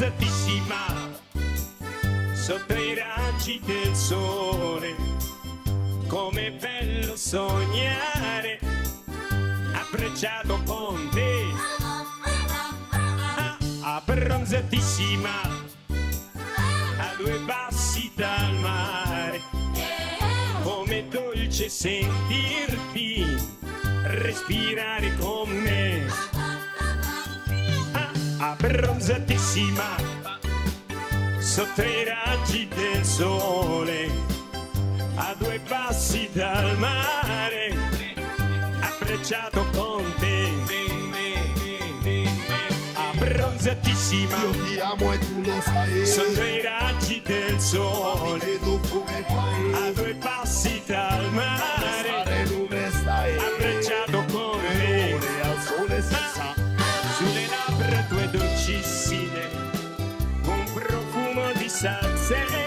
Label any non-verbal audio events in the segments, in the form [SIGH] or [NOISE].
alzatissima sotto i raggi del sole com'è bello sognare abbracciato con te. Ah, ah, abbronzatissima a due passi dal mare. Com'è dolce sentirti respirare con me bronzatissima sotto i raggi del sole a due passi dal mare apprezzato con te. A io ti amo e tu lo sai. sotto i raggi del sole a due passi dal mare apprezzato con te. al sole si cicine, un profumo di salse.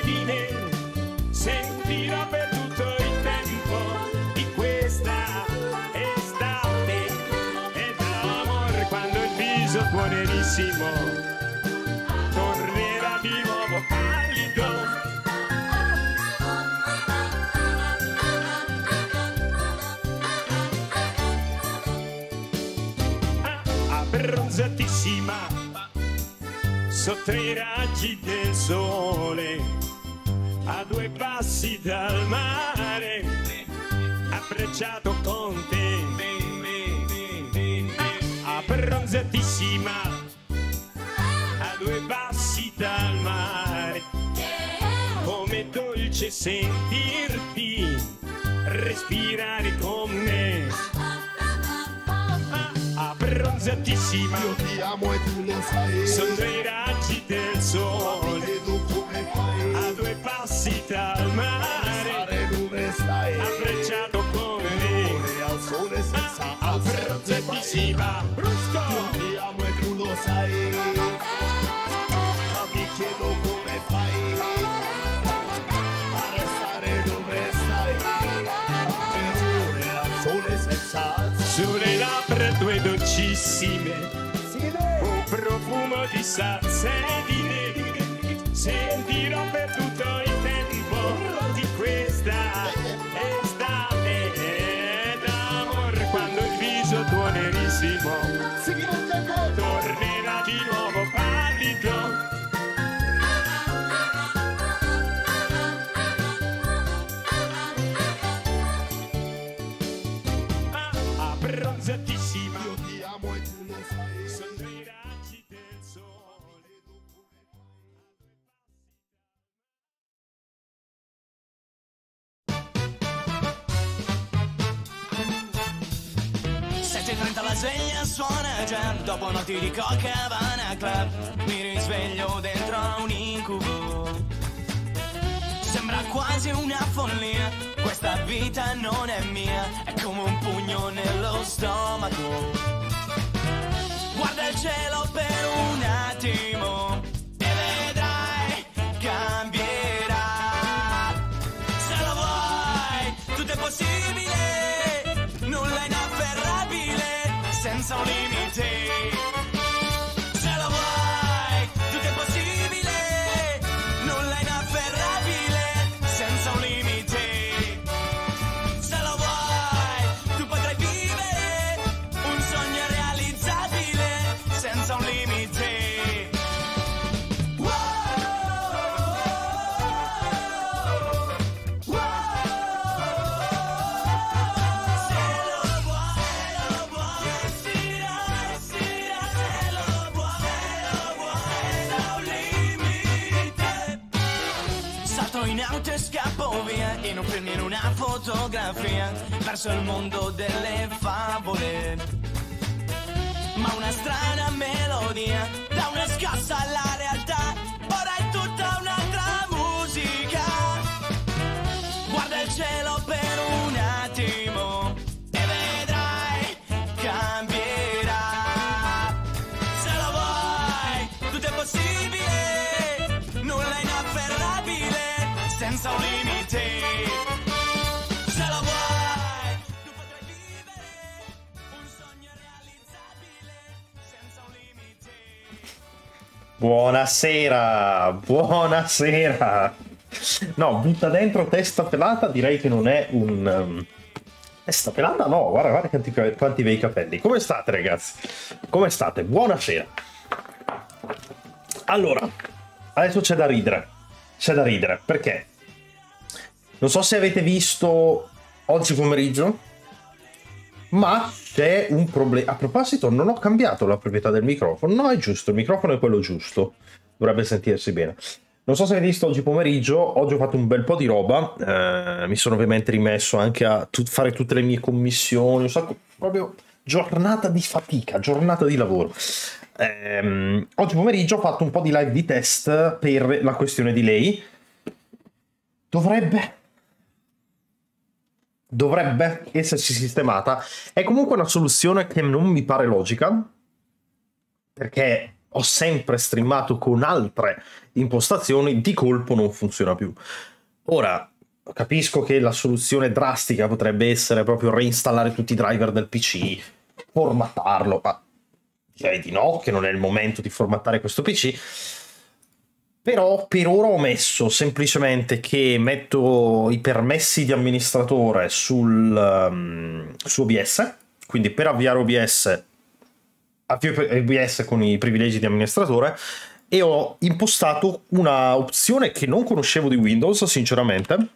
Sotto i raggi del sole a due passi dal mare abbracciato con te. Abbronzatissima a due passi dal mare. Come dolce sentirti respirare con me abbronzatissima Io ti amo e tu lo sai. sotto i raggi del sole. A due passi dal mare. Abbracciato con me. Al sole senza abbronzatissima brusco. Io ti amo e tu lo sai. Profumo di salsedine sentirò per tutto il Dopo notti di coca Havana Club Mi risveglio dentro a un incubo. Sembra quasi una follia Questa vita non è mia È come un pugno nello stomaco. Guarda il cielo per un attimo E vedrai cambierà. Se lo vuoi tutto è possibile Nulla è inafferrabile Senza un limite fotografia Verso il mondo delle favole. Ma una strana melodia Dà una scossa alla realtà Buonasera, buonasera. No, butta dentro testa pelata, direi che non è un... um, Testa pelata? No, guarda, guarda quanti, quanti bei capelli. Come state ragazzi? Come state? Buonasera. Allora, adesso c'è da ridere. C'è da ridere, perché? Non so se avete visto oggi pomeriggio, ma c'è un problema. A proposito, non ho cambiato la proprietà del microfono. No, è giusto, il microfono è quello giusto. Dovrebbe sentirsi bene. Non so se avete visto oggi pomeriggio, oggi ho fatto un bel po' di roba. eh, mi sono ovviamente rimesso anche a tut- fare tutte le mie commissioni. Un sacco, proprio giornata di fatica, giornata di lavoro. Ehm, oggi pomeriggio ho fatto un po' di live di test per la questione di lei. Dovrebbe dovrebbe esserci sistemata. È comunque una soluzione che non mi pare logica, perché ho sempre streamato con altre impostazioni, di colpo non funziona più. Ora, capisco che la soluzione drastica potrebbe essere proprio reinstallare tutti i driver del PC, formattarlo, ma direi di no, che non è il momento di formattare questo PC. Però per ora ho messo semplicemente che metto i permessi di amministratore sul, um, su OBS, quindi per avviare OBS avvio OBS con i privilegi di amministratore e ho impostato una opzione che non conoscevo di Windows, sinceramente,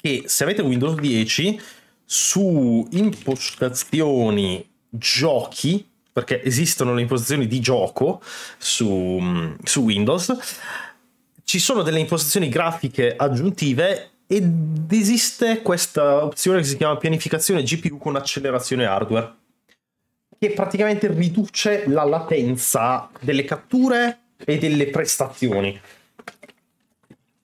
che se avete Windows 10 su impostazioni giochi, perché esistono le impostazioni di gioco su, su Windows, ci sono delle impostazioni grafiche aggiuntive ed esiste questa opzione che si chiama pianificazione GPU con accelerazione hardware, che praticamente riduce la latenza delle catture e delle prestazioni.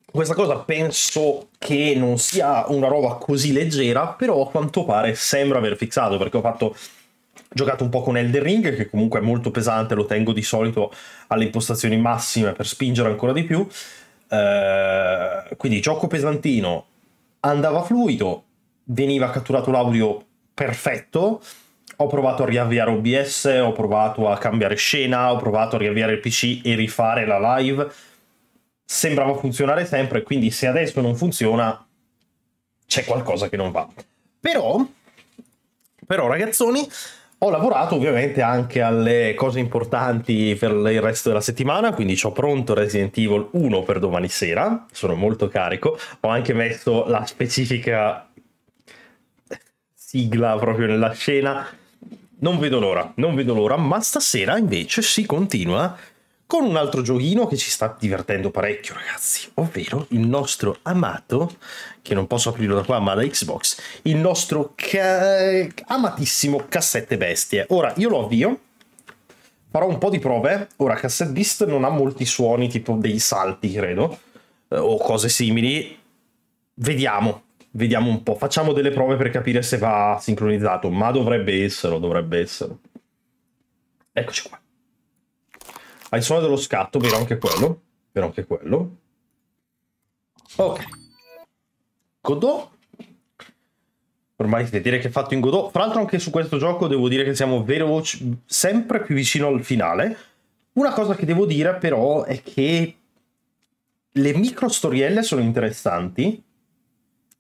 Questa cosa penso che non sia una roba così leggera, però a quanto pare sembra aver fissato, perché ho fatto giocato un po' con Elden Ring, che comunque è molto pesante, lo tengo di solito alle impostazioni massime per spingere ancora di più. Eh, quindi gioco pesantino, andava fluido, veniva catturato l'audio perfetto. Ho provato a riavviare OBS, ho provato a cambiare scena, ho provato a riavviare il PC e rifare la live. Sembrava funzionare sempre, quindi se adesso non funziona, c'è qualcosa che non va. Però, però ragazzoni, ho lavorato ovviamente anche alle cose importanti per il resto della settimana, quindi ho pronto Resident Evil 1 per domani sera, sono molto carico, ho anche messo la specifica sigla proprio nella scena, non vedo l'ora, non vedo l'ora, ma stasera invece si continua con un altro giochino che ci sta divertendo parecchio ragazzi, ovvero il nostro amato, che non posso aprirlo da qua ma da Xbox, il nostro ca- amatissimo Cassette Bestie. Ora io lo avvio, farò un po' di prove, ora Cassette Beast non ha molti suoni tipo dei salti credo, eh, o cose simili, vediamo. Vediamo un po', facciamo delle prove per capire se va sincronizzato, ma dovrebbe essere, dovrebbe essere. Eccoci qua. Ha il suono dello scatto, vero anche quello. Vero anche quello. Ok. Godot. Ormai si dire che è fatto in Godot. Fra l'altro anche su questo gioco devo dire che siamo veloci, sempre più vicino al finale. Una cosa che devo dire però è che le micro storielle sono interessanti,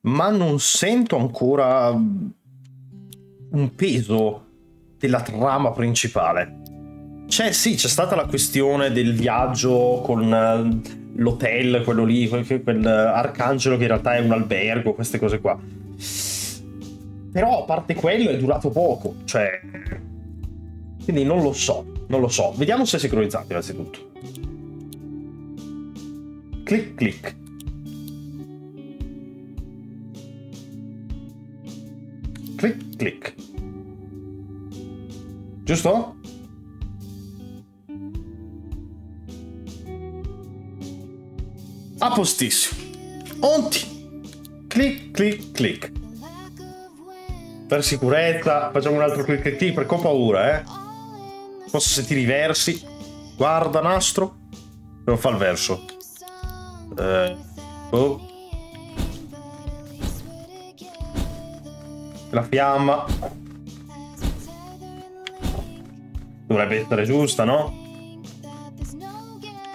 ma non sento ancora un peso della trama principale. C'è sì, c'è stata la questione del viaggio con eh, l'hotel, quello lì, quel, quel arcangelo che in realtà è un albergo, queste cose qua. Però a parte quello è durato poco, cioè... Quindi non lo so, non lo so. Vediamo se è sincronizzato innanzitutto. Clic clic. Clic clic. Giusto? A postissimo. Onti. Clic, clic, clic. Per sicurezza, facciamo un altro clic, clic, clic, perché ho paura, eh. Posso sentire i versi. Guarda, nastro. Non fa il verso. Eh. Oh. La fiamma. Dovrebbe essere giusta, no?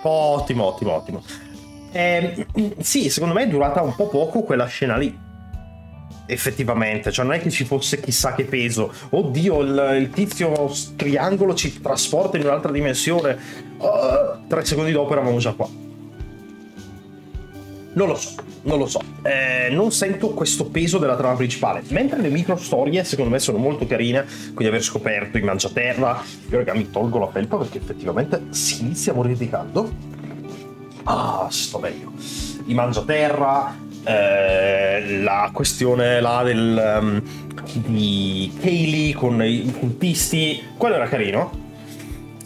Ottimo, ottimo, ottimo. Eh, [CLEARS THROAT] sì, secondo me è durata un po' poco quella scena lì. Effettivamente, cioè non è che ci fosse chissà che peso. Oddio, il, il tizio triangolo ci trasporta in un'altra dimensione. Uh, tre secondi dopo eravamo già qua. Non lo so, non lo so. Eh, non sento questo peso della trama principale. Mentre le micro storie, secondo me, sono molto carine. Quindi aver scoperto i mangiaterra. Io, raga, mi tolgo la felpa perché effettivamente si inizia a morire di caldo. Ah, sto meglio. I mangiaterra, eh, la questione là del, um, di Kaylee con i cultisti, quello era carino.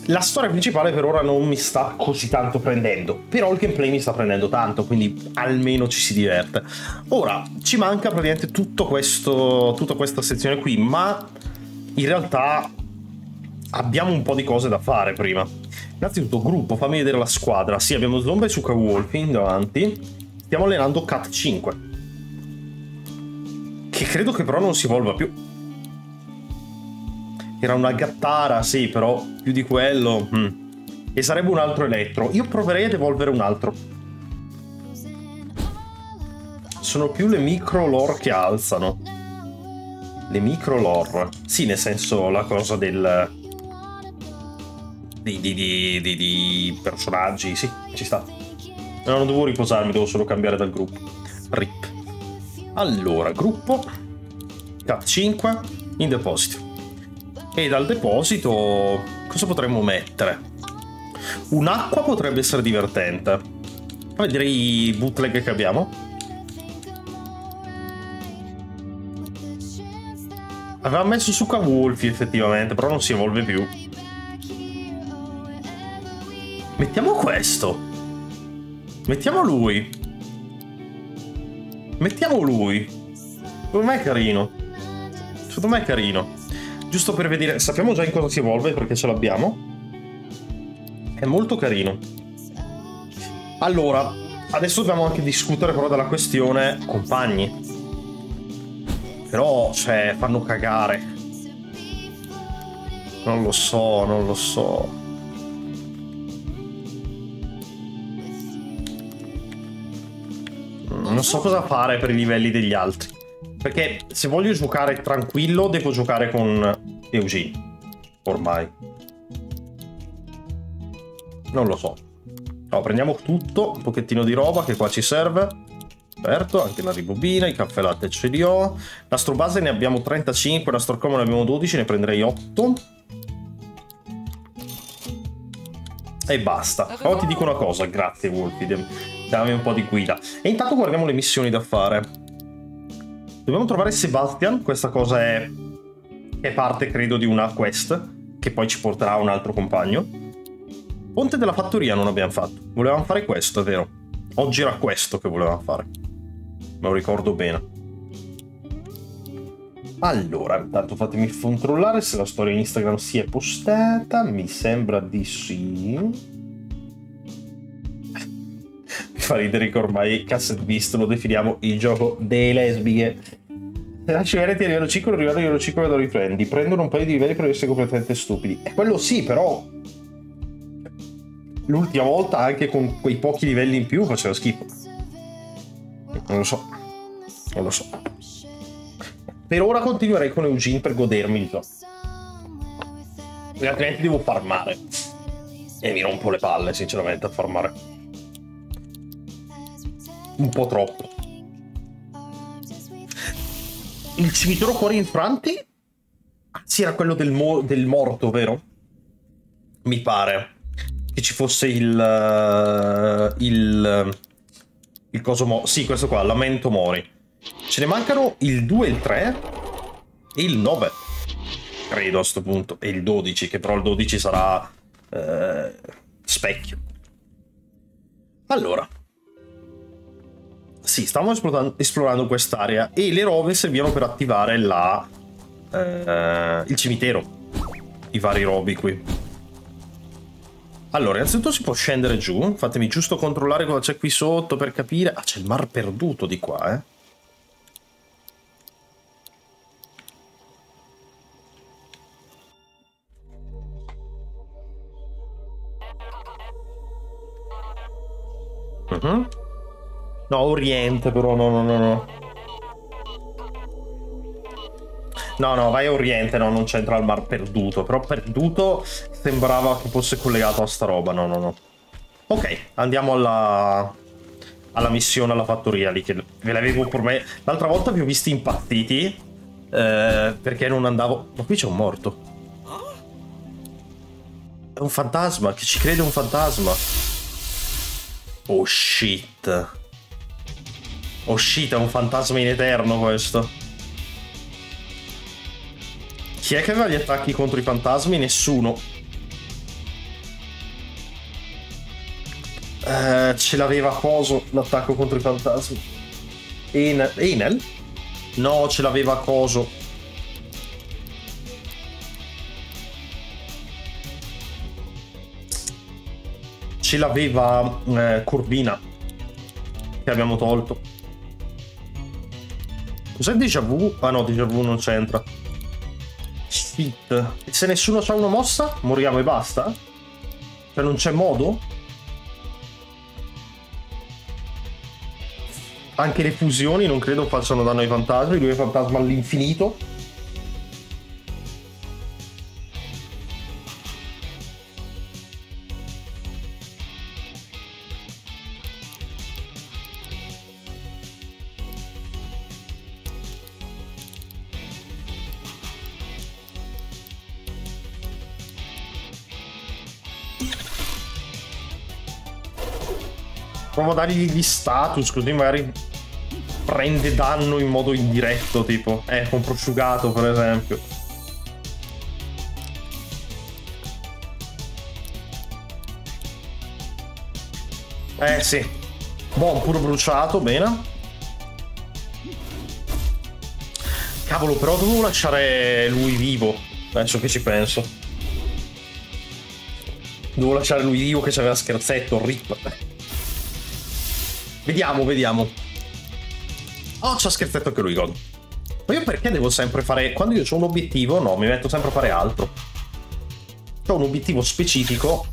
La storia principale per ora non mi sta così tanto prendendo, però il gameplay mi sta prendendo tanto, quindi almeno ci si diverte. Ora, ci manca praticamente questo, tutta questa sezione qui, ma in realtà abbiamo un po' di cose da fare prima. Innanzitutto, gruppo, fammi vedere la squadra. Sì, abbiamo Zomba e Suka Wolfing davanti. Stiamo allenando Cat 5. Che credo che però non si evolva più. Era una gattara, sì, però più di quello. hmm. E sarebbe un altro elettro. Io proverei ad evolvere un altro. Sono più le micro lore che alzano. Le micro lore. Sì, nel senso la cosa del di, di- di- di- personaggi, sì, ci sta. No, non devo riposarmi, devo solo cambiare dal gruppo. RIP. Allora, gruppo. Cat 5 in deposito. E dal deposito cosa potremmo mettere? Un'acqua potrebbe essere divertente. Fammi vedere i bootleg che abbiamo. Aveva messo su Wolfie effettivamente, però non si evolve più. Mettiamo questo. Mettiamo lui. Mettiamo lui. Secondo me è carino. Secondo me è carino. Giusto per vedere, sappiamo già in cosa si evolve perché ce l'abbiamo. È molto carino. Allora, adesso dobbiamo anche discutere però della questione compagni. Però, cioè, fanno cagare. Non lo so, non lo so. Non so cosa fare per i livelli degli altri. Perché se voglio giocare tranquillo, devo giocare con Eugene. Ormai. Non lo so. No, prendiamo tutto, un pochettino di roba che qua ci serve. Certo, anche la ribobina, i caffè latte ce li ho. Nastro base ne abbiamo 35, nastro combo ne abbiamo 12, ne prenderei 8. E basta. Però ti dico una cosa, grazie Wolfie, dammi un po' di guida. E intanto guardiamo le missioni da fare. Dobbiamo trovare Sebastian, questa cosa è, è parte credo di una quest, che poi ci porterà un altro compagno. Ponte della fattoria non abbiamo fatto. Volevamo fare questo, è vero. Oggi era questo che volevamo fare. Me lo ricordo bene. Allora, intanto fatemi controllare se la storia Instagram si è postata. Mi sembra di sì. Fa ridere che ormai Cassette Beast lo definiamo il gioco dei lesbighe. Se lasci veramente a livello 5, non arrivare a livello 5 lo riprendi. Prendono un paio di livelli per essere completamente stupidi. E quello sì, però. L'ultima volta anche con quei pochi livelli in più faceva schifo. Non lo so. Non lo so. Per ora continuerei con Eugene per godermi il gioco. Altrimenti devo farmare. E mi rompo le palle, sinceramente, a farmare. Un po' troppo. Il cimitero cuori infranti? Sì, era quello del, mo- del morto, vero? Mi pare. Che ci fosse il... eh, il... Il coso mo... Sì, questo qua, Lamento Mori. Ce ne mancano il 2 e il 3 e il 9. Credo a sto punto. E il 12, che però il 12 sarà... eh, specchio. Allora. Sì, stavamo esplorando, quest'area e le robe servivano per attivare la... eh, il cimitero. I vari robi qui. Allora, innanzitutto si può scendere giù. Fatemi giusto controllare cosa c'è qui sotto per capire. Ah, c'è il mar perduto di qua, eh. Mhm. No, Oriente però, no, no, no, no. No, no, vai a Oriente, no, non c'entra il mar perduto. Però perduto sembrava che fosse collegato a sta roba, no, no, no. Ok, andiamo alla... alla missione alla fattoria lì, che ve l'avevo me... L'altra volta vi ho visti impazziti, eh, perché non andavo... Ma qui c'è un morto. È un fantasma, che ci crede un fantasma. Oh shit. Shit, è un fantasma in eterno questo. Chi è che aveva gli attacchi contro i fantasmi? Nessuno. Eh, ce l'aveva Coso l'attacco contro i fantasmi. Enel? Enel? No, ce l'aveva Coso. Ce l'aveva eh, Corvina. Che abbiamo tolto. Cos'è déjà vu? Ah no, déjà vu non c'entra. Shit. E se nessuno ha una mossa, moriamo e basta? Cioè non c'è modo? Anche le fusioni non credo facciano danno ai fantasmi, lui è fantasma all'infinito. Provo a dargli gli status, così magari prende danno in modo indiretto, tipo. Eh, con prosciugato, per esempio. Eh sì. Buon puro bruciato, bene. Cavolo, però dovevo lasciare lui vivo. Adesso che ci penso. Dovevo lasciare lui vivo che c'aveva scherzetto, rip. Vediamo, vediamo. Oh, c'ha scherzetto anche lui, God. Ma io perché devo sempre fare... Quando io ho un obiettivo, no, mi metto sempre a fare altro. Ho un obiettivo specifico.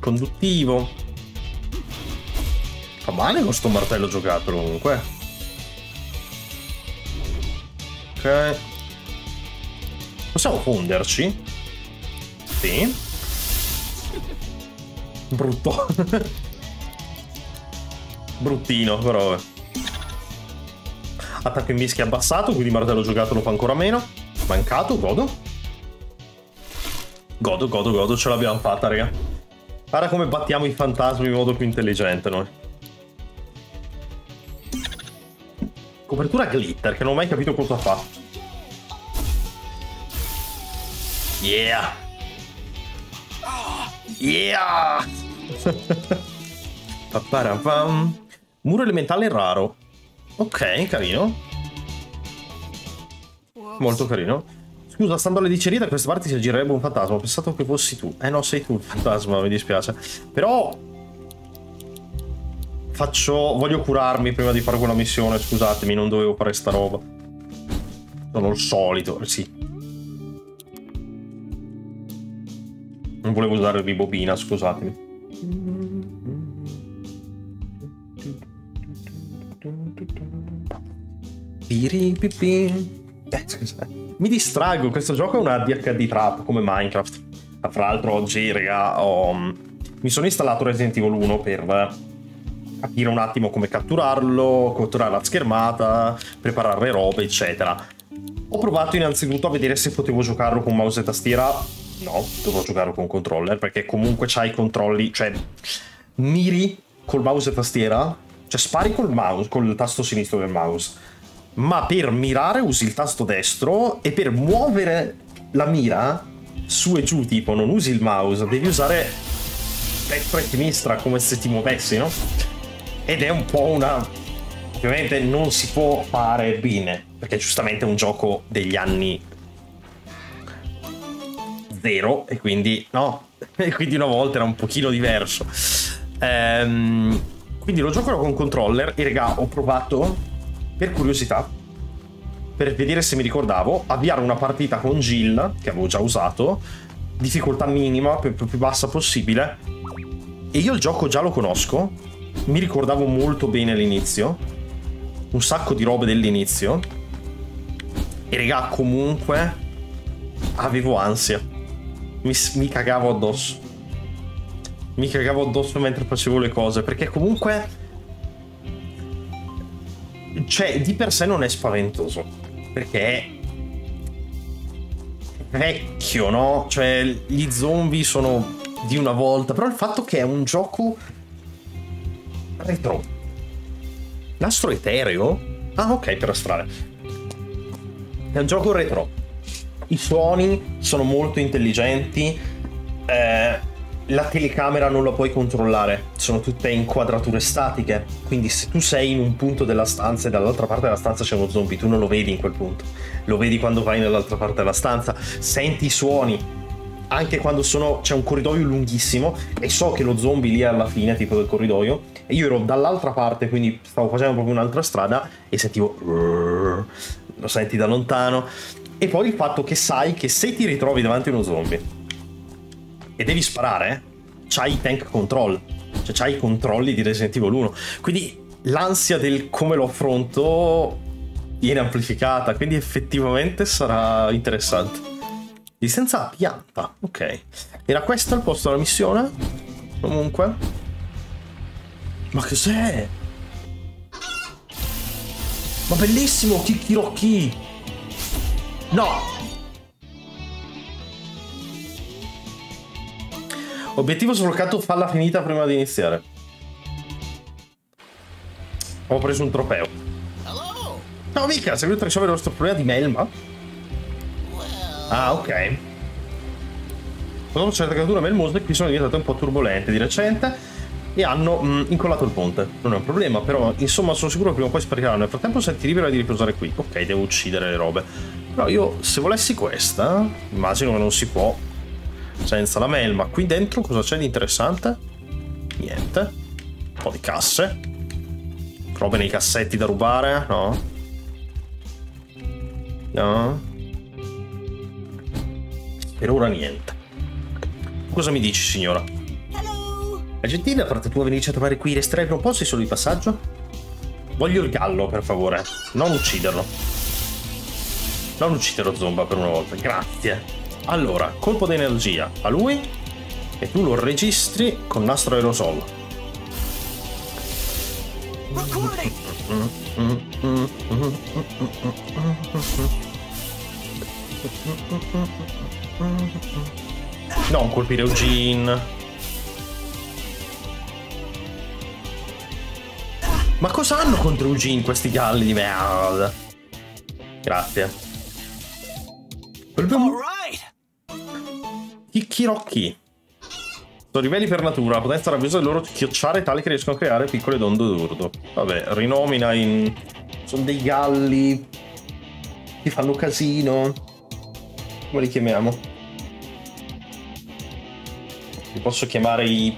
Conduttivo. Fa male con sto martello giocato comunque. Ok. Possiamo fonderci? Sì. Brutto. [LAUGHS] Bruttino, però. vabbè. Attacco in mischia abbassato, quindi martello giocato lo fa ancora meno. Mancato, godo. Godo, godo, godo, ce l'abbiamo fatta, raga. Guarda come battiamo i fantasmi in modo più intelligente noi. Copertura glitter, che non ho mai capito cosa fa. Yeah! Yeah! [LAUGHS] Paparapam. Muro elementale raro. Ok, carino. Molto carino. Scusa, stando alle dicerie da queste parti si aggirerebbe un fantasma. Ho pensato che fossi tu. Eh no, sei tu il fantasma, mi dispiace. Però... Faccio... Voglio curarmi prima di fare quella missione, scusatemi, non dovevo fare sta roba. Sono il solito, sì. Non volevo usare ribobina, scusatemi. Eh. Mi distraggo, questo gioco è una DHD trap come Minecraft. Fra l'altro oggi, raga, ho... mi sono installato Resident Evil 1 per capire un attimo come catturarlo, catturare la schermata, preparare le robe, eccetera. Ho provato innanzitutto a vedere se potevo giocarlo con mouse e tastiera. No, dovevo giocarlo con controller, perché comunque c'hai i controlli, cioè miri col mouse e tastiera, cioè spari col mouse, col tasto sinistro del mouse, ma per mirare usi il tasto destro e per muovere la mira su e giù, tipo non usi il mouse, devi usare destra e sinistra come se ti muovessi, no? Ed è un po' una... Ovviamente non si può fare bene, perché giustamente è un gioco degli anni zero e quindi no, [LAUGHS] e quindi una volta era un pochino diverso. Ehm, quindi lo giocherò con controller e raga ho provato per curiosità per vedere se mi ricordavo avviare una partita con Jill che avevo già usato difficoltà minima più, più bassa possibile. E io il gioco già lo conosco mi ricordavo molto bene all'inizio un sacco di robe dell'inizio. E raga comunque avevo ansia. Mi, mi cagavo addosso. Mi cagavo addosso mentre facevo le cose perché comunque cioè di per sé non è spaventoso perché è vecchio no? Cioè gli zombie sono di una volta però il fatto che è un gioco retro. Nastro etereo? Ah ok per astrale. È un gioco retro. I suoni sono molto intelligenti eh, la telecamera non la puoi controllare, sono tutte inquadrature statiche, quindi se tu sei in un punto della stanza e dall'altra parte della stanza c'è uno zombie, tu non lo vedi in quel punto, lo vedi quando vai nell'altra parte della stanza, senti i suoni, anche quando sono, c'è un corridoio lunghissimo e so che lo zombie lì è alla fine, tipo del corridoio, e io ero dall'altra parte, quindi stavo facendo proprio un'altra strada e sentivo... Lo senti da lontano. E poi il fatto che sai che se ti ritrovi davanti a uno zombie e devi sparare, c'hai i tank control, cioè c'hai i controlli di Resident Evil 1. Quindi l'ansia del come lo affronto viene amplificata, quindi effettivamente sarà interessante. Distanza pianta, ok. Era questo il posto della missione? Comunque. Ma cos'è? Ma bellissimo, Kiki Rocky! No! Obiettivo sbloccato, falla finita prima di iniziare. Ho preso un trofeo. Ciao Mika, sei venuto a risolvere il nostro problema di melma? Ah, ok. Dopo certa creatura melmose qui sono diventate un po' turbolente di recente e hanno mm, incollato il ponte. Non è un problema, però insomma sono sicuro che prima o poi spariranno. Nel frattempo senti libero di riposare qui. Ok, devo uccidere le robe. Però io se volessi questa, immagino che non si può senza la melma. Qui dentro cosa c'è di interessante? Niente. Un po' di casse. Robe nei cassetti da rubare? No. No. Per ora niente. Cosa mi dici, signora? Hello. È gentile da parte tua venirci a trovare qui, resterai per un po' sei solo di passaggio? Voglio il gallo, per favore. Non ucciderlo. Non uccidere lo zomba per una volta, grazie. Allora, colpo di energia a lui e tu lo registri con nastro aerosol. Non colpire Eugene. Ma cosa hanno contro Eugene questi galli di merda? Grazie. Alright. Chicchirocchi. Sono livelli per natura, potenza ravvisa del loro chiocciare tali che riescono a creare piccole donde d'urto. Vabbè, rinomina in... Sono dei galli... Che fanno casino. Come li chiamiamo? Li posso chiamare i...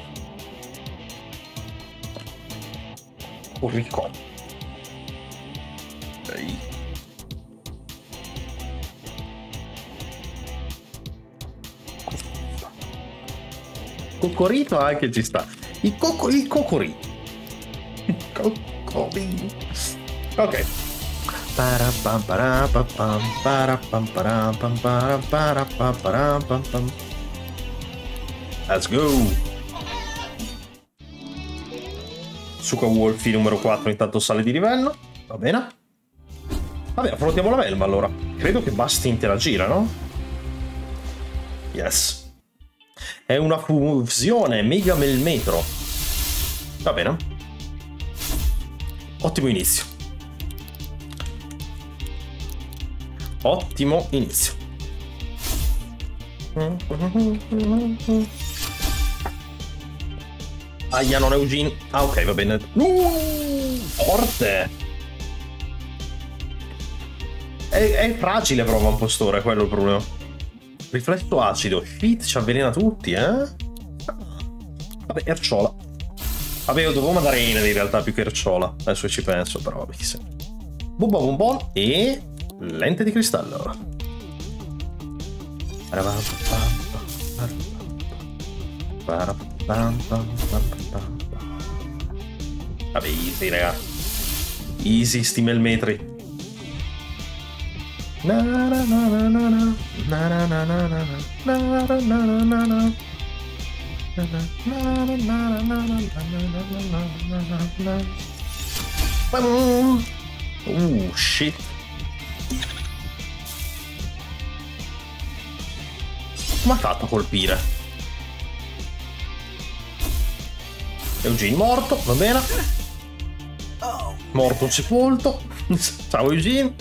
Urrico. Ehi. Cocorito anche ci sta. Il, coco, il cocorito. [LAUGHS] Cocorito. Ok. Let's go. Suka Wolfie numero 4 intanto sale di livello. Va bene. Vabbè, affrontiamo la melma allora. Credo che basti interagire, no? Yes. È una fusione mega melmetro. Va bene. Ottimo inizio. Ottimo inizio. Aia, non è Eugene. Ah, ok, va bene. Uh, forte. È, è fragile, prova un postore, quello è il problema. Riflesso acido. Shit, ci avvelena tutti, eh? Vabbè, Erciola. Vabbè, io dovevo mandare in realtà più che Erciola. Adesso ci penso, però vabbè, chissà. Bubba Bumbon e lente di cristallo. Vabbè, easy, raga. Easy, sti melmetri. Uh, shit. Come ha fatto a colpire? Eugene morto, va bene. Morto sepolto. Ciao Eugene.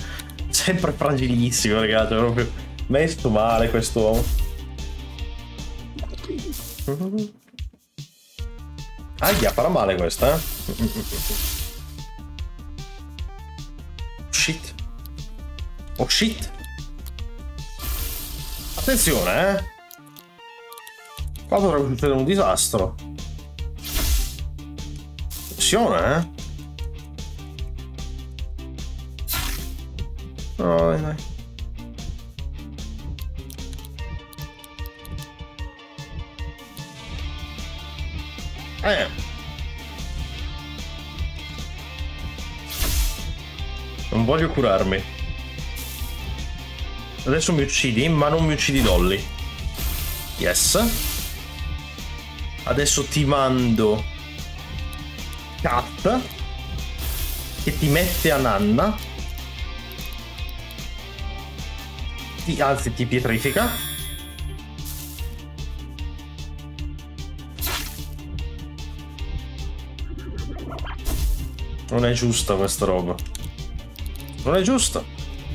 Sempre fragilissimo, ragazzi. Proprio messo male quest'uomo. Aia, farà male questa, eh? Shit. Oh shit. Attenzione, eh. Qua dovrebbe succedere un disastro. Attenzione, eh. No. Eh. Non voglio curarmi. Adesso mi uccidi, ma non mi uccidi Dolly. Yes. Adesso ti mando Cat che ti mette a nanna. Ti, anzi, ti pietrifica. Non è giusta questa roba. Non è giusta.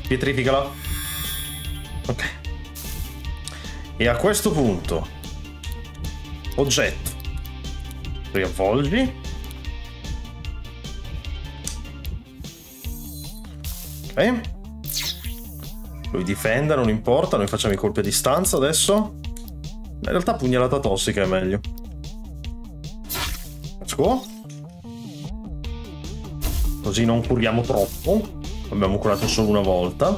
Pietrificala. Ok. E a questo punto... Oggetto. Riavvolgi. Ok. Lui difenda, non importa, noi facciamo i colpi a distanza adesso. In realtà pugnalata tossica è meglio. Let's go. Così non curiamo troppo. Abbiamo curato solo una volta.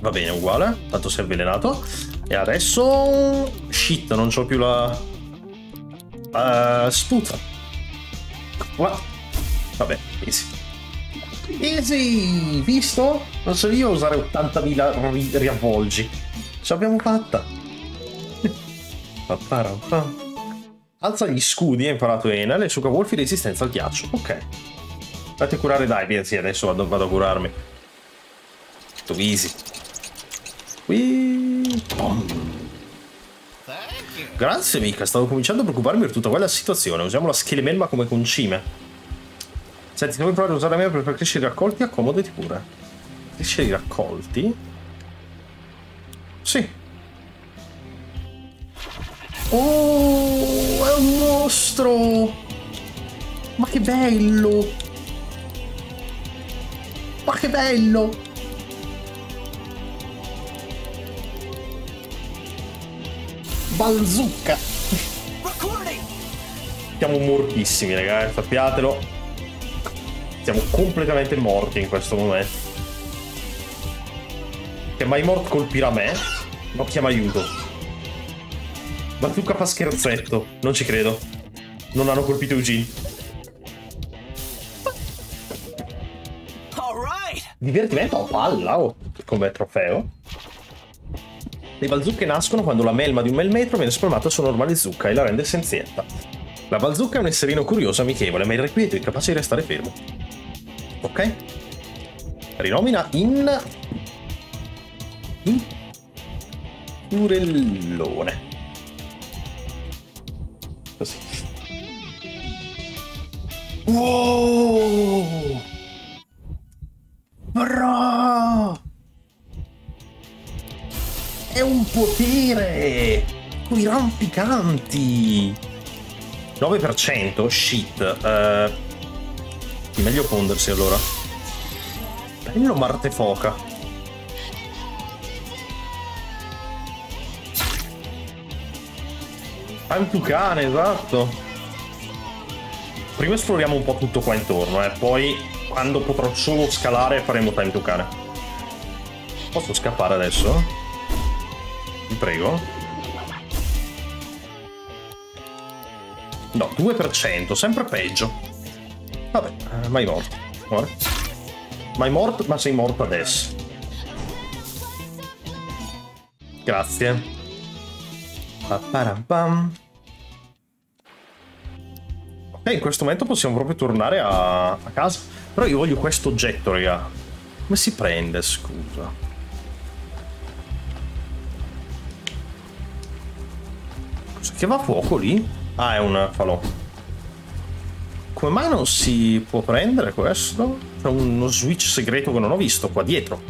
Va bene, uguale. Tanto si è avvelenato. E adesso... Shit, non c'ho più la... Uh, sputa. Qua. Vabbè, easy. Easy! Visto? Non so io usare 80.000 ri- riavvolgi. Ce l'abbiamo fatta. [LAUGHS] Alza gli scudi, ha imparato Enel, e succa Wolfi resistenza al ghiaccio. Ok. Fate curare Dai, sì, adesso vado, vado a curarmi. Tutto easy. Qui. Grazie mica, stavo cominciando a preoccuparmi per tutta quella situazione. Usiamo la schelemelma come concime. Senti, se vuoi provare a usare la mia per crescere i raccolti, accomodati pure. Crescere i raccolti? Sì. Oh, è un mostro! Ma che bello! Ma che bello! Balzucca! Siamo mortissimi, ragazzi, sappiatelo. Siamo completamente morti in questo momento. Che mai mort colpirà me? No, chiama aiuto. Bazooka fa scherzetto. Non ci credo. Non hanno colpito Eugene. Divertimento a palla o come trofeo. Le bazooke nascono quando la melma di un melmetro viene spalmata su una normale zucca e la rende senzienta. La bazooka è un esserino curioso amichevole, ma irrequieto e incapace di restare fermo. Ok? Rinomina in... In... Urellone. Così. Wow! Bro! È un potere! Coi rampicanti! 9%? Shit. È meglio pondersi allora. Bello Marte Foca. Time to cane, esatto. Prima esploriamo un po' tutto qua intorno, eh. Poi, quando potrò solo scalare, faremo time to cane. Posso scappare adesso? Vi prego. No, 2%, sempre peggio. Vabbè, eh, mai morto. Guarda. Mai morto, ma sei morto adesso. Grazie. Pa-pa-ram-pam. Ok, in questo momento possiamo proprio tornare a, a casa. Però io voglio questo oggetto, raga. Come si prende, scusa? Cosa che va a fuoco lì? Ah, è un falò. Come mai non si può prendere questo? C'è uno switch segreto che non ho visto qua dietro.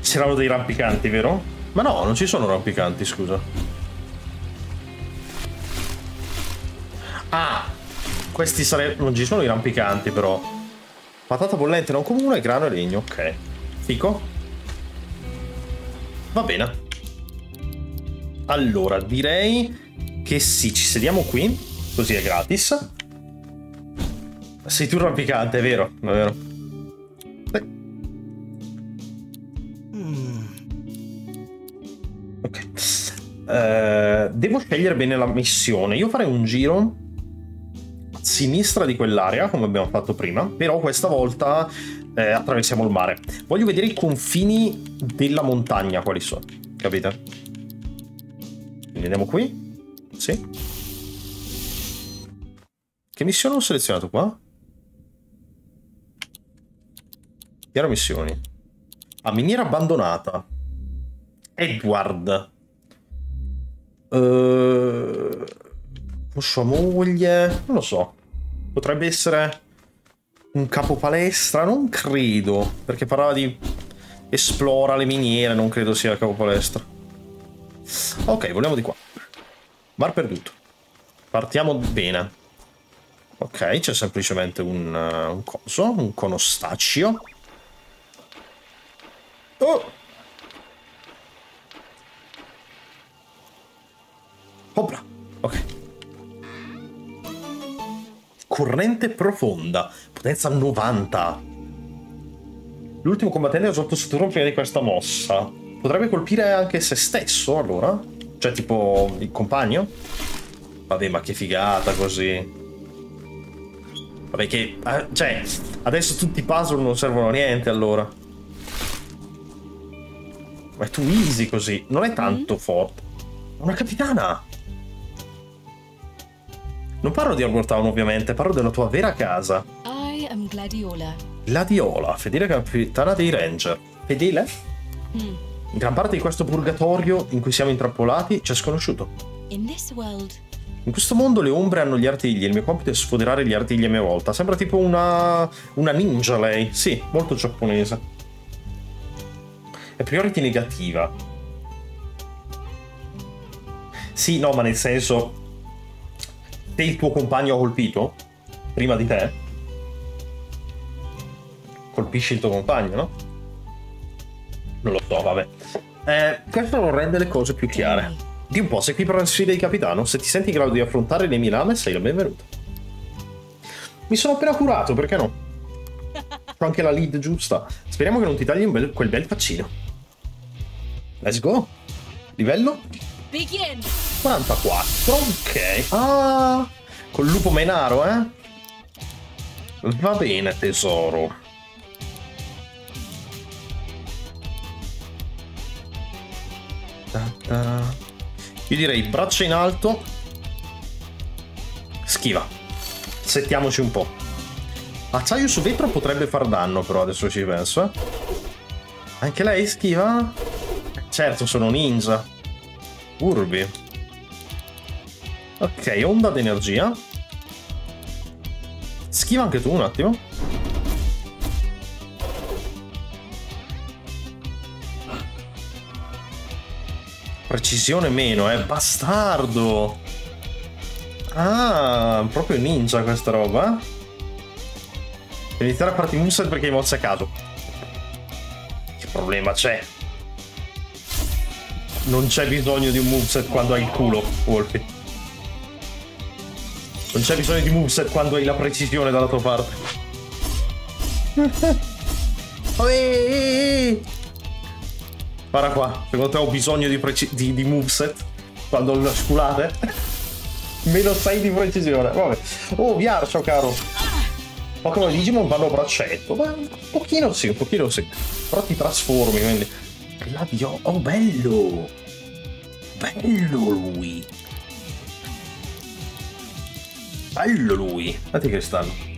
C'erano dei rampicanti, vero? Ma no, non ci sono rampicanti, scusa. Ah, questi sarebbero... Non ci sono i rampicanti, però. Patata bollente non comune, grano e legno, ok. Fico? Va bene. Allora, direi che sì, ci sediamo qui, così è gratis. Sei tu rampicante, è vero, è vero. Ok. Eh, devo scegliere bene la missione. Io farei un giro a sinistra di quell'area, come abbiamo fatto prima, però questa volta eh, attraversiamo il mare. Voglio vedere i confini della montagna quali sono, capite? Andiamo qui. Sì. Che missione ho selezionato qua? Piano missioni. A miniera abbandonata. Edward. Eh, con sua moglie, non lo so. Potrebbe essere un capo palestra, non credo, perché parlava di esplora le miniere, non credo sia capo palestra. Ok, vogliamo di qua. Mar perduto. Partiamo bene. Ok, c'è semplicemente un, uh, un coso, un conostaccio. Oh! Opla. Ok. Corrente profonda. Potenza 90. L'ultimo combattente ha usato suo turno prima di questa mossa. Potrebbe colpire anche se stesso, allora? Cioè, tipo, il compagno? Vabbè, ma che figata così. Vabbè che... eh, cioè, adesso tutti i puzzle non servono a niente, allora. Ma è too easy così. Non è tanto forte. È una capitana! Non parlo di Hogwarts Town, ovviamente, parlo della tua vera casa. I am Gladiola. Gladiola, fedele capitana dei Ranger. Fedele? Hmm. Gran parte di questo purgatorio in cui siamo intrappolati ci è sconosciuto. In questo mondo le ombre hanno gli artigli, il mio compito è sfoderare gli artigli a mia volta. Sembra tipo una. una ninja lei. Sì, molto giapponese. È priority negativa. Sì, no, ma nel senso. Se il tuo compagno ha colpito prima di te, colpisci il tuo compagno, no? Non lo so, vabbè. Eh, questo non rende le cose più chiare. Di un po', sei qui per la sfida di capitano. Se ti senti in grado di affrontare le mie lame, sei il benvenuto. Mi sono appena curato, perché no? Ho anche la lead giusta. Speriamo che non ti tagli bel- quel bel faccino. Let's go. Livello begin! 44. Ok. Ah, col lupo menaro, eh? Va bene, tesoro. Io direi braccia in alto. Schiva. Settiamoci un po'. Acciaio su vetro potrebbe far danno, però adesso ci penso. eh. Anche lei schiva? Certo, sono ninja. Urbi. Ok, onda d'energia. Schiva anche tu un attimo. Precisione meno, eh. Bastardo. Ah, proprio ninja questa roba. Iniziare a farti moveset perché hai mosse a caso. Che problema c'è? Non c'è bisogno di un moveset quando hai il culo, Wolfie. Non c'è bisogno di moveset quando hai la precisione dalla tua parte. [LAUGHS] Guarda qua, secondo te ho bisogno di, di, di moveset quando lo sculate? [LAUGHS] Meno 6 di precisione, vabbè. Oh, Viarcio, caro. Pokémon Digimon vanno a braccetto. Ma un pochino sì, un pochino sì. Però ti trasformi, quindi. Gladio. Oh, bello! Bello lui! Bello lui! Dati cristallo.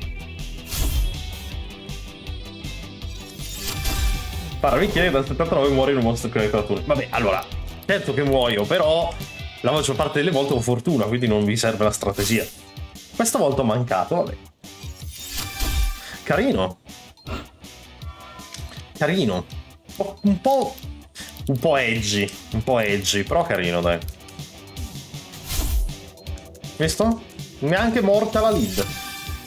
Para, mi chiede dal 79 muore in un mostro con le creature. Vabbè, allora, certo che muoio, però la maggior parte delle volte ho fortuna, quindi non vi serve la strategia. Questa volta ho mancato, vabbè. Carino. Carino. Un po'... Un po' edgy. Un po' edgy, però carino, dai. Visto? Neanche morta la lead.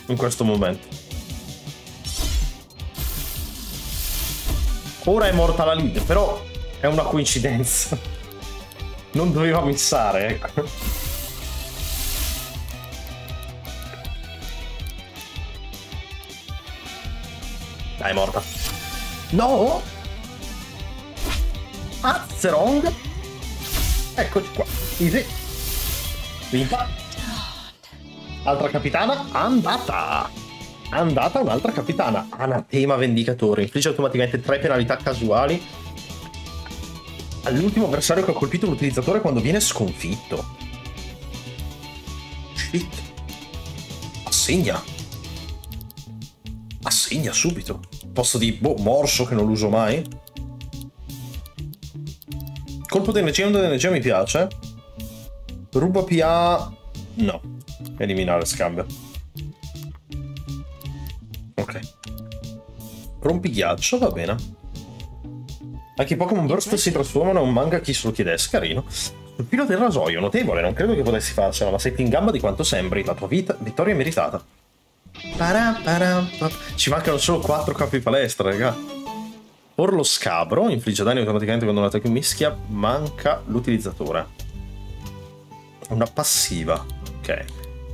In questo momento. Ora è morta la lead, però è una coincidenza. Non doveva missare, ecco. Dai, è morta. No! Azzerong! Eccoci qua. Easy. Vinta. Altra capitana andata. Andata un'altra capitana. Anatema vendicatore. Infligge automaticamente tre penalità casuali all'ultimo avversario che ha colpito l'utilizzatore quando viene sconfitto. Shit. Assegna. Assegna subito. Posso di boh, morso che non lo uso mai. Colpo di energia, di energia mi piace. Ruba PA. No. Eliminare scambio. Ok. Rompi ghiaccio, va bene. Anche i Pokémon Burst si trasformano in un manga chi se lo chiedesse, carino. Sul filo del rasoio, notevole, non credo che potessi farcela, ma sei più in gamba di quanto sembri. La tua vita, vittoria è meritata. Ci mancano solo 4 capi palestra, raga. Orlo scabro, infligge danni automaticamente quando un attacco mischia, manca l'utilizzatore. Una passiva. Ok.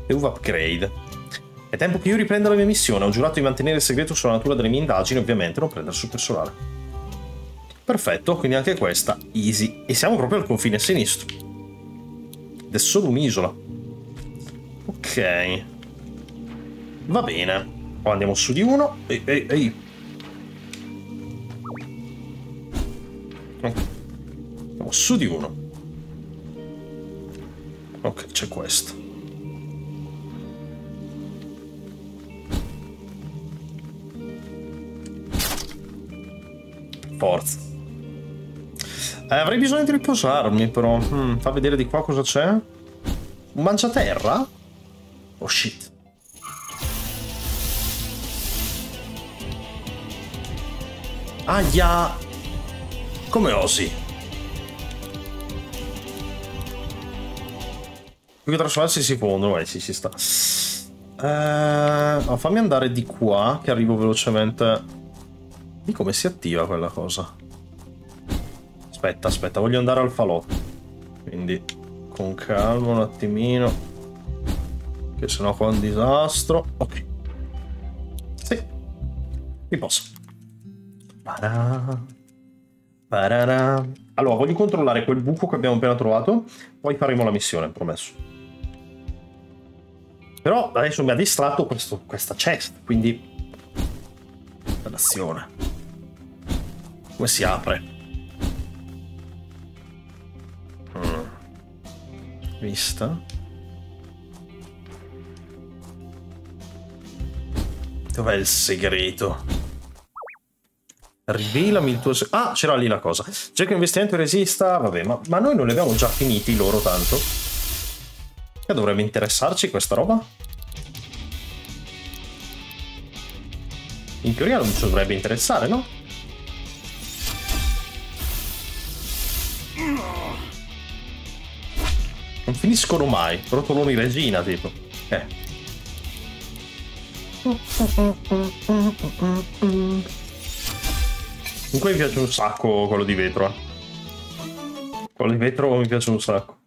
E uva upgrade. È tempo che io riprenda la mia missione. Ho giurato di mantenere il segreto sulla natura delle mie indagini, ovviamente non prendere sul personale. Perfetto, quindi anche questa easy. E siamo proprio al confine sinistro. Ed è solo un'isola. Ok. Va bene. Poi andiamo su di uno. Ehi, ehi, ehi. Andiamo su di uno. Ok, c'è questo. Forza. Eh, avrei bisogno di riposarmi, però. Hmm, fa vedere di qua cosa c'è. Un mangiaterra? Oh shit. Aia! Come osi? Più che trasformarsi si fondono, eh sì, ci sta. Eh, fammi andare di qua, che arrivo velocemente. Di come si attiva quella cosa? Aspetta, aspetta, voglio andare al falò. Quindi, con calma un attimino. Che sennò qua è un disastro. Ok. Sì. Riposo. Parà. Pararà. Allora, voglio controllare quel buco che abbiamo appena trovato. Poi faremo la missione, promesso. Però adesso mi ha distratto questo- questa chest, quindi... L'azione. Come si apre? Mm. Vista. Dov'è il segreto? Rivelami il tuo se- Ah, c'era lì la cosa. Cerca investimento resista. Vabbè, ma, ma noi non li abbiamo già finiti loro tanto. Che dovrebbe interessarci questa roba? In teoria non ci dovrebbe interessare, no? Non finiscono mai. Rotoloni regina, tipo. Eh. Comunque mi piace un sacco quello di vetro. eh. Quello di vetro mi piace un sacco.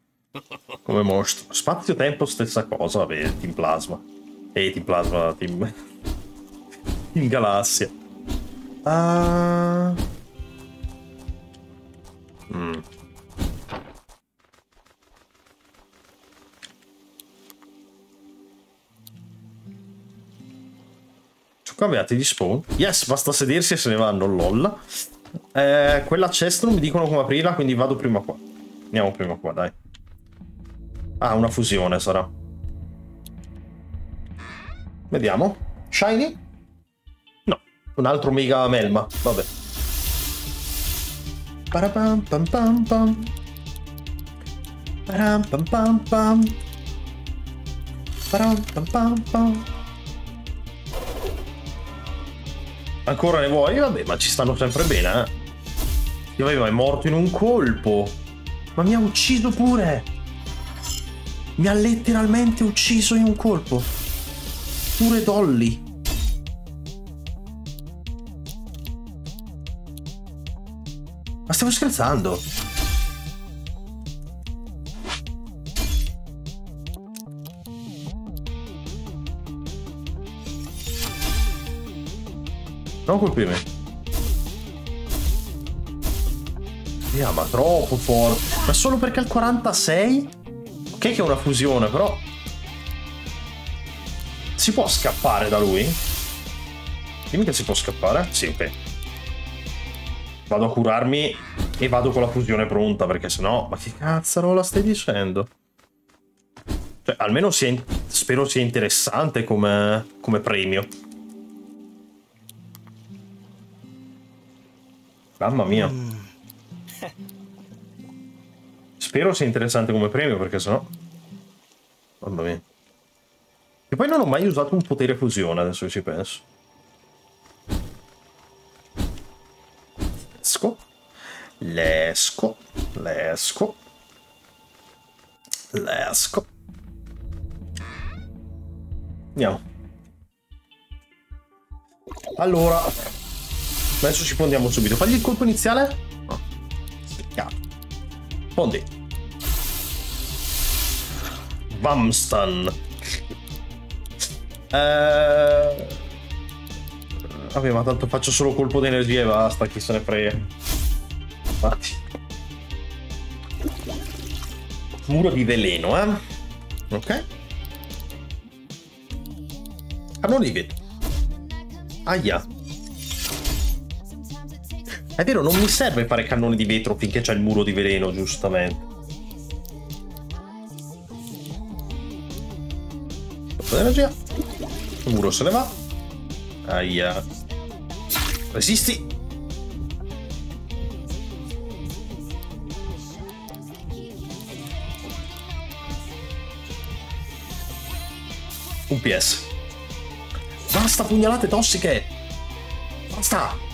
Come mostro. Spazio-tempo stessa cosa, vabbè, Team Plasma. E Team Plasma, Team... [LAUGHS] Team Galassia. Ah... Mm. Sono cambiati di spawn. Yes, basta sedersi e se ne vanno, lol. Eh, quella chest non mi dicono come aprirla, quindi vado prima qua. Andiamo prima qua, dai. Ah, una fusione sarà. Vediamo. Shiny? No, un altro mega melma. Vabbè. Parapam pam pam pam. Param pam pam pam. Param pam pam pam. Ancora ne vuoi? Vabbè, ma ci stanno sempre bene, eh. Io ma è morto in un colpo. Ma mi ha ucciso pure. Mi ha letteralmente ucciso in un colpo. Pure Dolly. Ma stiamo scherzando? Non colpirmi. Yeah, ma troppo forte. Ma solo perché al 46? Ok che è una fusione, però... Si può scappare da lui? Dimmi che si può scappare? Sì, ok. Vado a curarmi e vado con la fusione pronta, perché sennò... Ma che cazzarola stai dicendo? Cioè, almeno sia in- spero sia interessante come, come premio. Mamma mia. Spero spero sia interessante come premio perché sennò... Mamma mia. E poi non ho mai usato un potere fusione, adesso che ci penso. Esco. L'esco. L'esco. L'esco. Andiamo. Allora. Adesso ci fondiamo subito. Fagli il colpo iniziale. No. Seccato. Fondi. Vamstan. Eh... Vabbè, ma tanto faccio solo colpo di energia e basta, chi se ne frega. Infatti. Muro di veleno, eh? Ok. Di vetro. Aia. È vero, non mi serve fare cannone di vetro finché c'è il muro di veleno, giustamente. Energia. Il muro se ne va. Aia. Resisti. Un PS. Basta pugnalate tossiche. Basta.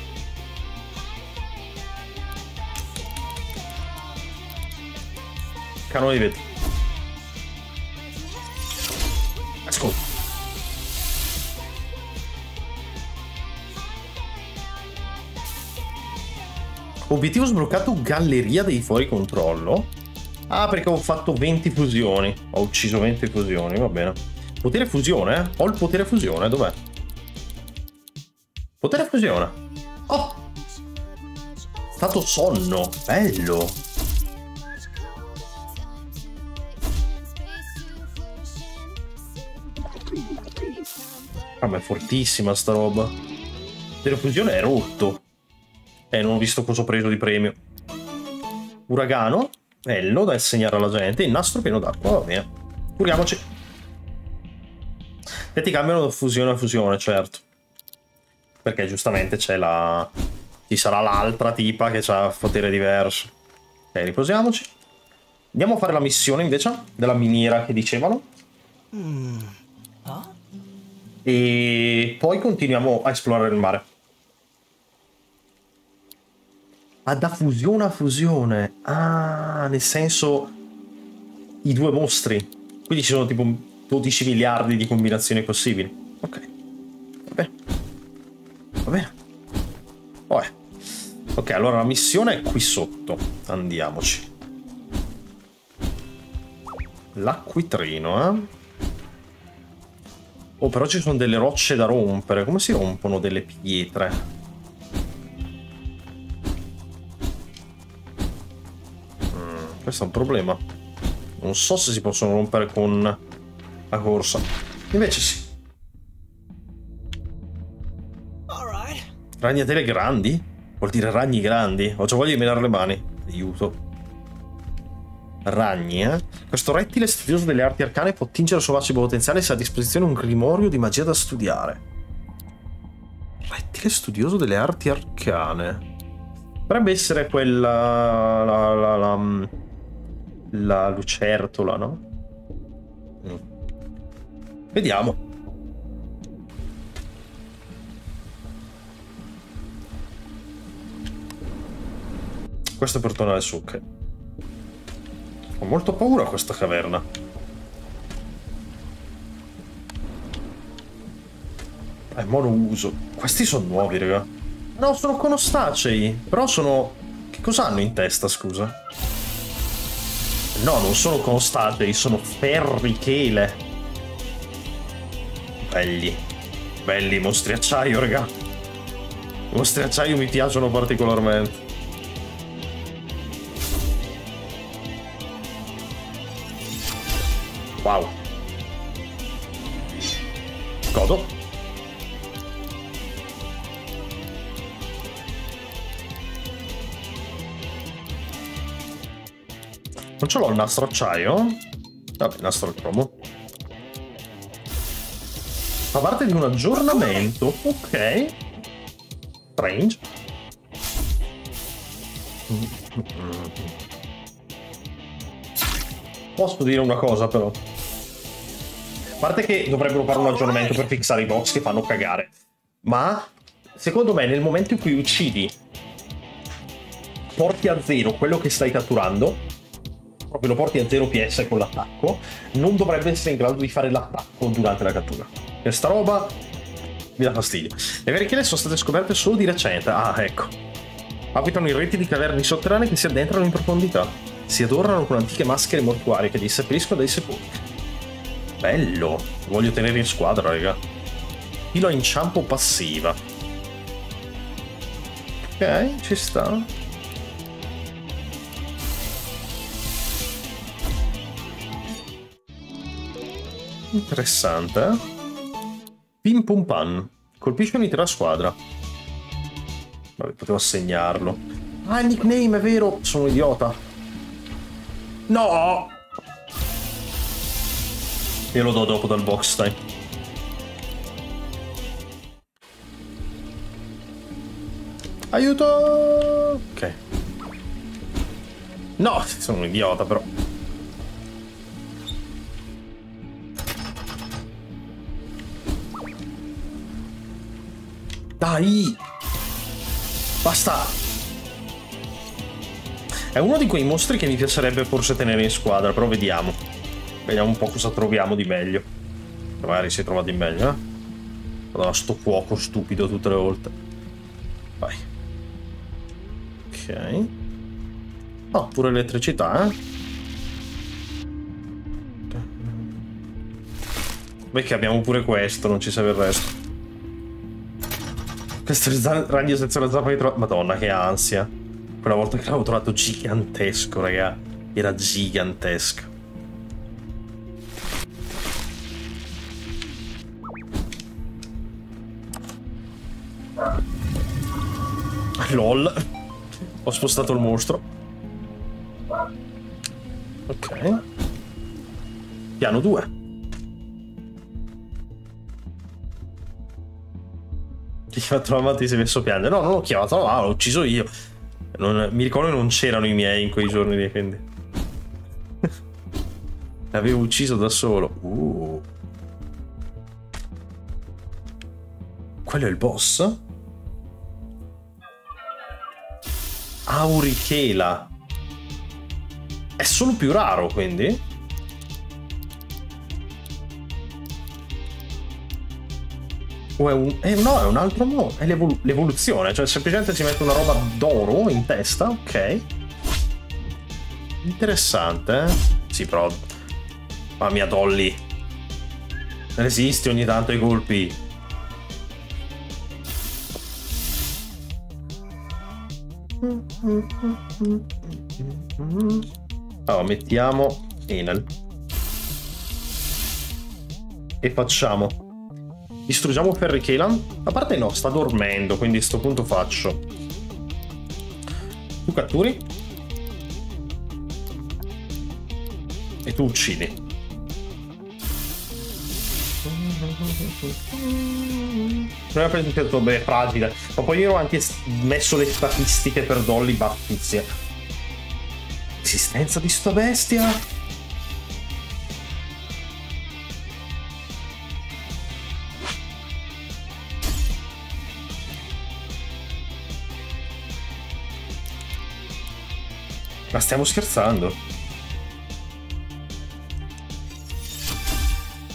Canone di vetro. Ascolta. Obiettivo sbloccato galleria dei fuori controllo. Ah, perché ho fatto 20 fusioni. Ho ucciso 20 fusioni, va bene. Potere fusione, eh? Ho il potere fusione, dov'è? Potere fusione. Oh! Stato sonno, bello. Ma è fortissima sta roba. Fusione è rotto. Eh, non ho visto cosa ho preso di premio. Uragano. Bello da insegnare alla gente. Il nastro pieno d'acqua, va bene. Curiamoci. E ti cambiano da fusione a fusione, certo. Perché giustamente c'è la... Ci sarà l'altra tipa che ha potere diverso. Ok, riposiamoci. Andiamo a fare la missione invece della miniera che dicevano. E poi continuiamo a esplorare il mare. Ah, da fusione a fusione. Ah, nel senso... I due mostri. Quindi ci sono tipo 12 miliardi di combinazioni possibili. Ok. Va bene. Va bene. Eh. Ok, allora la missione è qui sotto. Andiamoci. L'acquitrino, eh. Oh, però ci sono delle rocce da rompere. Come si rompono delle pietre? Mm, questo è un problema. Non so se si possono rompere con la corsa. Invece sì. Ragnatele grandi? Vuol dire ragni grandi? Ho già voglia di menare le mani. Aiuto. Ragni, eh? Questo rettile studioso delle arti arcane può attingere il suo massimo potenziale se ha a disposizione un grimorio di magia da studiare. Rettile studioso delle arti arcane. Potrebbe essere quella... La, la, la, la lucertola, no? Mm. Vediamo. Questo è per tornare su, ok. Ho molto paura questa caverna. È monouso. Questi sono nuovi, raga. No, sono conostacei. Però sono... Che cosa hanno in testa, scusa? No, non sono conostacei, sono ferrichele. Belli. Belli mostri acciaio, raga. I mostri acciaio mi piacciono particolarmente. Wow. Godo. Non ce l'ho il nastro acciaio? Vabbè, nastro cromo. Fa parte di un aggiornamento. Ok. Strange. Posso dire una cosa però. Parte che dovrebbero fare un aggiornamento per fissare i box che fanno cagare. Ma secondo me nel momento in cui uccidi porti a zero quello che stai catturando, proprio lo porti a zero PS con l'attacco, non dovrebbe essere in grado di fare l'attacco durante la cattura. Questa roba mi dà fastidio. Le vere sono state scoperte solo di recente. Ah, ecco. Abitano in reti di caverne sotterranee che si addentrano in profondità. Si adornano con antiche maschere mortuarie che li seppelliscono dai sepolcri. Bello. Voglio tenere in squadra, raga. Filo inciampo passiva. Ok, ci sta. Interessante. eh? Pim pum pan. Colpisce un'intera squadra. Vabbè, potevo assegnarlo. Ah, il nickname, è vero. Sono un idiota. No! Glielo do dopo dal box, dai. Aiuto! Ok. No, sono un idiota, però. Dai! Basta! È uno di quei mostri che mi piacerebbe forse tenere in squadra, però vediamo. Vediamo un po' cosa troviamo di meglio. Magari si è trovato di meglio, eh? Madonna, sto fuoco stupido tutte le volte. Vai. Ok. Oh, pure elettricità, eh? Beh, che abbiamo pure questo, non ci serve il resto. Questo ragno senza la zappa di tro- Madonna, che ansia. Quella volta che l'avevo trovato gigantesco, raga. Era gigantesco. LOL. Ho spostato il mostro. Ok. Piano 2. Ti fatto avanti si è messo a piangere. No, non l'ho chiamato, no, l'ho ucciso io. Non- mi ricordo che non c'erano i miei in quei giorni lì, quindi. [LAUGHS] L'avevo ucciso da solo. Uh. Quello è il boss? Aurichela. È solo più raro, quindi? O è un... Eh, no, è un altro modo. È l'evolu- l'evoluzione. Cioè, semplicemente si mette una roba d'oro in testa. Ok. Interessante, eh? Sì, però... Mamma mia, Dolly. Resisti ogni tanto ai colpi. Allora, mettiamo Enel. E facciamo. Distruggiamo Ferry Kelan. A parte no, sta dormendo, quindi a sto punto faccio. Tu catturi. E tu uccidi. Non è presentato beh, fragile. Ma poi io ho anche messo le statistiche per Dolly battizia. Esistenza di sta bestia? Ma stiamo scherzando?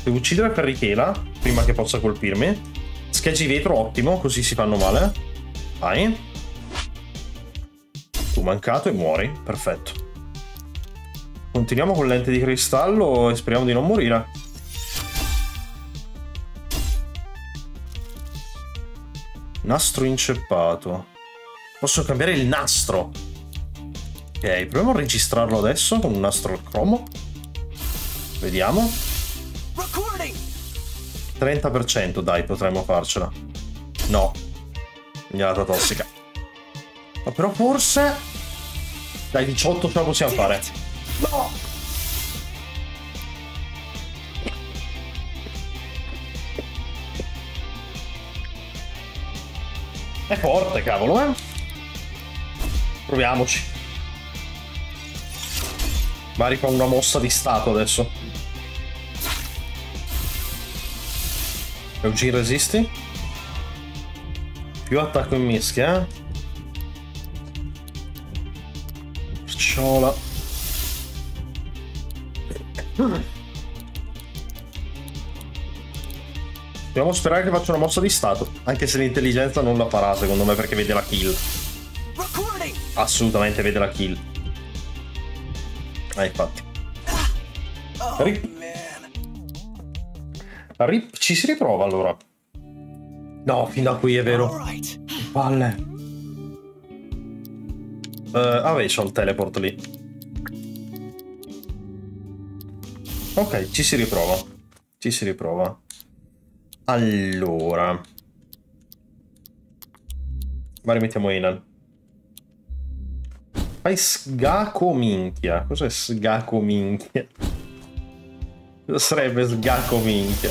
Devo uccidere Ferrichela prima che possa colpirmi. Scheggi vetro, ottimo, così si fanno male. Vai. Tu mancato e muori, perfetto. Continuiamo con lente di cristallo e speriamo di non morire. Nastro inceppato. Posso cambiare il nastro. Ok, proviamo a registrarlo adesso con un nastro al cromo. Vediamo. 30% dai, potremmo farcela. No. Migliorata tossica. Ma però forse... Dai, 18 ce la possiamo fare. No! È forte, cavolo, eh? Proviamoci. Mari fa una mossa di stato adesso. Eugene resisti? Più attacco in mischia? Ciola. Dobbiamo sperare che faccia una mossa di stato. Anche se l'intelligenza non la farà, secondo me, perché vede la kill. Assolutamente vede la kill. Ah, infatti. Rip. Rip. Ci si riprova allora. No, fino a qui è vero. Palle. Eh, ah, beh, c'ho il teleport lì. Ok, ci si riprova. Ci si riprova. Allora. Ma rimettiamo Inan. Fai sgaco minchia. Cos'è sgaco minchia? [LAUGHS] Sarebbe sgaco minchia?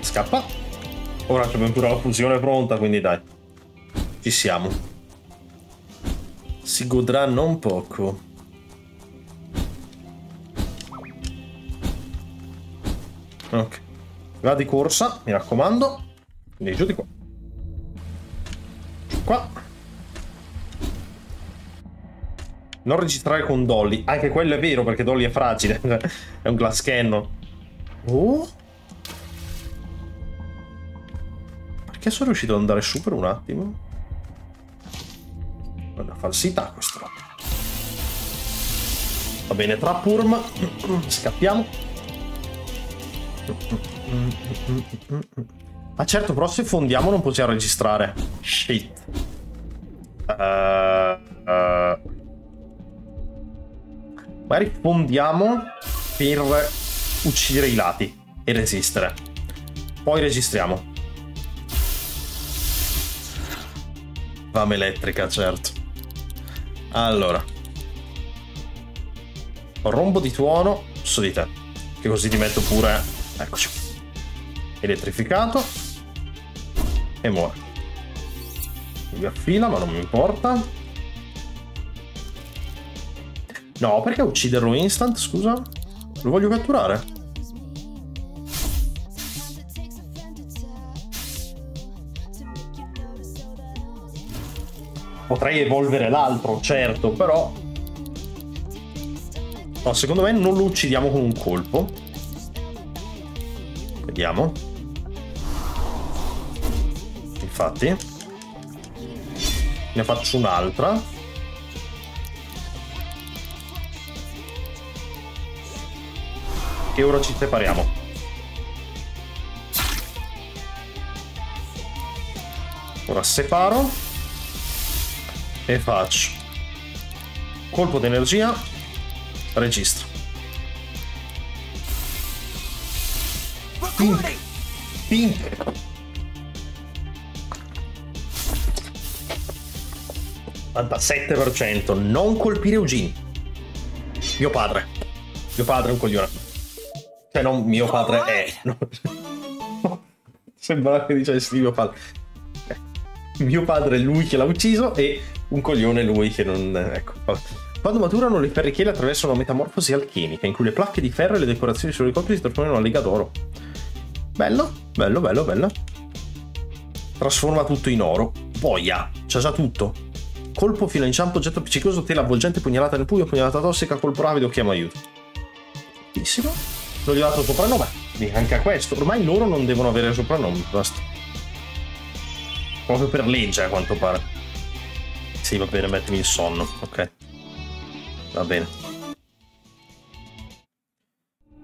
Scappa. Ora abbiamo pure la fusione pronta, quindi dai. Ci siamo. Si godrà non poco. Ok. Va di corsa, mi raccomando. Quindi giù di qua. Qua. Non registrare con Dolly. Anche quello è vero perché Dolly è fragile. [LAUGHS] è un glass cannon. Oh. Perché sono riuscito ad andare su per un attimo? È una falsità questa roba. Va bene, Trapurm. Scappiamo. Ah certo, però se fondiamo non possiamo registrare. Shit. Uh, uh. Magari fondiamo per uccidere i lati e resistere. Poi registriamo. Fame elettrica, certo. Allora. Rombo di tuono su di te. Che così ti metto pure... Eccoci. Elettrificato. E muore. Mi affila, ma non mi importa. No, perché ucciderlo instant, scusa? Lo voglio catturare. Potrei evolvere l'altro, certo, però... No, secondo me non lo uccidiamo con un colpo. Vediamo. Infatti. Ne faccio un'altra. E ora ci separiamo. Ora separo. E faccio. Colpo d'energia. Registro. Pink. Pink. cento Non colpire Eugene. Mio padre. Mio padre è un coglione. Cioè, non mio padre è. No. [LAUGHS] Sembra che dicessi mio padre. Mio padre è lui che l'ha ucciso e un coglione lui che non... Ecco. vabbè. Quando maturano le ferrichiele attraversano una metamorfosi alchemica in cui le placche di ferro e le decorazioni sugli elicotteri si trasformano in lega d'oro. Bello, bello, bello, bello. Trasforma tutto in oro. Boia, c'ha già tutto. Colpo, fila inciampo, oggetto appiccicoso, tela avvolgente, pugnalata nel pugno, pugnalata tossica, colpo rapido, chiama aiuto. Bellissimo. Gli ho dato soprannome. Anche a questo. Ormai loro non devono avere soprannomi, basta. Proprio per legge, a quanto pare. Sì, va bene, mettimi il sonno. Ok. Va bene.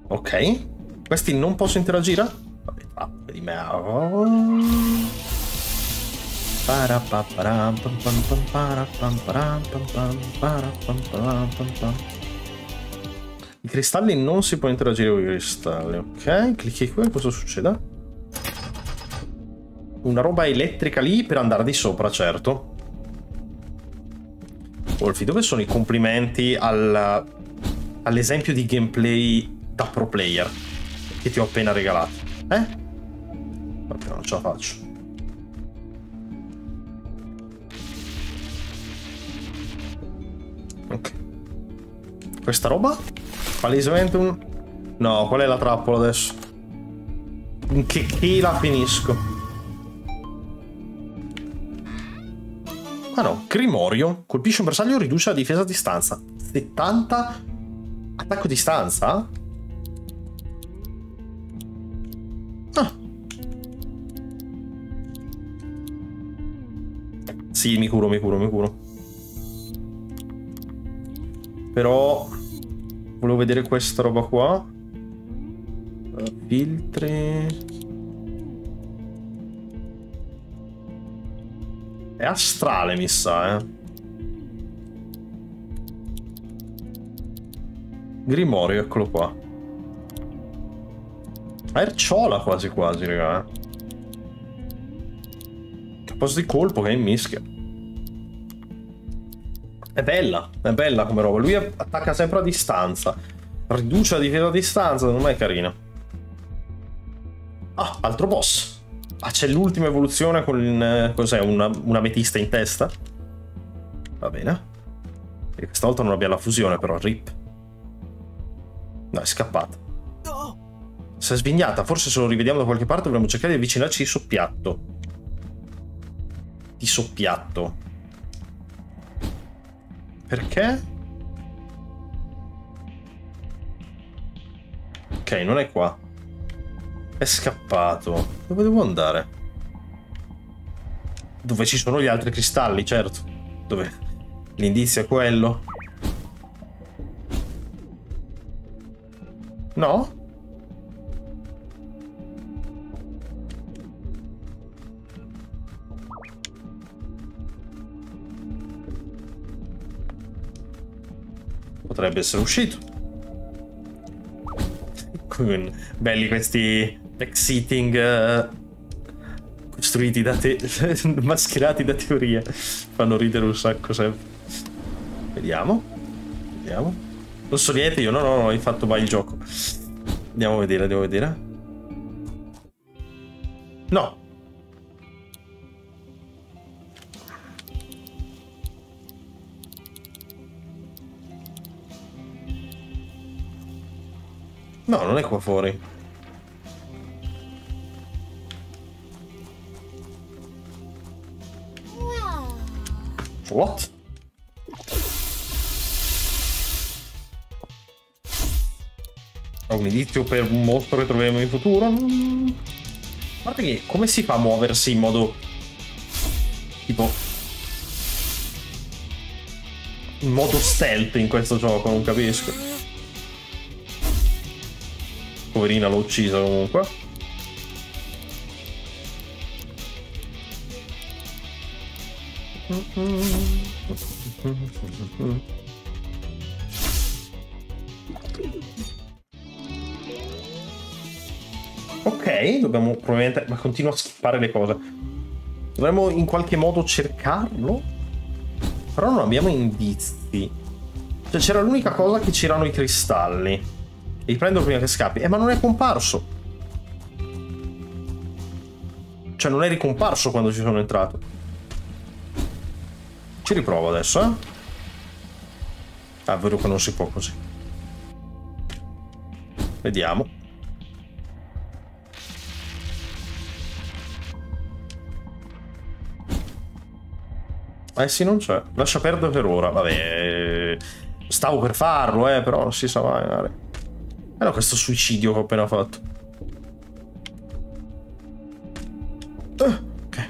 Ok. Questi non posso interagire? Vabbè, va, di me. Parapaparam, I cristalli non si può interagire con i cristalli, ok? Clicchi qui, cosa succede? Una roba elettrica lì per andare di sopra, certo. Wolfie, dove sono i complimenti al- all'esempio di gameplay da pro player che ti ho appena regalato? Eh? Vabbè, non ce la faccio. Ok. questa roba? Palesemente un... No, qual è la trappola adesso? In che, che la finisco? Ah no, Grimorio. Colpisce un bersaglio e riduce la difesa a distanza. 70 attacco a distanza? Ah. Sì, mi curo, mi curo, mi curo. Però volevo vedere questa roba qua. Eh, Filtri. È astrale, mi sa, eh. Grimorio, eccolo qua. Airciola quasi quasi, raga. Capace di colpo che è in mischia. È bella, è bella come roba. Lui attacca sempre a distanza. Riduce la difesa a distanza, me è carina. Ah, altro boss. Ah, c'è l'ultima evoluzione con... Cos'è? Una, una metista in testa? Va bene. E questa volta non abbiamo la fusione, però. Rip. No, è scappata. Si è svignata. Forse se lo rivediamo da qualche parte dovremmo cercare di avvicinarci di soppiatto. Di soppiatto. Perché? Ok, non è qua. È scappato. Dove devo andare? Dove ci sono gli altri cristalli, certo. Dove? L'indizio è quello. No? Potrebbe essere uscito. Con- Belli questi exiting eh, costruiti da te, [LAUGHS] mascherati da teoria. Fanno ridere un sacco sempre. Vediamo. Vediamo. Non so niente io, no, no, no, hai fatto mai il gioco. Andiamo a vedere, andiamo a vedere. No. No, non è qua fuori. What? Ho un indizio per un mostro che troveremo in futuro? Mm. Guarda che come si fa a muoversi in modo tipo in modo stealth in questo gioco, non capisco. Poverina l'ho uccisa comunque. Ok, dobbiamo probabilmente... Ma continuo a skippare le cose. Dovremmo in qualche modo cercarlo? Però non abbiamo indizi. Cioè c'era l'unica cosa che c'erano i cristalli. E li prendo prima che scappi. Eh, ma non è comparso. Cioè non è ricomparso quando ci sono entrato. Ci riprovo adesso, eh. Ah, vero che non si può così. Vediamo. Eh sì, non c'è. Lascia perdere per ora. Vabbè. Stavo per farlo, eh, però non si sa mai. magari. No, questo suicidio che ho appena fatto. Eh, ok.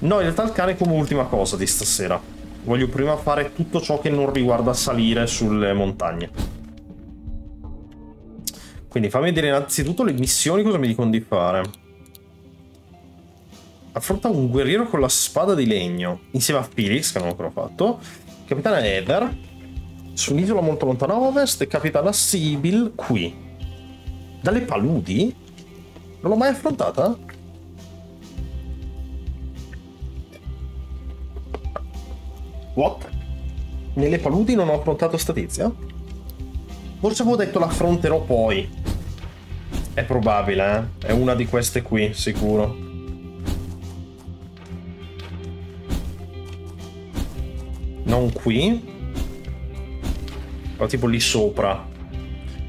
No, in realtà il cane come ultima cosa di stasera. Voglio prima fare tutto ciò che non riguarda salire sulle montagne. Quindi fammi vedere innanzitutto le missioni cosa mi dicono di fare. Affronta un guerriero con la spada di legno insieme a Felix, che non ho ancora fatto. Capitana Heather su un'isola molto lontana a ovest e Capitana Sibyl qui. Dalle paludi? Non l'ho mai affrontata? What? Nelle paludi non ho affrontato sta tizia? Forse avevo detto l'affronterò poi. È probabile, eh? È una di queste qui, sicuro. Non qui. Ma tipo lì sopra.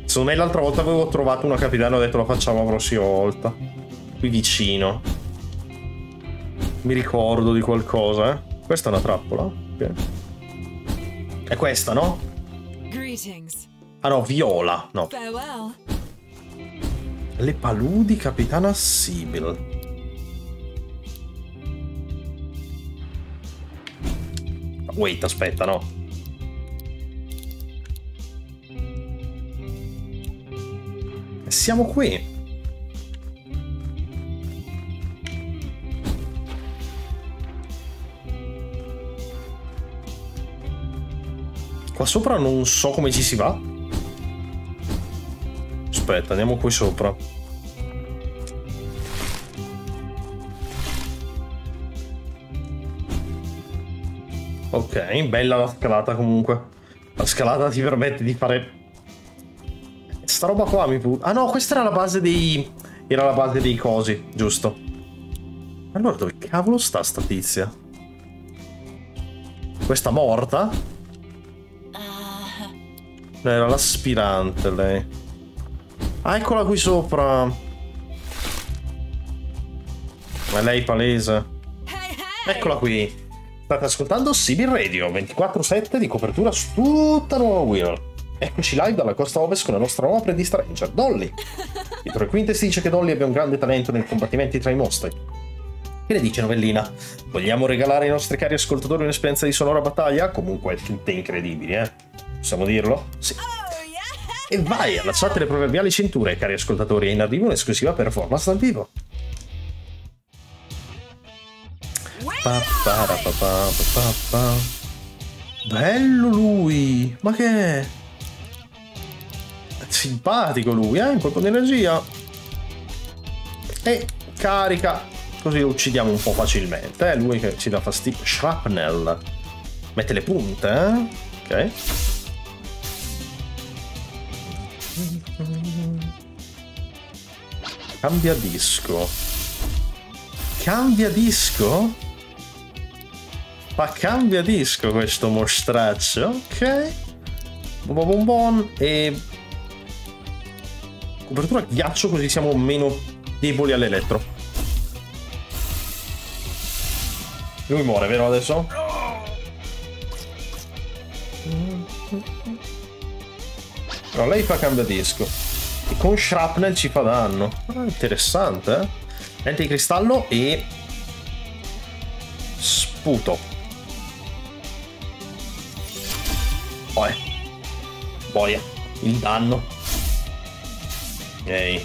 Secondo me l'altra volta avevo trovato una capitana e ho detto la facciamo la prossima volta. Qui vicino. Mi ricordo di qualcosa, eh. Questa è una trappola. Ok. È questa, no? Ah no, viola. No. Le paludi capitana Sibyl. Wait, aspetta, no. Siamo qui. Qua sopra non so come ci si va. Aspetta, andiamo qui sopra. Ok, bella la scalata comunque. La scalata ti permette di fare... Sta roba qua mi pu... Ah no, questa era la base dei... Era la base dei cosi, giusto. Allora dove cavolo sta sta tizia? Questa morta? Era l'aspirante lei. Ah, eccola qui sopra. Ma lei palese. Eccola qui. State ascoltando Sibyl Radio 24-7 di copertura su tutta Nuova Wheel. Eccoci live dalla costa ovest con la nostra nuova apprendista stranger, Dolly. [LAUGHS] Dietro le quinte si dice che Dolly abbia un grande talento nei combattimenti tra i mostri. Che ne dice novellina? Vogliamo regalare ai nostri cari ascoltatori un'esperienza di sonora battaglia? Comunque tutte incredibili, eh? Possiamo dirlo? Sì. E vai, allacciate le proverbiali cinture, cari ascoltatori, è in arrivo un'esclusiva performance dal vivo. Bello lui! Ma che è? Simpatico lui, eh? Un colpo di energia. E carica. Così lo uccidiamo un po' facilmente, eh? Lui che ci dà fastidio. Shrapnel. Mette le punte, eh? Ok. Cambia disco. Cambia disco? Ma cambia disco questo mostraccio, ok. Bom bom bom e... Copertura ghiaccio così siamo meno deboli all'elettro. Lui muore, vero adesso? No, lei fa cambia disco. E con shrapnel ci fa danno. Ah, interessante, eh? Lente di cristallo e... Sputo. Poi. Boia. Il danno. Ok.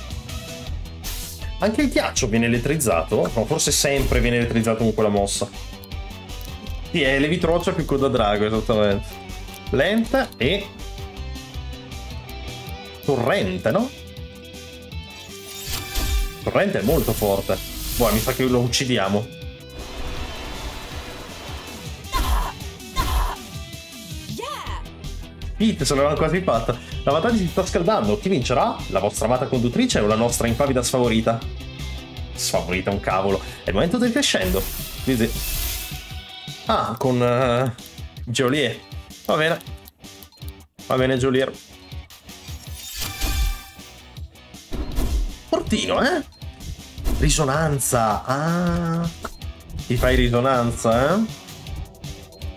Anche il ghiaccio viene elettrizzato? No, forse sempre viene elettrizzato con quella mossa. Sì, è levitroccia più coda drago, esattamente. Lenta e... Torrente, no? Torrente è molto forte. Boh, mi sa che lo uccidiamo. Pete, l'avevamo quasi fatta. La battaglia si sta scaldando. Chi vincerà? La vostra amata conduttrice o la nostra impavida sfavorita? Sfavorita un cavolo. È il momento del crescendo. Quindi... Ah, con... Uh, Joliet. Va bene. Va bene, Joliet. Fortino, eh? Risonanza. Ah. Ti fai risonanza, eh?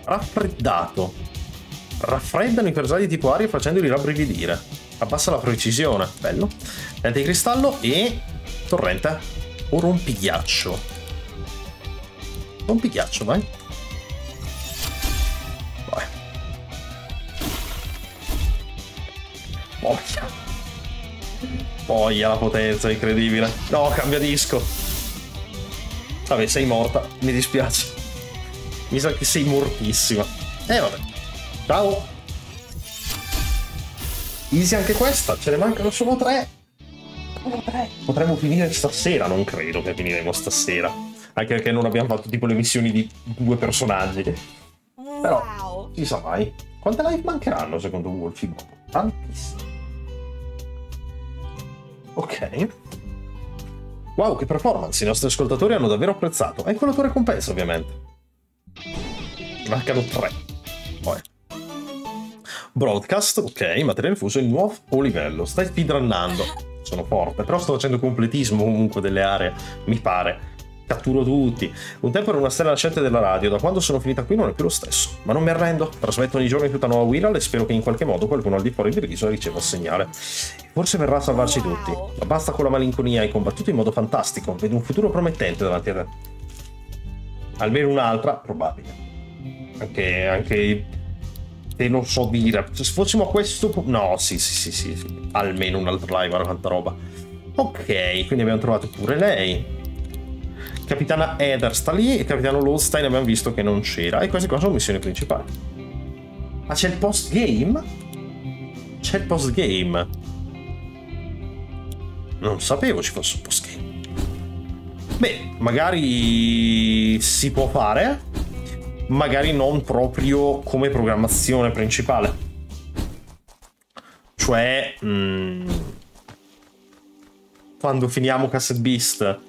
Raffreddato. Raffreddano i personaggi tipo aria facendoli rabbrividire. Abbassa la precisione. Bello. Lente di cristallo e... Torrente. O rompighiaccio. Rompighiaccio, vai. Vai. Voglia. Voglia la potenza, incredibile. No, cambia disco. Vabbè, sei morta. Mi dispiace. Mi sa che sei mortissima. Eh, vabbè. Ciao. Easy anche questa. Ce ne mancano solo tre. Solo tre. Potremmo finire stasera. Non credo che finiremo stasera. Anche perché non abbiamo fatto tipo le missioni di due personaggi. Però, si sa mai. Quante live mancheranno secondo Wolfie Bob? Tantissime. Ok. Wow, che performance! I nostri ascoltatori hanno davvero apprezzato. Ecco la tua recompensa, ovviamente. Mancano tre. Broadcast, ok, materiale fuso, il nuovo livello. Stai speedrunnando. Sono forte, però sto facendo completismo comunque delle aree, mi pare. Catturo tutti. Un tempo ero una stella nascente della radio, da quando sono finita qui non è più lo stesso. Ma non mi arrendo, trasmetto ogni giorno in tutta nuova Wirral e spero che in qualche modo qualcuno al di fuori di Riso riceva il segnale. Forse verrà a salvarci tutti. Ma basta con la malinconia, hai combattuto in modo fantastico. Vedo un futuro promettente davanti a te. Almeno un'altra, probabile. Anche, anche te lo so dire. Se fossimo a questo pu- No, sì, sì, sì, sì. Almeno un altro live, guarda quanta roba. Ok, quindi abbiamo trovato pure lei. Capitana Eder sta lì e Capitano Lowstein abbiamo visto che non c'era. E queste qua sono missioni principali. Ma c'è il post game? C'è il post game. Non sapevo ci fosse un post game. Beh, magari si può fare, magari non proprio come programmazione principale. Cioè, mm, quando finiamo Cassette Beast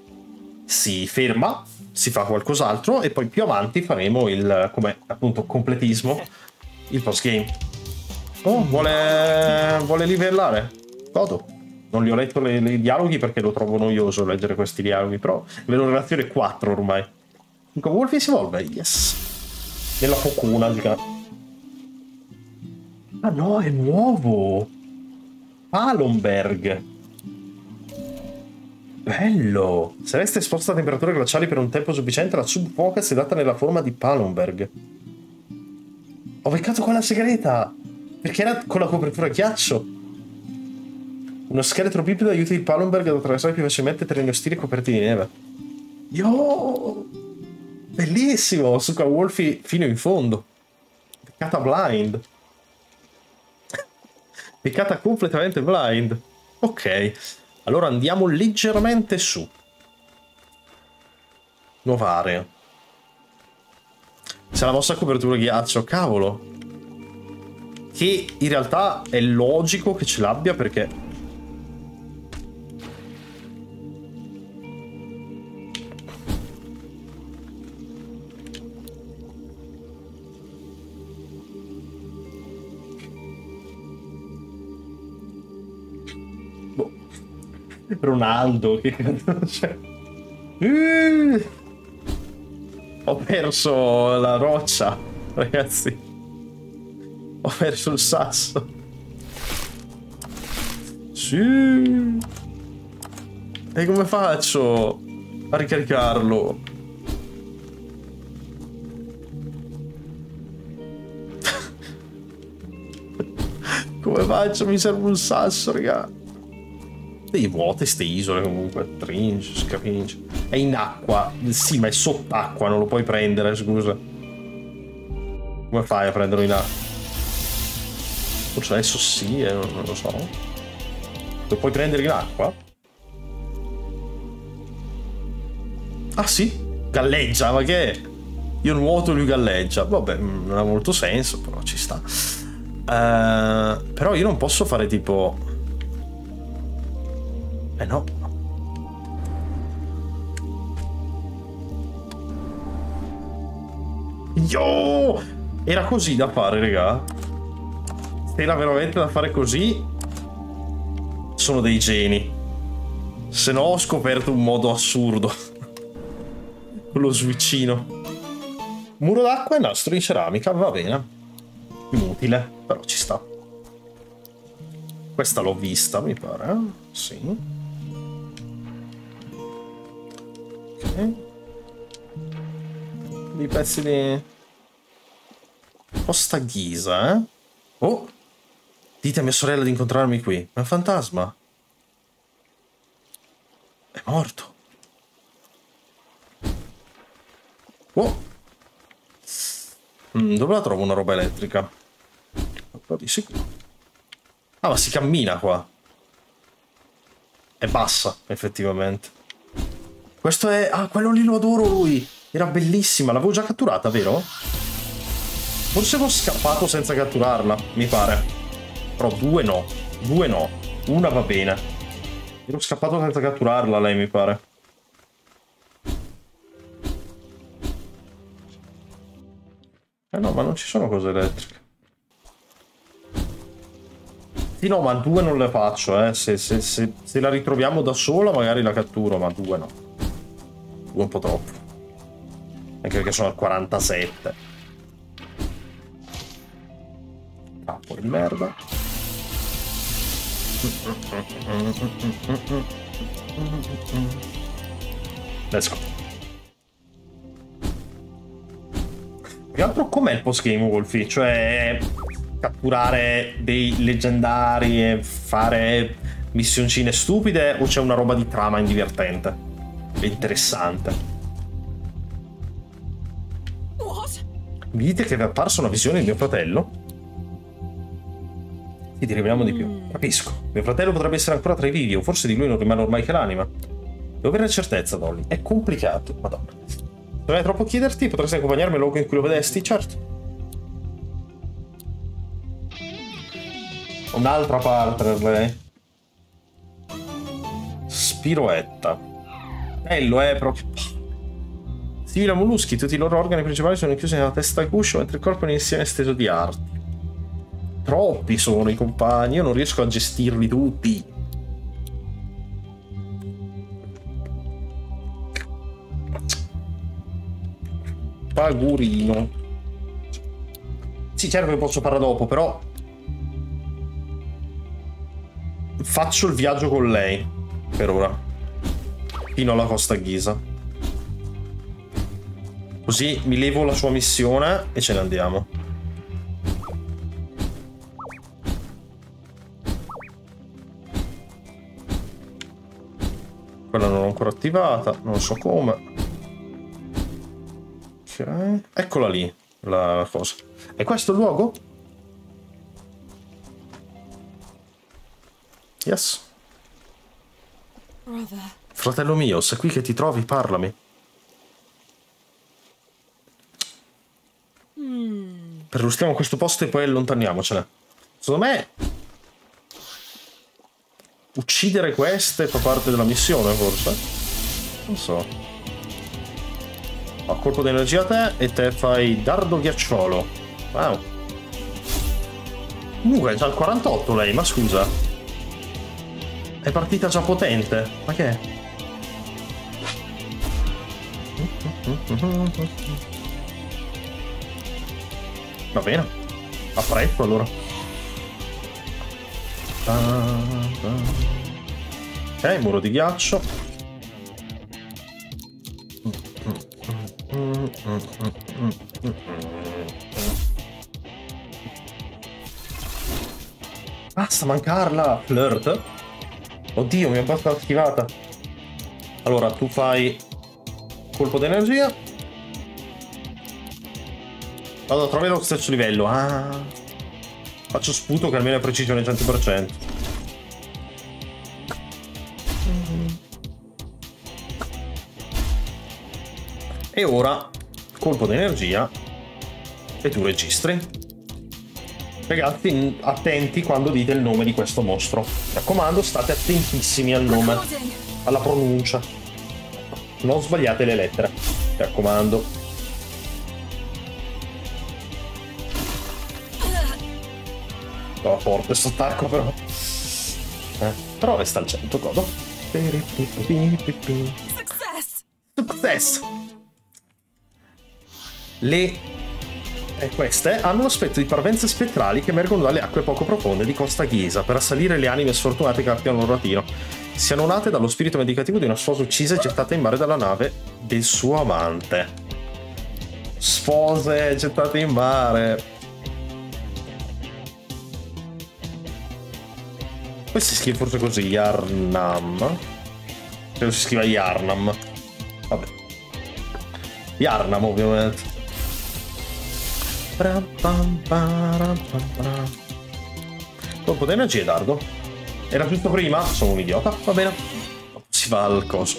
si ferma, si fa qualcos'altro e poi più avanti faremo il, come appunto completismo, il post game. Oh, vuole, vuole livellare? Godo. Non li ho letto le- i dialoghi perché lo trovo noioso leggere questi dialoghi, però vedo relazione 4 ormai. Comunque Wolfie si evolve, yes. Nella focuna gigante. Ah no, è nuovo. Palomberg. Bello. Se resta esposta a temperature glaciali per un tempo sufficiente, la subfocus è data nella forma di Palomberg. Ho beccato quella segreta! Perché era con la copertura a ghiaccio. Uno scheletro bipido aiuta il Palomberg ad attraversare più facilmente terreni ostili coperti di neve. Yo! Bellissimo! Suka Wolfie fino in fondo. Peccata blind. [LAUGHS] Peccata completamente blind. Ok. Allora andiamo leggermente su. Nuova area. C'è la mossa copertura ghiaccio, cavolo. Che in realtà è logico che ce l'abbia perché... Ronaldo, che [LAUGHS] cazzo c'è? Uh! Ho perso la roccia, ragazzi. Ho perso il sasso. Sì. E come faccio a ricaricarlo? [LAUGHS] come faccio? Mi serve un sasso, raga. Dei vuote ste isole comunque. Tringe, scapinge. È in acqua. Sì, ma è sott'acqua, non lo puoi prendere, scusa. Come fai a prenderlo in acqua? Forse adesso sì, eh, non, lo so. Lo puoi prendere in acqua? Ah sì? Galleggia, ma che è? Io nuoto e lui galleggia. Vabbè, mm, non ha molto senso, però ci sta. Eh, però io non posso fare tipo... Eh no. Yo! Era così da fare, raga. Era veramente da fare così, sono dei geni. Se no ho scoperto un modo assurdo. [LAUGHS] Lo switchino. Muro d'acqua e nastro in ceramica, va bene. Inutile, però ci sta. Questa l'ho vista, mi pare. eh? Sì. Ok. Dei pezzi di... Costa Ghisa, eh? Oh! Dite a mia sorella di incontrarmi qui. È un fantasma. È morto. Oh! Mm, dove la trovo una roba elettrica? Di sicuro. Ah, ma si cammina qua. È bassa, effettivamente. Questo è... Ah, quello lì lo adoro lui. Era bellissima. L'avevo già catturata, vero? Forse avevo scappato senza catturarla, mi pare. Però due no. Due no. Una va bene. Ero scappato senza catturarla, lei mi pare. Eh no, ma non ci sono cose elettriche. Sì, no, ma due non le faccio, eh. Se, se- se- se la ritroviamo da sola magari la catturo, ma due no. Un po' troppo. Anche perché sono al 47. Tappo di merda. Let's go. Più altro com'è il postgame Wolfie? Cioè catturare dei leggendari e fare missioncine stupide o c'è una roba di trama indivertente? Interessante. Mi dite che vi è apparsa una visione di mio fratello? Ti riveliamo di più. Capisco. Mio fratello potrebbe essere ancora tra i vivi, o forse di lui non rimane ormai che l'anima. Devo avere certezza, Dolly. È complicato. Madonna. Non è troppo chiederti? Potresti accompagnarmi al luogo in cui lo vedesti? Certo. Un'altra partner, lei. Spiroetta. Bello, eh, proprio. Simili a molluschi, tutti i loro organi principali sono chiusi nella testa e guscio, mentre il corpo è un insieme esteso di arti. Troppi sono i compagni, io non riesco a gestirli tutti. Pagurino. Sì, certo che posso farla dopo, però... Faccio il viaggio con lei, per ora. Fino alla Costa Ghisa. Così mi levo la sua missione e ce ne andiamo. Quella non l'ho ancora attivata, non so come. Ok, eccola lì, la cosa. È questo il luogo? Yes. Brother. Fratello mio, se è qui che ti trovi, parlami. Perlustriamo questo posto e poi allontaniamocene. Secondo me... Uccidere queste fa parte della missione, forse? Non so. Ho colpo di energia a te e te fai dardo ghiacciolo. Wow. Comunque è già al 48 lei, ma scusa. È partita già potente. Ma che è? Va bene. Apprezzo allora. Ok, muro di ghiaccio. Basta mancarla, flirt. Oddio, mi ha basta schivata. Allora, tu fai colpo d'energia. Vado a trovare lo stesso livello. Ah. Faccio sputo che almeno è precisione 100%. E ora colpo d'energia e tu registri. Ragazzi, attenti quando dite il nome di questo mostro. Mi raccomando, state attentissimi al nome, alla pronuncia. Non sbagliate le lettere. Mi raccomando. No, forte sto attacco però. Eh, però resta al 100, godo. Success. Success! Le e queste hanno l'aspetto di parvenze spettrali che emergono dalle acque poco profonde di Costa Ghisa per assalire le anime sfortunate che abbiano un ratino. Siano nate dallo spirito vendicativo di una sposa uccisa e gettata in mare dalla nave del suo amante. Spose gettate in mare. Questo si scrive forse così, Yarnam. Credo si scriva Yarnam. Vabbè. Yarnam ovviamente. Colpo di energia, Dardo. Era giusto prima? Sono un idiota. Va bene. Si va al coso.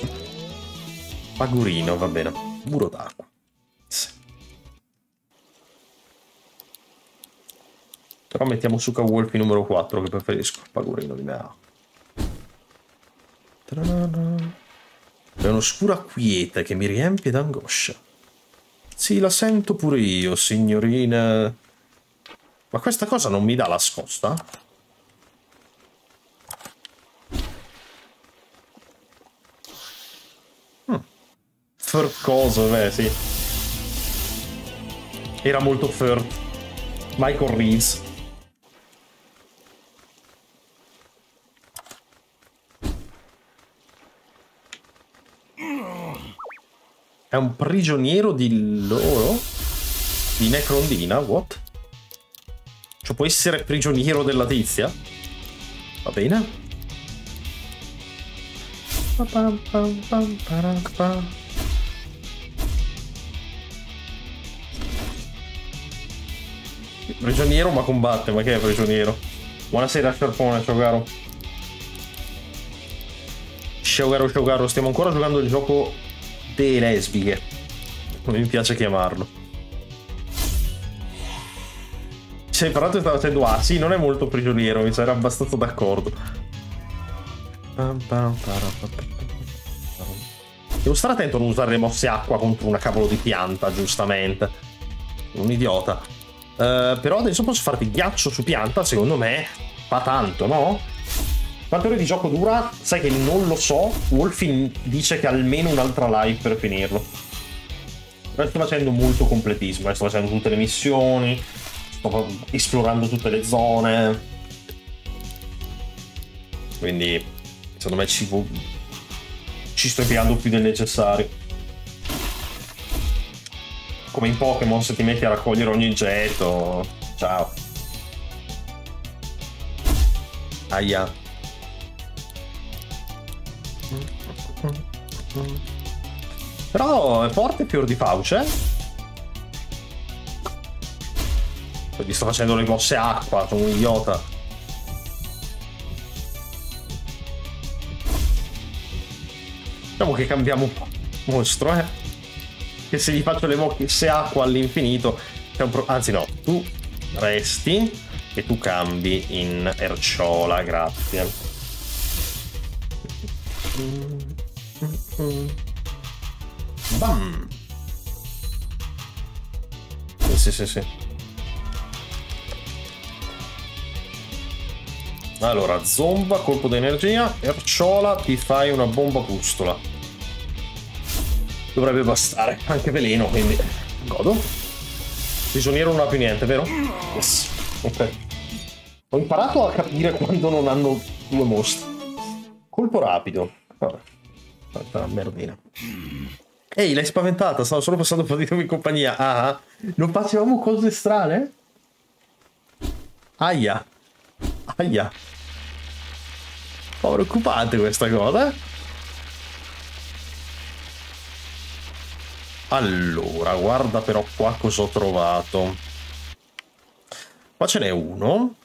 Pagurino, va bene. Muro d'acqua. Sì. Però mettiamo su Wolfi numero 4 che preferisco. Pagurino di me. È un'oscura quiete che mi riempie d'angoscia. Sì, la sento pure io, signorina. Ma questa cosa non mi dà la scosta? Furt coso, beh, sì. Era molto Furt. Michael Reeves. È un prigioniero di loro? Di Necrondina? What? Cioè può essere prigioniero della tizia? Va bene? Pa Prigioniero ma combatte, ma che è prigioniero? Buonasera Sharpone, ciao caro. Ciao caro, ciao caro, stiamo ancora giocando il gioco delle lesbiche. Come mi piace chiamarlo. Cioè, però tu stai facendo ah sì, non è molto prigioniero, mi sarei abbastanza d'accordo. Devo stare attento a non usare le mosse acqua contro una cavolo di pianta, giustamente. Un idiota. Eh, però adesso posso farti ghiaccio su pianta, secondo me fa tanto, no? Quante ore di gioco dura? Sai che non lo so. Wolfin dice che almeno un'altra live per finirlo. Però sto facendo molto completismo, eh, sto facendo tutte le missioni, sto esplorando tutte le zone. Quindi, secondo me ci, ci sto impiegando più del necessario. Come in Pokémon, se ti metti a raccogliere ogni oggetto. Ciao. Aia. Però è forte Fior di Fauce. Poi gli sto facendo le mosse acqua, sono un idiota. Diciamo che cambiamo un po' mostro, eh. Che se gli faccio le mosse acqua all'infinito. Anzi no, tu resti e tu cambi in Erciola, grazie. Bam! Sì, sì, sì, sì. Allora, zomba, colpo d'energia, Erciola, ti fai una bomba pustola. Dovrebbe bastare, anche veleno, quindi godo. Prigioniero non ha più niente, vero? Yes. Ok. Ho imparato a capire quando non hanno due mostri. Colpo rapido. Vabbè. Quanta una merdina. Ehi, l'hai spaventata, stavo solo passando un po' di tempo in compagnia. Ah, non facevamo cose strane? Aia. Aia. Povero occupante questa cosa. eh. Allora, guarda però qua cosa ho trovato. Qua ce n'è uno.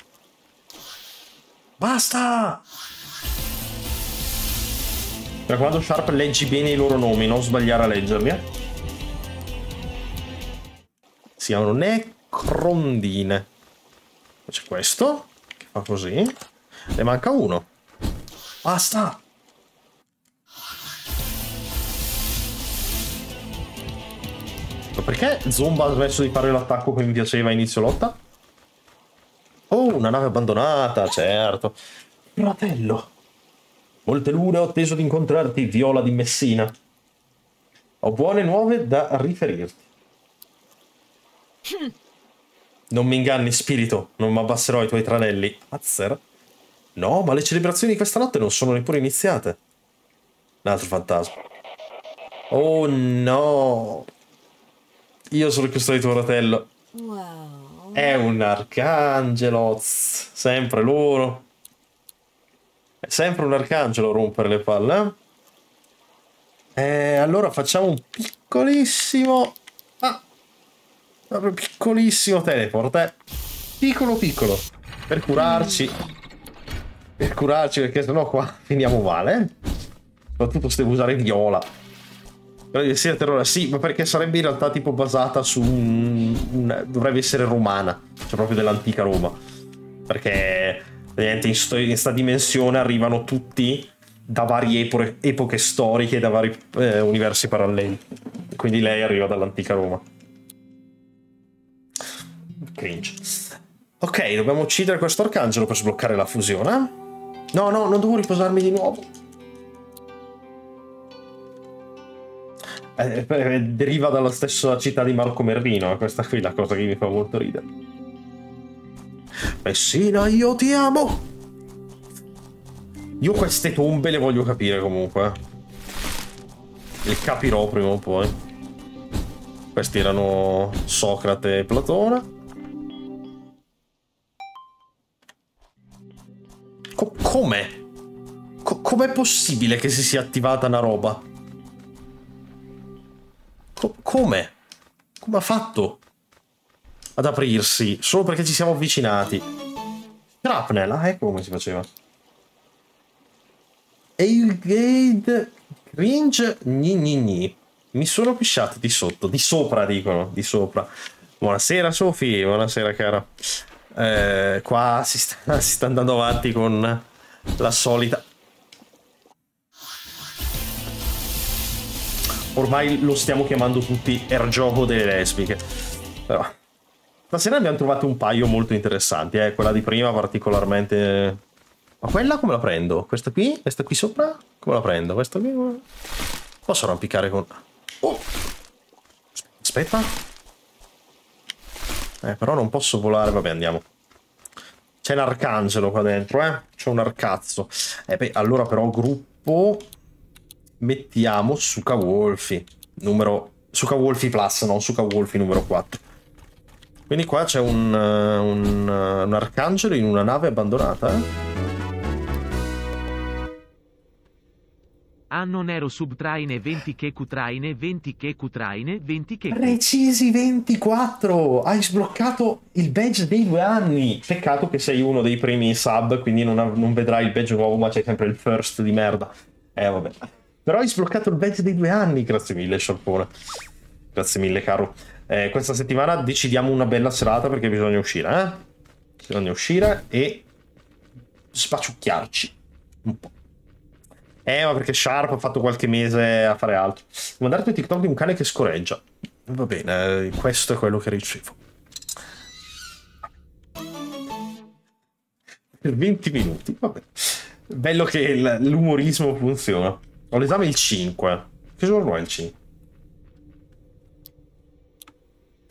Basta! Mi raccomando, Sharp, leggi bene i loro nomi, non sbagliare a leggerli. Eh. Si chiamano Necrondine. C'è questo, che fa così. Ne manca uno. Basta! Ma perché Zomba ha smesso di fare l'attacco che mi piaceva a inizio lotta? Oh, una nave abbandonata, certo. Fratello. Molte lune ho atteso di incontrarti, Viola di Messina. Ho buone nuove da riferirti. Non mi inganni, spirito, non mi abbasserò i tuoi tranelli. Azzer? No, ma le celebrazioni di questa notte non sono neppure iniziate. Un altro fantasma. Oh no! Io sono il custode di tuo fratello. Wow. È un arcangelo. Sempre loro. È sempre un arcangelo a rompere le palle. Eh? Eh, allora facciamo un piccolissimo. Ah, proprio piccolissimo teleport. Eh? Piccolo piccolo. Per curarci. Per curarci perché sennò qua finiamo male. eh. Soprattutto se devo usare viola. Deve essere terrore, sì, ma perché sarebbe in realtà tipo basata su un, un- dovrebbe essere romana, cioè proprio dell'antica Roma. Perché praticamente in, sto- in sta dimensione arrivano tutti da varie epo- epoche storiche, da vari eh, universi paralleli. Quindi lei arriva dall'antica Roma. Cringe. Ok, dobbiamo uccidere questo arcangelo per sbloccare la fusione. No, no, non devo riposarmi di nuovo. Eh, deriva dalla stessa città di Marco Merrino, eh, questa qui è la cosa che mi fa molto ridere. Messina, io ti amo! Io queste tombe le voglio capire comunque. eh. Le capirò prima o poi. Questi erano Socrate e Platone. Co- come? Co- com'è possibile che si sia attivata una roba? Co- come? Come ha fatto ad aprirsi? Solo perché ci siamo avvicinati. Shrapnel, ah, ecco come si faceva. Ailgate Cringe gni gni. Mi sono pisciato di sotto, di sopra dicono, di sopra. Buonasera Sofì, buonasera cara. Eh, qua si sta, [LAUGHS] si sta andando avanti con la solita ormai lo stiamo chiamando tutti er gioco delle lesbiche. Però stasera abbiamo trovato un paio molto interessanti, eh? quella di prima particolarmente... Ma quella come la prendo? Questa qui? Questa qui sopra? Come la prendo? Questa qui? Posso arrampicare con... Oh! Aspetta. Eh, però non posso volare, vabbè andiamo. C'è un arcangelo qua dentro, eh? C'è un arcazzo. Eh beh, allora però gruppo mettiamo Suka Wolfi numero Suka Wolfi Plus, non Suka Wolfi numero 4. Quindi qua c'è un, uh, un, uh, un arcangelo in una nave abbandonata. eh? Anno nero subtraine 20 che cutraine 20 che cutraine 20 che Precisi 24! Hai sbloccato il badge dei due anni! Peccato che sei uno dei primi sub, quindi non, non vedrai il badge nuovo, ma c'è sempre il first di merda. Eh, vabbè. Però hai sbloccato il badge dei due anni, grazie mille, Sciarpone. Grazie mille, caro. Eh, questa settimana decidiamo una bella serata perché bisogna uscire, eh? Bisogna uscire e spacciucchiarci un po'. Eh, ma perché Sharp ha fatto qualche mese a fare altro. Devo mandarti TikTok di un cane che scorreggia. Va bene, eh, questo è quello che ricevo. Per 20 minuti, vabbè. Bello che l'umorismo funziona. Ho l'esame il 5. Che giorno è il 5?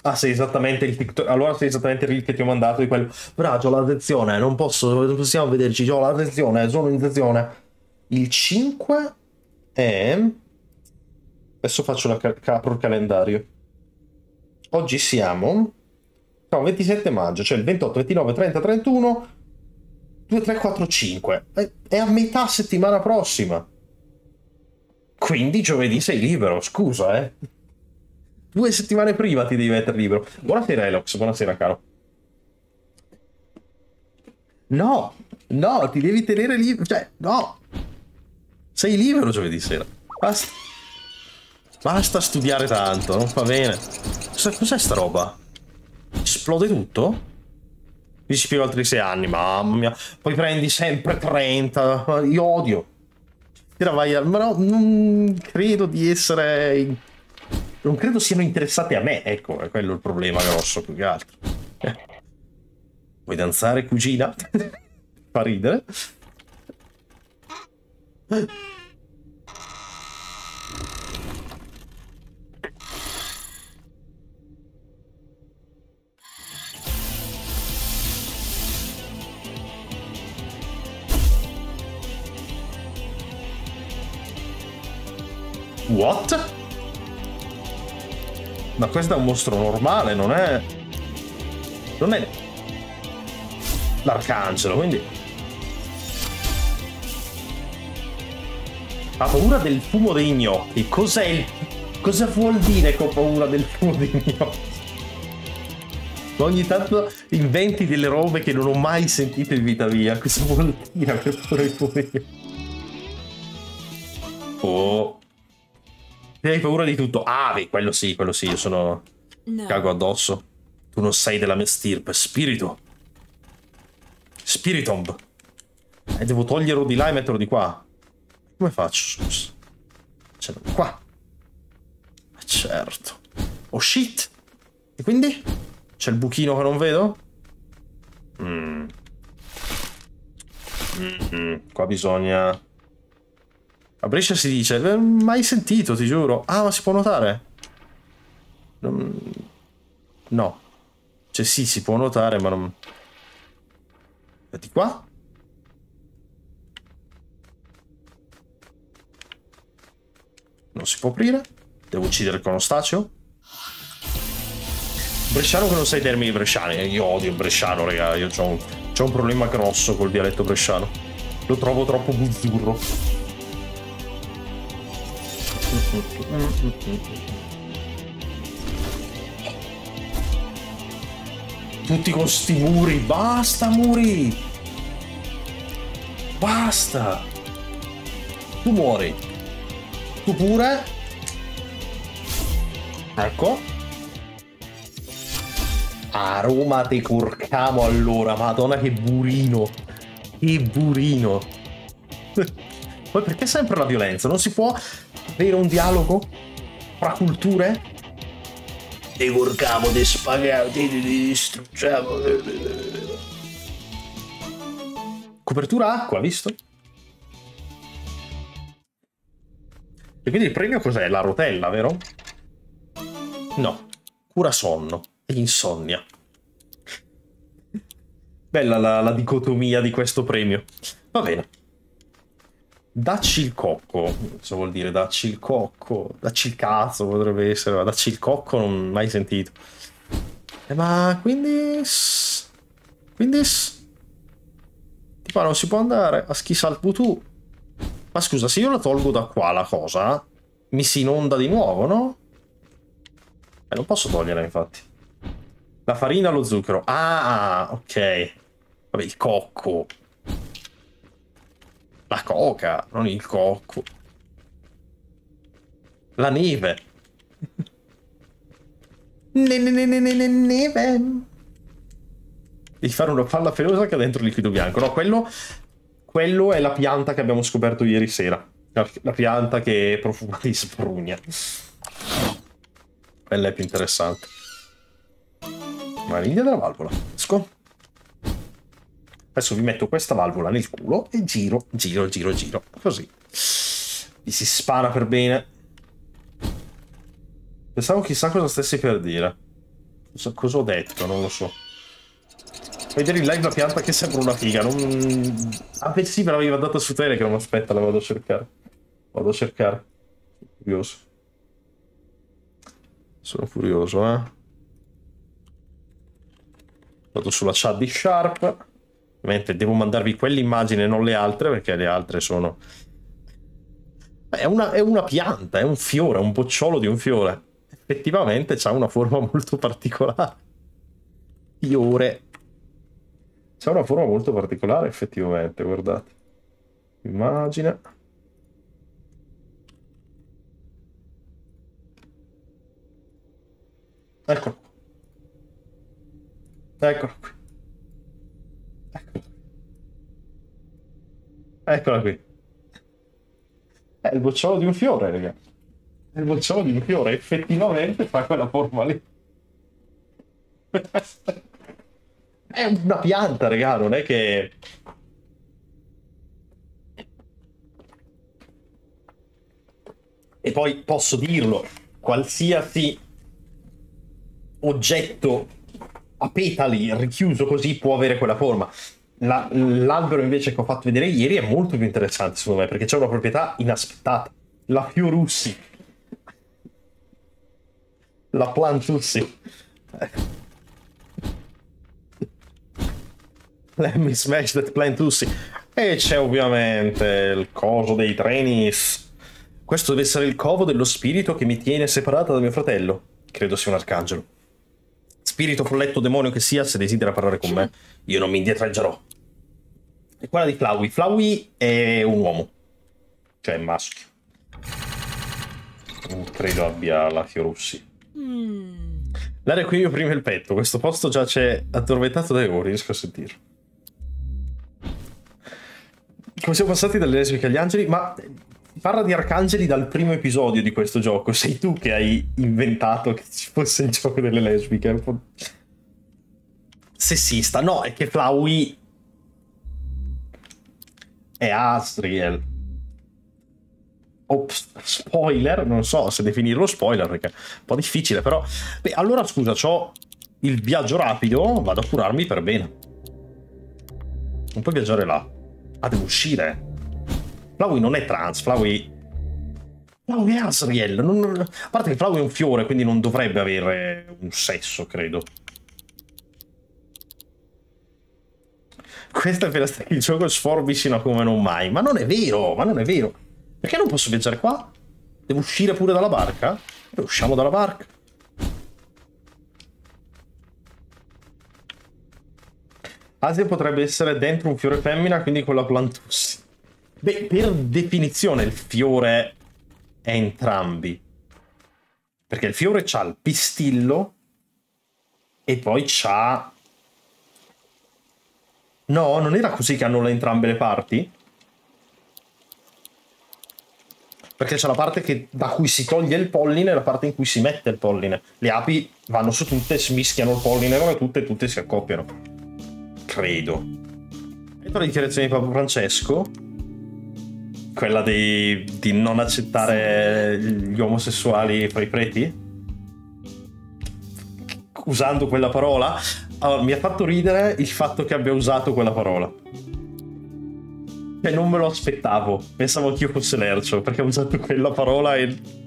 Ah, sei esattamente il TikTok. Allora sei esattamente il che ti ho mandato di quello. Braccio, la lezione, non posso, non possiamo vederci. Ho la lezione, sono in lezione. Il 5 è. Adesso faccio la ca- capro il calendario. Oggi siamo. No, 27 maggio, cioè il 28, 29, 30, 31. 2, 3, 4, 5. È, è a metà settimana prossima. Quindi giovedì sei libero, scusa, eh. Due settimane prima ti devi mettere libero. Buonasera, Elox, buonasera, caro. No, no, ti devi tenere libero. Cioè, no. Sei libero giovedì sera. Basta. Basta studiare tanto, non fa bene. Cos'è, sta roba? Esplode tutto? Mi ci piego altri sei anni, mamma mia. Poi prendi sempre 30. Io odio. Tira vai a... Ma no, non credo di essere... Non credo siano interessati a me, ecco, è quello il problema grosso più che altro. Eh. Vuoi danzare, cugina? [LAUGHS] Fa ridere. What? Ma questo è un mostro normale, non è... Non è... L'arcangelo, quindi... Ha paura del fumo dei gnocchi. Cos'è il... Cosa vuol dire che ho paura del fumo dei gnocchi? Ogni tanto inventi delle robe che non ho mai sentito in vita mia. Cosa vuol dire per paura del fumo dei gnocchi? Oh... Se hai paura di tutto. Ah, beh, quello sì, quello sì, io sono... No. Cago addosso. Tu non sei della mia stirpe. Spirito. Spiritomb. E devo toglierlo di là e metterlo di qua. Come faccio, scusa? L'ho qua. Ma certo. Oh shit. E quindi? C'è il buchino che non vedo? Mm. Mm, Qua bisogna A Brescia si dice, "Eh, mai sentito, ti giuro. Ah, ma si può notare? Non- No. Cioè sì, si può notare, ma non... Di qua? Non si può aprire? Devo uccidere il conostaceo? Bresciano che non sai i termini bresciani. Eh, Io odio il bresciano, raga. Io ho un, c'ho un problema grosso col dialetto bresciano. Lo trovo troppo buzzurro. Tutti con sti muri. Basta, muri. Basta. Tu muori. Tu pure. Ecco. A Roma te corcamo allora. Madonna che burino. Che burino. [LAUGHS] Poi perché sempre la violenza? Non si può avere un dialogo fra culture? Ti corcamo, ti spaghiamo, ti ti distruggiamo. Copertura acqua, visto? E quindi il premio cos'è? La rotella, vero? No. Cura sonno e insonnia. Bella la, la dicotomia di questo premio. Va bene. Dacci il cocco. Cosa vuol dire dacci il cocco? Dacci il cazzo potrebbe essere, ma dacci il cocco non mai sentito. Eh, ma quindi... Quindi... Tipo non si può andare a il Bluetooth. Ma scusa, se io la tolgo da qua la cosa, mi si inonda di nuovo, no? Eh, non posso toglierla infatti. La farina, lo zucchero. Ah, ok. Vabbè, il cocco. La coca, non il cocco. La neve. [LAUGHS] Ne, ne, ne, ne, ne, ne, neve. Devi fare una palla pelosa che ha dentro liquido bianco. No, quello, quello è la pianta che abbiamo scoperto ieri sera. La, la pianta che profuma di sprugna. Quella è più interessante. Maniglia della valvola. Esco. Adesso vi metto questa valvola nel culo e giro, giro, giro, giro. Così. Mi si spara per bene. Pensavo chissà cosa stessi per dire. Cosa, cosa ho detto, non lo so. Vedere in live la pianta che sembra una figa. Non... Ah, beh, sì, me l'avevi mandato su Telegram. Aspetta, la vado a cercare. Vado a cercare. Curioso. Sono curioso, eh. Vado sulla chat di Sharp. Ovviamente devo mandarvi quell'immagine non le altre, perché le altre sono... È una, è una pianta, è un fiore, un bocciolo di un fiore. Effettivamente ha una forma [LAUGHS] molto particolare. Fiore. C'ha una forma molto particolare, effettivamente, guardate. Immagine. Eccolo. Eccolo qui. Eccolo. Eccola qui. È il bocciolo di un fiore, raga. È il bocciolo di un fiore, effettivamente fa quella forma lì. [LAUGHS] È una pianta, raga, non è che... E poi posso dirlo, qualsiasi oggetto a petali richiuso così può avere quella forma. La- l'albero invece che ho fatto vedere ieri è molto più interessante secondo me perché c'è una proprietà inaspettata. La Fiorussi. La Plantussi. Let me smash that Plantussi. E c'è ovviamente il coso dei trenis. Questo deve essere il covo dello spirito che mi tiene separata da mio fratello. Credo sia un arcangelo. Spirito folletto demonio che sia, se desidera parlare con me, io non mi indietreggerò. E quella di Flowey. Flowey è un uomo. Cioè maschio. Non credo abbia la Fiorussi. L'area qui io prima il petto. Questo posto già c'è addormentato da ore, riesco a sentirlo. Come siamo passati dalle lesbiche agli angeli? Ma parla di arcangeli dal primo episodio di questo gioco. Sei tu che hai inventato che ci fosse il gioco delle lesbiche. Sessista. No, è che Flowey è Asriel. Ops, spoiler, non so se definirlo spoiler perché è un po' difficile, però... Beh, allora scusa, ho il viaggio rapido, vado a curarmi per bene. Non puoi viaggiare là. Ah, devo uscire. Flowey non è trans, Flowey... Flowey è Asriel. non- A parte che Flowey è un fiore, quindi non dovrebbe avere un sesso, credo. Questa è per il gioco sforbicino come non mai. Ma non è vero, ma non è vero. Perché non posso viaggiare qua? Devo uscire pure dalla barca? Usciamo dalla barca. Asia potrebbe essere dentro un fiore femmina, quindi con la plantussi. Beh, per definizione il fiore è entrambi. Perché il fiore c'ha il pistillo e poi c'ha... No, non era così che hanno le- entrambe le parti? Perché c'è la parte che- da cui si toglie il polline e la parte in cui si mette il polline. Le api vanno su tutte, si mischiano il polline con tutte e tutte si accoppiano. Credo. E la dichiarazione di Papa Francesco, quella di, di non accettare gli omosessuali fra i preti, usando quella parola, allora, mi ha fatto ridere il fatto che abbia usato quella parola. Cioè, non me lo aspettavo. Pensavo che io fosse lercio, perché ha usato quella parola e...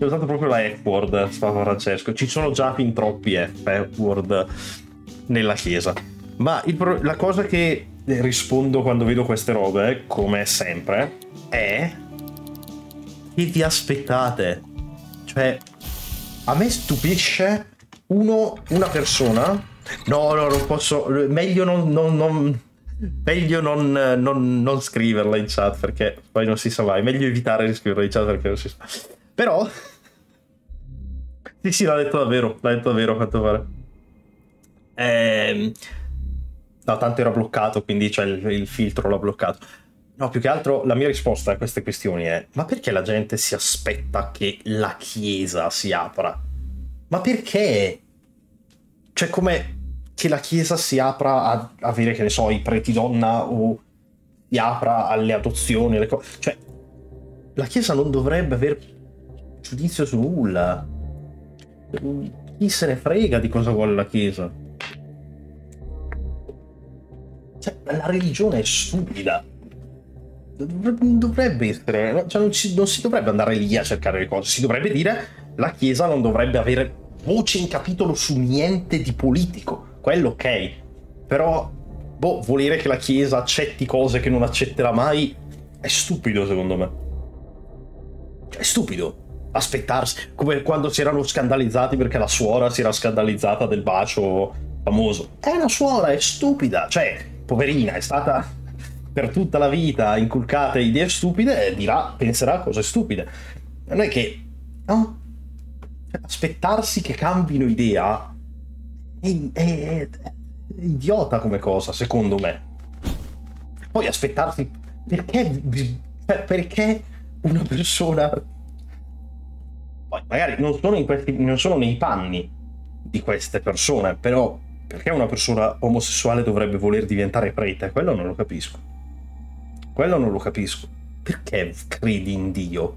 Ha usato proprio la F-word, Papa Francesco. Ci sono già fin troppi F-word nella chiesa. Ma pro- la cosa che rispondo quando vedo queste robe, come sempre, è... Che vi aspettate? Cioè, a me stupisce uno, una persona. No, no, non posso. Meglio non. non- non- meglio non, non- scriverla in chat perché poi non si sa mai. Meglio evitare di scriverla in chat perché non si sa. Però. Sì, sì, l'ha detto davvero. L'ha detto davvero a quanto pare. Ehm. No, tanto era bloccato, quindi cioè, il, il filtro l'ha bloccato. No, più che altro la mia risposta a queste questioni è: ma perché la gente si aspetta che la chiesa si apra? Ma perché? Cioè, come che la chiesa si apra a avere, che ne so, i preti donna o si apra alle adozioni, le cose. Cioè, la chiesa non dovrebbe aver giudizio su nulla. Chi se ne frega di cosa vuole la chiesa? Cioè, la religione è stupida. Dov- Dovrebbe essere, cioè non, si, non si dovrebbe andare lì a cercare le cose, si dovrebbe dire la Chiesa non dovrebbe avere voce in capitolo su niente di politico, quello ok, però boh, volere che la Chiesa accetti cose che non accetterà mai è stupido secondo me. Cioè, È stupido aspettarsi, come quando si erano scandalizzati perché la suora si era scandalizzata del bacio famoso. È una suora, è stupida, cioè, poverina, è stata per tutta la vita inculcate idee stupide dirà, penserà cose stupide. Non è che, no? Aspettarsi che cambino idea è, è- è idiota come cosa, secondo me. Poi aspettarsi, perché, perché una persona... Poi magari non sono, questi, non sono nei panni di queste persone, però perché una persona omosessuale dovrebbe voler diventare prete? Quello non lo capisco. Quello non lo capisco. Perché credi in Dio?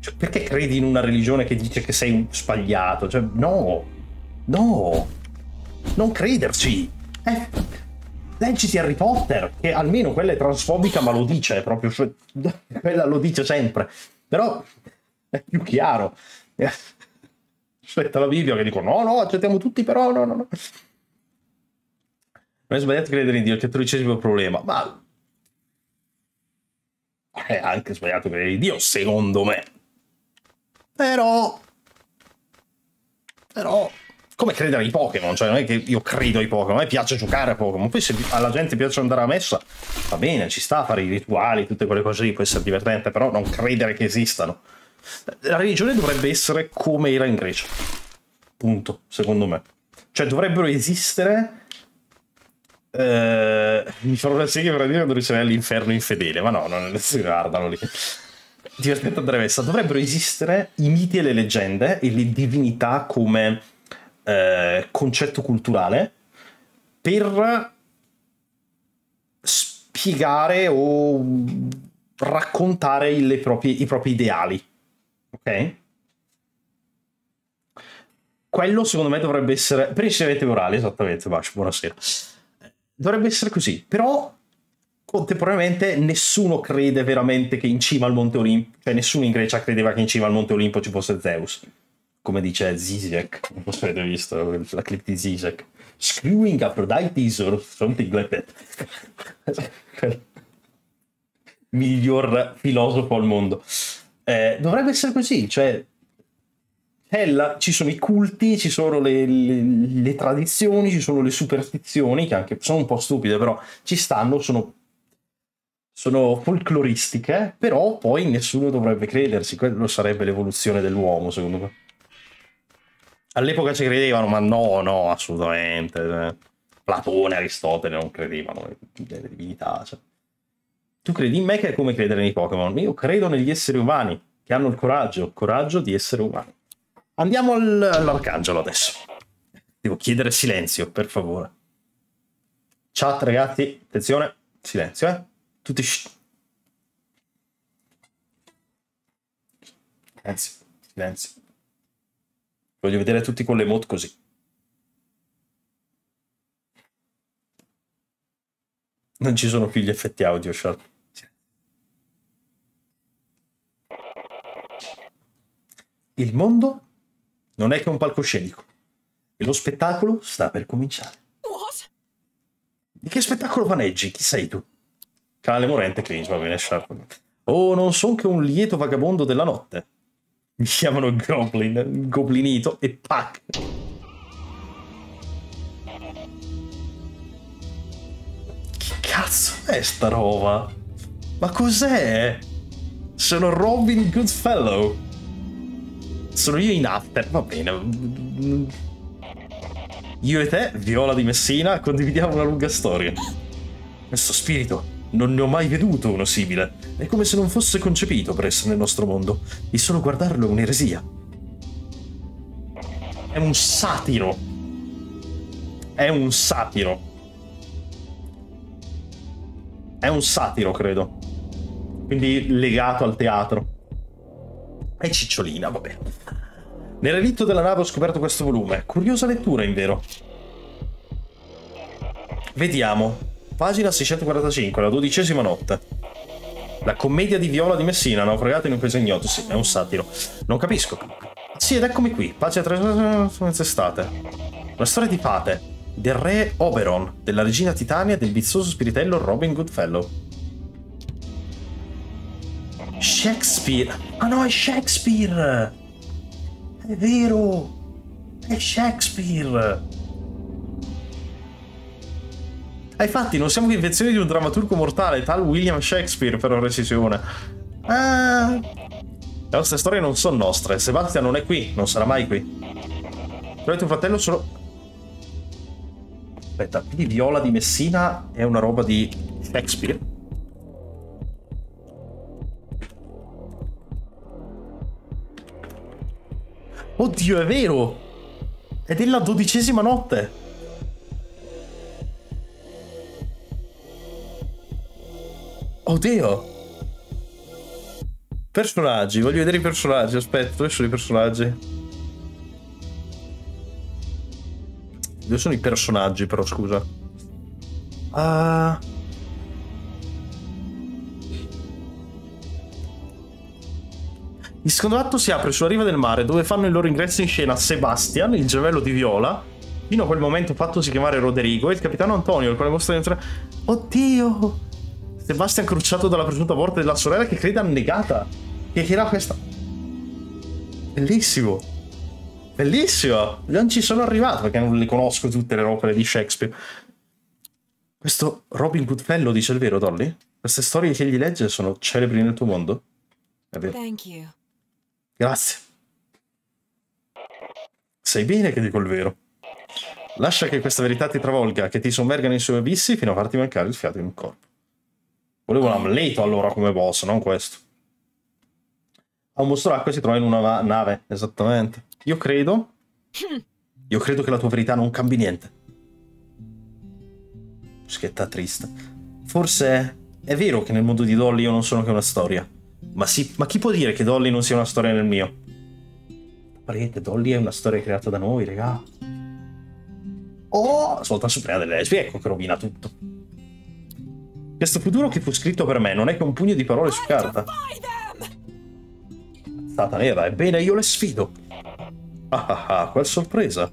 Cioè, perché credi in una religione che dice che sei sbagliato? Cioè, no, no, non crederci. Eh, leggiti Harry Potter, che almeno quella è transfobica, ma lo dice proprio. cioè, [LAUGHS] quella lo dice sempre. Però è più chiaro. [LAUGHS] Aspetta la Bibbia che dico no, no, accettiamo tutti, però no, no, no. Non è sbagliato credere in Dio, il cattolicesimo problema, ma è anche sbagliato credere in Dio, secondo me. Però, però, come credere ai Pokémon? Cioè, non è che io credo ai Pokémon, a me piace giocare a Pokémon. Poi, se alla gente piace andare a messa, va bene, ci sta a fare i rituali, tutte quelle cose lì, può essere divertente, però non credere che esistano. La religione dovrebbe essere come era in Grecia. Punto, secondo me. Cioè, dovrebbero esistere. Eh, mi farò una serie per dire che riceve all'inferno infedele, ma no, non si guardano lì. Divertente Andrea Messa. Dovrebbero esistere i miti e le leggende e le divinità come eh, concetto culturale per spiegare o raccontare proprie- i propri ideali. Ok? Quello secondo me dovrebbe essere... Per inserimenti orali, esattamente, Bash, buonasera. Dovrebbe essere così, però contemporaneamente nessuno crede veramente che in cima al Monte Olimpo, cioè nessuno in Grecia credeva che in cima al Monte Olimpo ci fosse Zeus, come dice Zizek, non so se avete visto la clip di Zizek, screwing Aphrodite or something like that. [LAUGHS] Miglior filosofo al mondo. Eh, dovrebbe essere così, cioè è la- ci sono i culti, ci sono le, le- le tradizioni, ci sono le superstizioni, che anche sono un po' stupide, però ci stanno, sono, sono folcloristiche, però poi nessuno dovrebbe credersi, quello sarebbe l'evoluzione dell'uomo, secondo me. All'epoca ci credevano, ma no, no, assolutamente. eh. Platone, Aristotele non credevano nelle divinità. cioè. Tu credi in me che è come credere nei Pokémon. Io credo negli esseri umani, che hanno il coraggio, coraggio di essere umani. Andiamo al- all'arcangelo adesso. Devo chiedere silenzio, per favore. Chat, ragazzi, attenzione, silenzio, eh. Tutti shh. Silenzio, silenzio. Voglio vedere tutti con le emote così. Non ci sono più gli effetti audio, Sharp. Il mondo non è che un palcoscenico e lo spettacolo sta per cominciare. What? Di che spettacolo vaneggi? Chi sei tu? Canale morente, cringe, va bene, Sharp. Oh, non son che un lieto vagabondo della notte. Mi chiamano Goblin, Goblinito e Pac. Che cazzo è sta roba? Ma cos'è? Sono Robin Goodfellow. Sono io in after, va bene. Io e te, Viola di Messina, condividiamo una lunga storia. Questo spirito non ne ho mai veduto uno simile. È come se non fosse concepito per essere nel nostro mondo. E solo guardarlo è un'eresia. È un satiro. È un satiro. È un satiro, credo. Quindi legato al teatro. È cicciolina, vabbè. Nel relitto della nave ho scoperto questo volume. Curiosa lettura, in vero. Vediamo. Pagina 645, la dodicesima notte. La commedia di Viola di Messina, naufragata in un paese ignoto. Sì, è un satiro. Non capisco. Sì, ed eccomi qui. Pagina 3 estate. Una storia di fate. Del re Oberon, della regina Titania e del vizioso spiritello Robin Goodfellow. Shakespeare. Ah no, è Shakespeare. È vero. È Shakespeare. Ah, infatti, non siamo che invenzioni di un drammaturgo mortale, tal William Shakespeare, per la precisione. Ah. Le nostre storie non sono nostre. Sebastian non è qui, non sarà mai qui. È tuo fratello solo. Aspetta, quindi Viola di Messina è una roba di Shakespeare? Oddio, è vero! È della dodicesima notte! Oddio! Personaggi, voglio vedere i personaggi. Aspetta, dove sono i personaggi? Dove sono i personaggi, però, scusa? Ah. Il secondo atto si apre sulla riva del mare, dove fanno il loro ingresso in scena Sebastian, il gemello di Viola, fino a quel momento fattosi chiamare Roderigo, e il capitano Antonio, il quale mostra di entrare. Oddio! Sebastian cruciato dalla presunta morte della sorella che crede annegata. Che era questa. Bellissimo. Bellissimo. Non ci sono arrivato perché non le conosco tutte le opere di Shakespeare. Questo Robin Goodfellow dice il vero, Dolly? Queste storie che egli legge sono celebri nel tuo mondo? È vero. Thank you. Grazie. Sai bene che dico il vero. Lascia che questa verità ti travolga, che ti sommerga nei suoi abissi fino a farti mancare il fiato in un corpo. Volevo un amleto allora come boss, non questo. A un mostro d'acqua si trova in una nave, esattamente. Io credo. Io credo che la tua verità non cambi niente. Schietta triste. Forse È vero che nel mondo di Dolly io non sono che una storia. Ma, sì, ma chi può dire che Dolly non sia una storia nel mio? Parete, Dolly è una storia creata da noi, regà. Oh, Sultan Suprema delle lesbi, ecco che rovina tutto. Questo futuro che fu scritto per me non è che un pugno di parole su carta. Stata nera, ebbene io le sfido. Ah ah ah, qual sorpresa.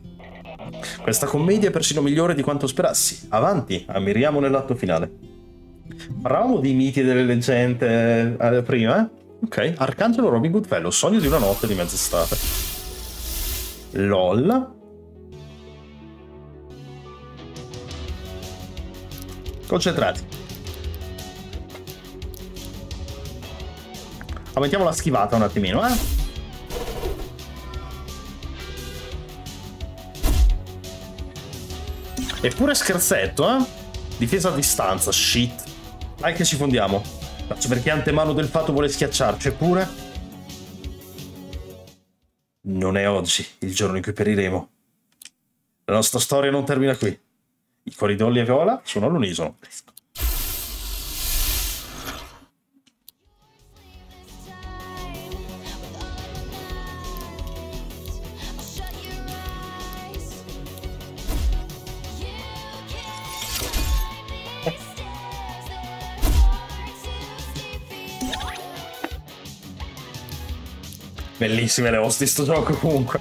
Questa commedia è persino migliore di quanto sperassi. Avanti, ammiriamo nell'atto finale. Parlavamo di miti e delle leggende eh, prima, eh? Ok, Arcangelo Robin Goodfellow, sogno di una notte di mezz'estate. LOL. Concentrati. Aumentiamo la schivata un attimino, eh? Eppure scherzetto, eh? Difesa a distanza, shit. Dai che ci fondiamo. Faccio perché antemano del fatto vuole schiacciarci, eppure... Non è oggi il giorno in cui periremo. La nostra storia non termina qui. I corridoi e viola sono all'unisono. Bellissime le host di sto gioco comunque.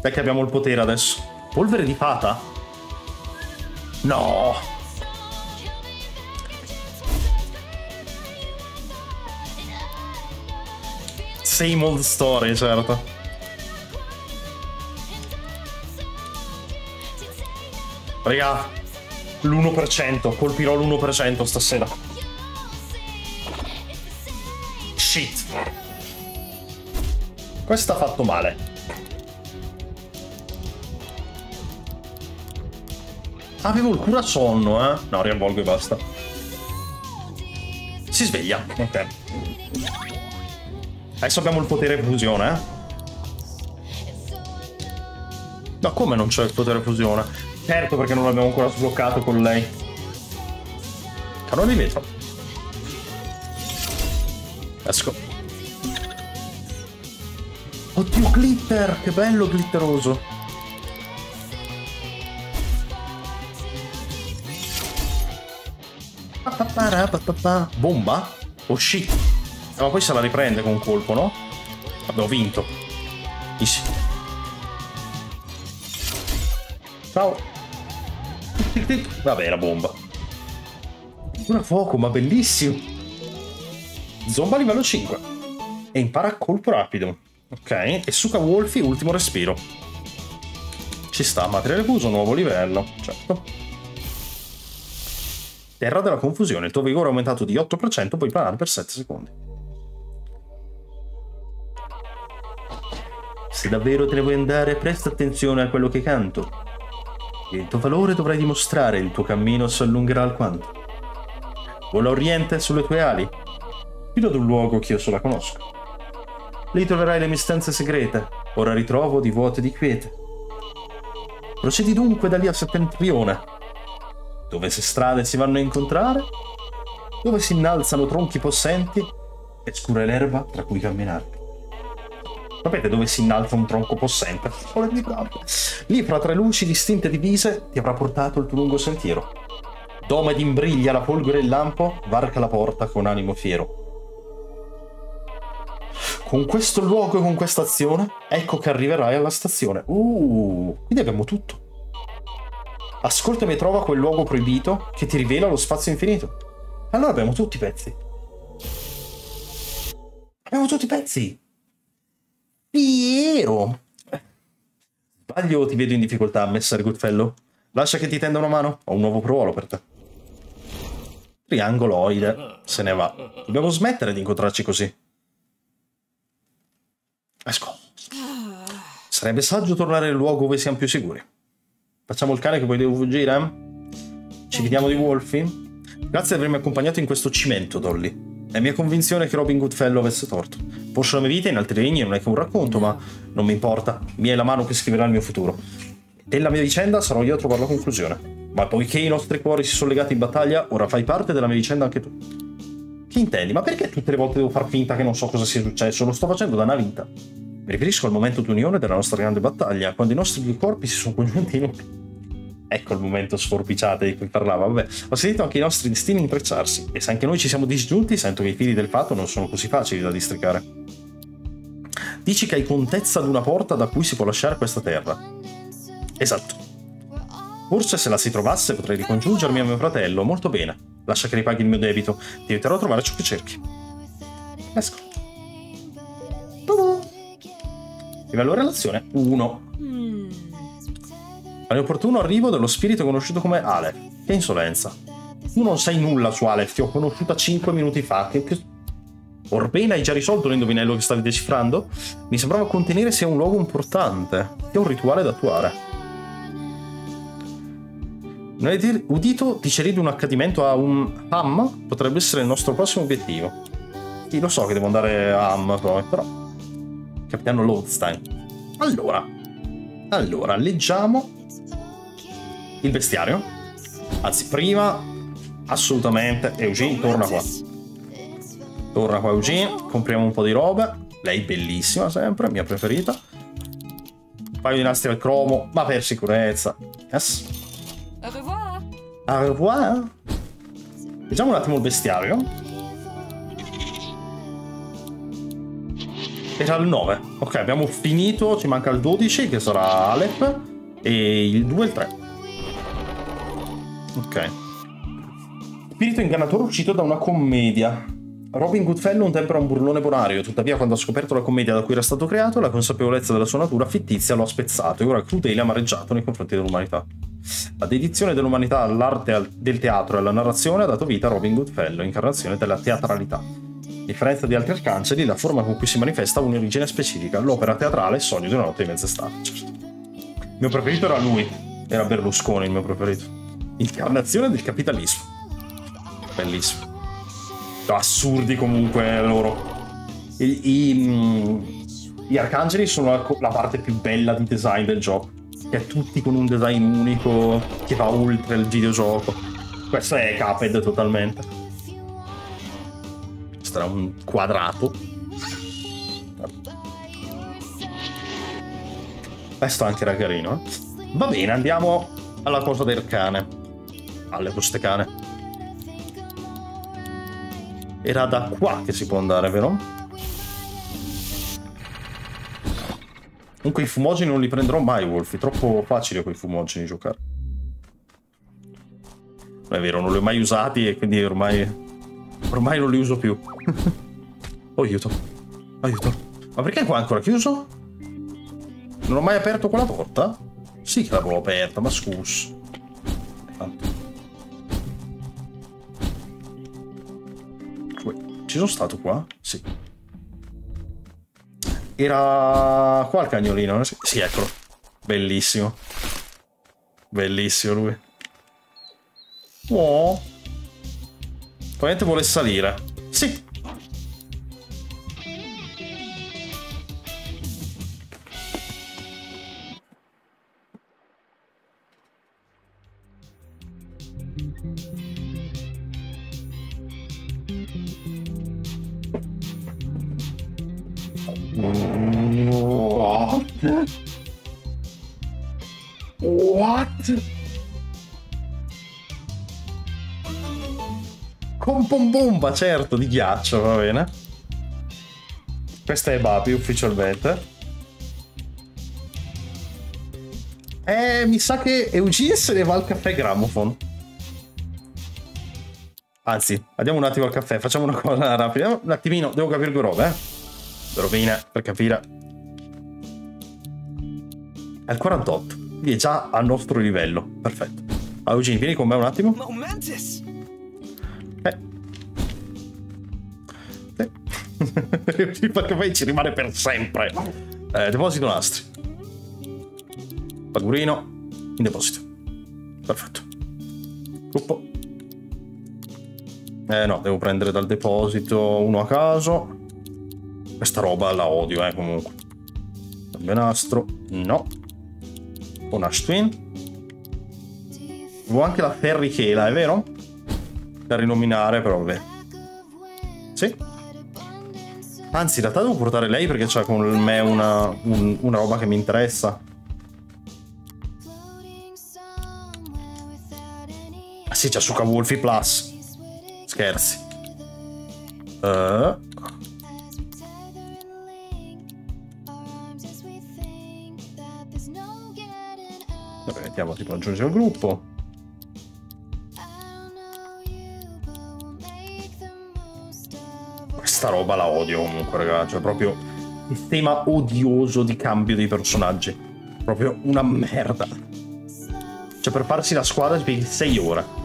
Perché abbiamo il potere adesso. Polvere di fata? No. Same old story, certo. Raga, l'1%, colpirò l'1% stasera. Shit. Questo ha fatto male. Avevo il cura sonno, eh? No, riavvolgo e basta. Si sveglia, ok. Adesso abbiamo il potere fusione, eh? No, come non c'è il potere fusione? Certo, perché non l'abbiamo ancora sbloccato con lei. Cannone di vetro. Esco. Oddio, glitter! Che bello glitteroso. Bomba? Oh shit. Eh, ma poi se la riprende con un colpo, no? Abbiamo vinto. Easy. Ciao. Tic, [LAUGHS] tic. Vabbè, era bomba. Una fuoco, ma bellissimo. Zomba livello 5. E impara colpo rapido. Ok. E Suka Wolfi, ultimo respiro. Ci sta, materiale fuso, nuovo livello. Certo. Terra della confusione. Il tuo vigore è aumentato di 8%, puoi planare per 7 secondi. Se davvero te ne vuoi andare, presta attenzione a quello che canto. Il tuo valore dovrai dimostrare, il tuo cammino si allungherà alquanto. Vola oriente sulle tue ali, fino ad un luogo che io sola conosco. Lì troverai le mie stanze segrete, ora ritrovo di vuote di quiete. Procedi dunque da lì a settentrione, dove se strade si vanno a incontrare, dove si innalzano tronchi possenti e scura l'erba tra cui camminare. Sapete dove si innalza un tronco possente? Lì, fra tre luci distinte divise, ti avrà portato il tuo lungo sentiero. Dome d'imbriglia la folgore e il lampo, varca la porta con animo fiero. Con questo luogo e con questa azione, ecco che arriverai alla stazione. Uh, quindi abbiamo tutto. Ascoltami e trova quel luogo proibito che ti rivela lo spazio infinito. Allora abbiamo tutti i pezzi. Abbiamo tutti i pezzi. Piero. Sbaglio ti vedo in difficoltà, Messer Goodfellow? Lascia che ti tenda una mano. Ho un nuovo ruolo per te. Triangoloide. Se ne va. Dobbiamo smettere di incontrarci così. Esco. Sarebbe saggio tornare nel luogo dove siamo più sicuri. Facciamo il cane che poi devo fuggire? eh? Ci vediamo di Wolfi? Grazie di avermi accompagnato in questo cimento, Dolly. È mia convinzione che Robin Goodfellow avesse torto. Forse la mia vita in altri regni non è che un racconto, ma non mi importa. Mi è la mano che scriverà il mio futuro. Della mia vicenda sarò io a trovare la conclusione. Ma poiché i nostri cuori si sono legati in battaglia, ora fai parte della mia vicenda anche tu. Che intendi? Ma perché tutte le volte devo far finta che non so cosa sia successo? Lo sto facendo da una vita. Mi riferisco al momento d'unione della nostra grande battaglia, quando i nostri due corpi si sono congiunti in un... Ecco il momento sforbiciate di cui parlava. Vabbè, ho sentito anche i nostri destini intrecciarsi. E se anche noi ci siamo disgiunti, sento che i fili del fatto non sono così facili da districare. Dici che hai contezza di una porta da cui si può lasciare questa terra. Esatto. Forse se la si trovasse potrei ricongiungermi a mio fratello. Molto bene. Lascia che ripaghi il mio debito. Ti aiuterò a trovare ciò che cerchi. Esco. Livello relazione 1. All'opportuno arrivo dello spirito conosciuto come Aleph. Che insolenza. Tu non sai nulla su Aleph, ti ho conosciuta 5 minuti fa. Che, che... Orbene, hai già risolto l'indovinello che stavi decifrando? Mi sembrava contenere sia un luogo importante, che un rituale da attuare. Non hai udito dicerebbe un accadimento a un Ham? Potrebbe essere il nostro prossimo obiettivo. Sì, lo so che devo andare a Ham poi, però. Capitano Lothstein. Allora. Allora, leggiamo il bestiario. Anzi, prima, assolutamente, Eugene, torna qua. Torna qua Eugene, compriamo un po' di roba. Lei bellissima sempre, mia preferita. Un paio di nastri al cromo, ma per sicurezza. Yes. Au revoir. Au revoir. Leggiamo un attimo il bestiario. Era il 9. Ok, abbiamo finito. Ci manca il 12, che sarà Aleph. E il 2 e il 3. Ok. Spirito ingannatore uscito da una commedia. Robin Goodfellow un tempo era un burlone bonario, tuttavia quando ha scoperto la commedia da cui era stato creato, la consapevolezza della sua natura fittizia lo ha spezzato e ora crudele e amareggiato nei confronti dell'umanità. La dedizione dell'umanità all'arte al- del teatro e alla narrazione ha dato vita a Robin Goodfellow, incarnazione della teatralità. A differenza di altri arcangeli, la forma con cui si manifesta ha un'origine specifica, l'opera teatrale Sogno di una notte di mezz'estate. Il mio preferito era lui, era Berlusconi il mio preferito. Incarnazione del capitalismo. Bellissimo. Assurdi comunque loro. I, i, mm, gli arcangeli sono la, la parte più bella di design del gioco. Che è tutti con un design unico che va oltre il videogioco. Questo è Cuphead totalmente. Questo era un quadrato. Questo anche era carino. eh. Va bene, andiamo alla cosa del cane. Alle cane. Era da qua che si può andare, vero? Comunque i fumogeni non li prenderò mai, Wolf. È troppo facile con i fumogeni giocare. Non è vero, non li ho mai usati e quindi ormai... Ormai non li uso più. [LAUGHS] oh, aiuto. Aiuto. Ma perché qua è ancora chiuso? Non ho mai aperto quella porta? Sì che l'avevo aperta, ma scusa. Ci sono stato qua? Sì. Era qua il cagnolino? no? Sì, sì, eccolo. Bellissimo. Bellissimo lui. Oh. Probabilmente vuole salire. Sì. What? What? Con bomba, certo, di ghiaccio, va bene. Questa è Babi ufficialmente. Eh, mi sa che Eugene se ne va al caffè Gramophone. Anzi, andiamo un attimo al caffè, facciamo una cosa rapida. Un attimino, devo capire due robe, eh. Robine, per capire. È il 48, quindi è già al nostro livello. Perfetto. Eugene, vieni con me un attimo. Momentous. Eh. Eh. [LAUGHS] Perché poi ci rimane per sempre. Eh, deposito nastri. Pagurino. In deposito. Perfetto. Gruppo. Eh no, devo prendere dal deposito uno a caso. Questa roba la odio, eh, comunque. Cambio nastro. No. Con Twin. Avevo anche la Ferrichela, è vero? Da rinominare, però vabbè. Sì. Anzi, in realtà devo portare lei perché c'ha con me una, un- una roba che mi interessa. Ah sì, c'è Suka Wolfie Plus. Scherzi. Eh, mettiamo tipo aggiungere al gruppo. Questa roba la odio comunque, ragazzi. Cioè, proprio il tema odioso di cambio dei personaggi. Proprio una merda. Cioè, per farsi la squadra ci pieghi 6 ore.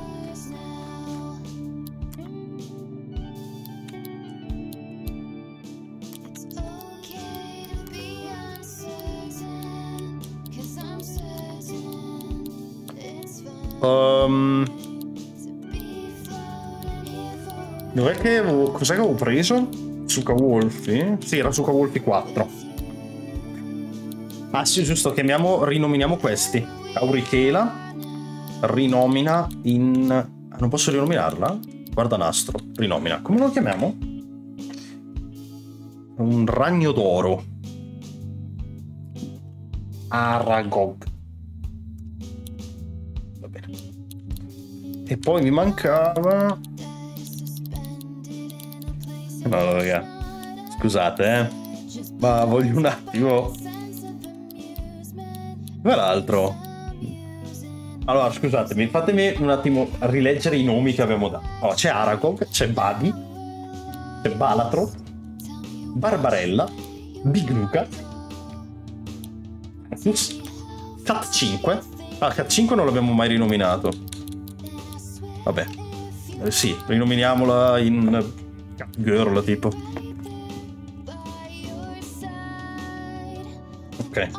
Dov'è che avevo... Cos'è che avevo preso? Suka Wolfie? Sì, era Suka Wolfie 4. Ah sì, giusto, chiamiamo, rinominiamo questi. Aurichela rinomina in... Ah, non posso rinominarla? Guarda nastro, rinomina. Come lo chiamiamo? Un ragno d'oro. Aragog. Va bene. E poi mi mancava... No, raga. Scusate, eh. Ma voglio un attimo. Peraltro. Allora, scusatemi, fatemi un attimo rileggere i nomi che abbiamo dato. Allora, c'è Aragog, c'è Buddy, c'è Balatro, Barbarella, Big Luca, Cat 5. Ah, Cat 5 non l'abbiamo mai rinominato. Vabbè. Eh, sì, rinominiamola in Girl, tipo. Ok.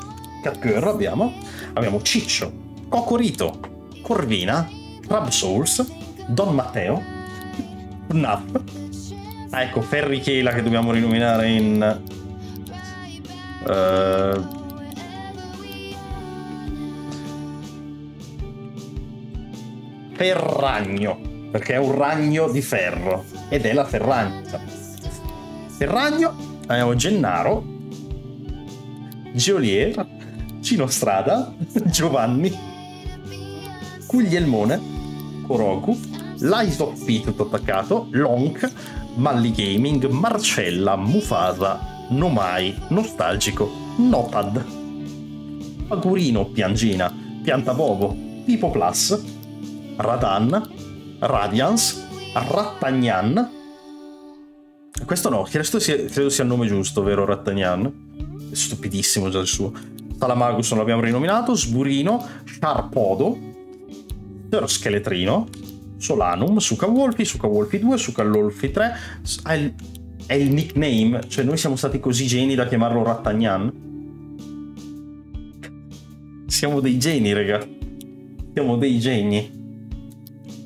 Cat Girl abbiamo. Abbiamo Ciccio, Cocorito, Corvina, Crab Souls, Don Matteo, Nap. Ah, ecco, Ferrichela che dobbiamo rinominare in... eh, Ferragno, perché è un ragno di ferro ed è la Ferragna. Ferragno, abbiamo Gennaro, Geolier, Cinostrada, [LAUGHS] Giovanni, Guglielmone, Koroku, Lies tutto attaccato, Lonk, Malli Gaming, Marcella, Mufasa, Nomai, Nostalgico, Notad, Agurino, Piangina, Piantabobo, Pipo Plus, Radan, Radiance, Rattagnan. Questo no, credo sia, credo sia il nome giusto, vero Rattagnan? È stupidissimo già il suo. Salamagus non l'abbiamo rinominato, Sburino, Sharpodo, Sir Scheletrino, Solanum, Suka Wolfi, Suka Wolfi 2, Suka Wolfi 3. È il, è il nickname, cioè noi siamo stati così geni da chiamarlo Rattagnan. Siamo dei geni, raga. Siamo dei geni.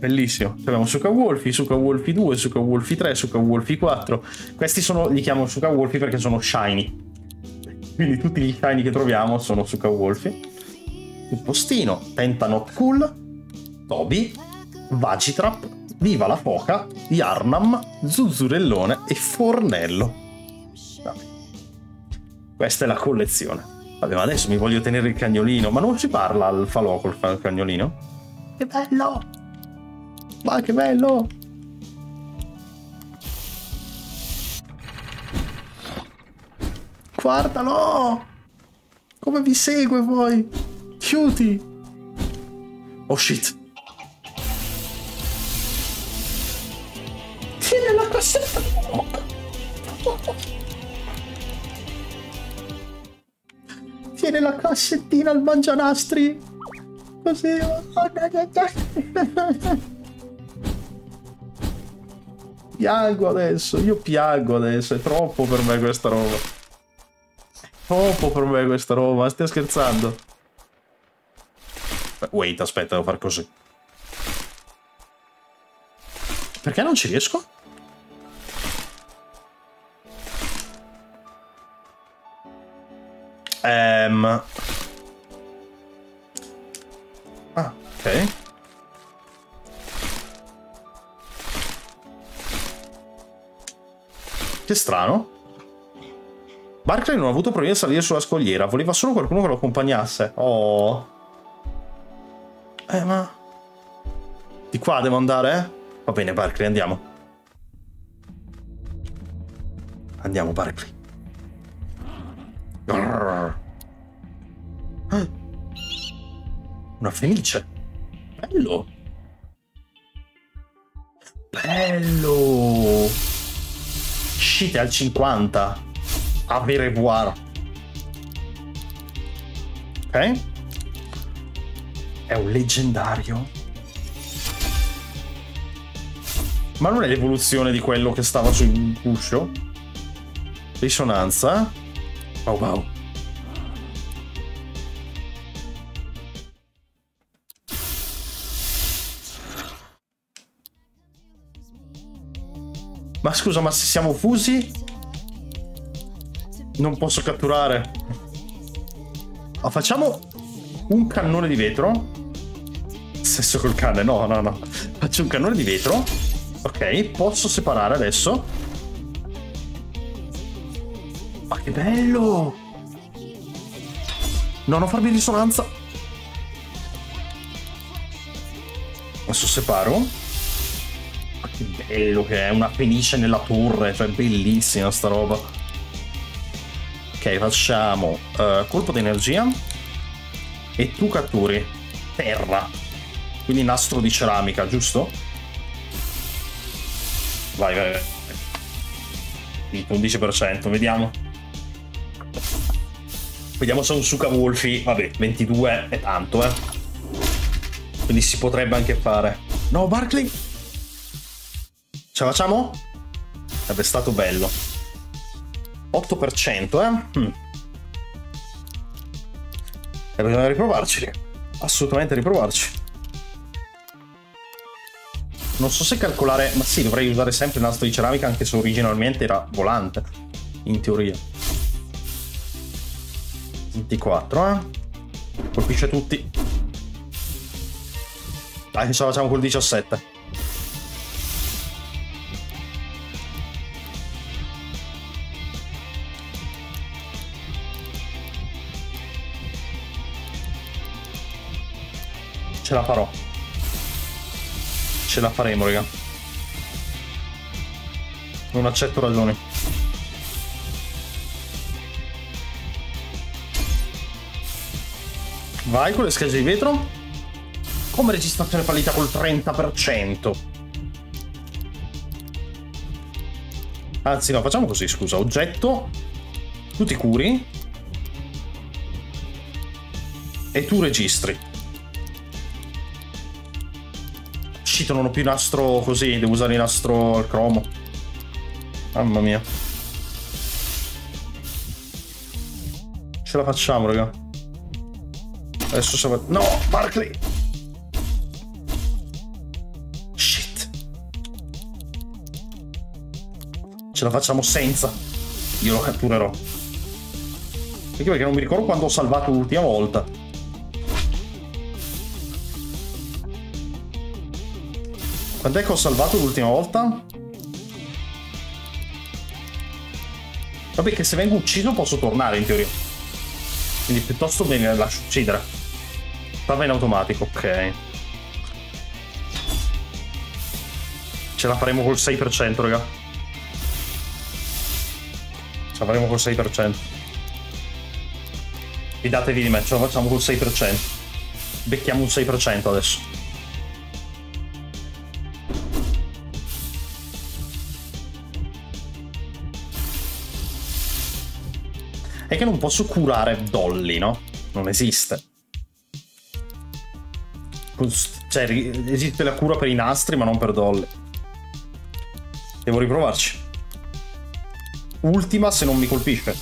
Bellissimo. Abbiamo Suka Wolfi, Suka Wolfi 2, Suka Wolfi 3, Suka Wolfi 4. Questi sono, li chiamo Suka Wolfi perché sono shiny. Quindi tutti gli shiny che troviamo sono Suka Wolfi. Il postino, Pentanot Cool, Toby, Vagitrap, Viva la Foca, Yarnam, Zuzzurellone e Fornello. Questa è la collezione. Vabbè, ma adesso mi voglio tenere il cagnolino. Ma non si parla al falò col cagnolino? Che bello! Ma che bello! Guardalo! Come vi segue poi? Cutie! Oh shit! Tiene la cassetta! Tiene la cassettina al mangianastri! Così... Piango adesso, io piango adesso, è troppo per me questa roba. Troppo per me questa roba, stai scherzando? Wait, aspetta, devo far così. Perché non ci riesco? Ehm... Ah, ok. Che strano. Barclay non ha avuto problemi a salire sulla scogliera, voleva solo qualcuno che lo accompagnasse. Oh. Eh, ma... Di qua devo andare? eh? Va bene, Barclay, andiamo. Andiamo, Barclay. Grrr. Ah. Una fenice. Bello. Bello. Uscite al 50. Avere revoir. Ok. È un leggendario. Ma non è l'evoluzione di quello che stava sul uscio? Risonanza. Wow wow. Scusa, ma se siamo fusi? Non posso catturare. Ma facciamo un cannone di vetro. Sesso col cane, no, no, no. Faccio un cannone di vetro. Ok, posso separare adesso. Ma che bello! No, non farmi risonanza. Adesso separo. Bello che è, una fenice nella torre, cioè bellissima sta roba. Ok, facciamo eh, colpo di energia. E tu catturi terra. Quindi nastro di ceramica, giusto? Vai, vai, vai. Il 11%, vediamo. Vediamo se un Suka Wolfi. Vabbè, 22 è tanto, eh. Quindi si potrebbe anche fare. No, Barkley! Ce la facciamo? Sarebbe stato bello. 8%, eh? Mm. E bisogna riprovarci. Assolutamente riprovarci. Non so se calcolare... Ma sì, dovrei usare sempre il nastro di ceramica anche se originalmente era volante. In teoria. 24, eh? Colpisce tutti. Dai, che ce la facciamo col 17. Ce la farò. Ce la faremo, raga. Non accetto ragioni. Vai con le schegge di vetro. Come registrazione fallita col 30%. Anzi, no, facciamo così, scusa. Oggetto. Tu ti curi. E tu registri. Shit, non ho più nastro così. Devo usare il nastro al cromo. Mamma mia. Ce la facciamo, raga. Adesso se No, Barkley! Shit. Ce la facciamo senza. Io lo catturerò. Perché perché non mi ricordo quando ho salvato l'ultima volta. Quando è che ho salvato l'ultima volta? Vabbè che se vengo ucciso posso tornare in teoria. Quindi piuttosto me ne lascio uccidere. Stava in automatico, ok. Ce la faremo col 6%, raga. Ce la faremo col 6%. Fidatevi di me, ce la facciamo col 6%. Becchiamo un 6% adesso. che non posso curare Dolly, no? Non esiste. Cioè, esiste la cura per i nastri, ma non per Dolly. Devo riprovarci. Ultima, se non mi colpisce.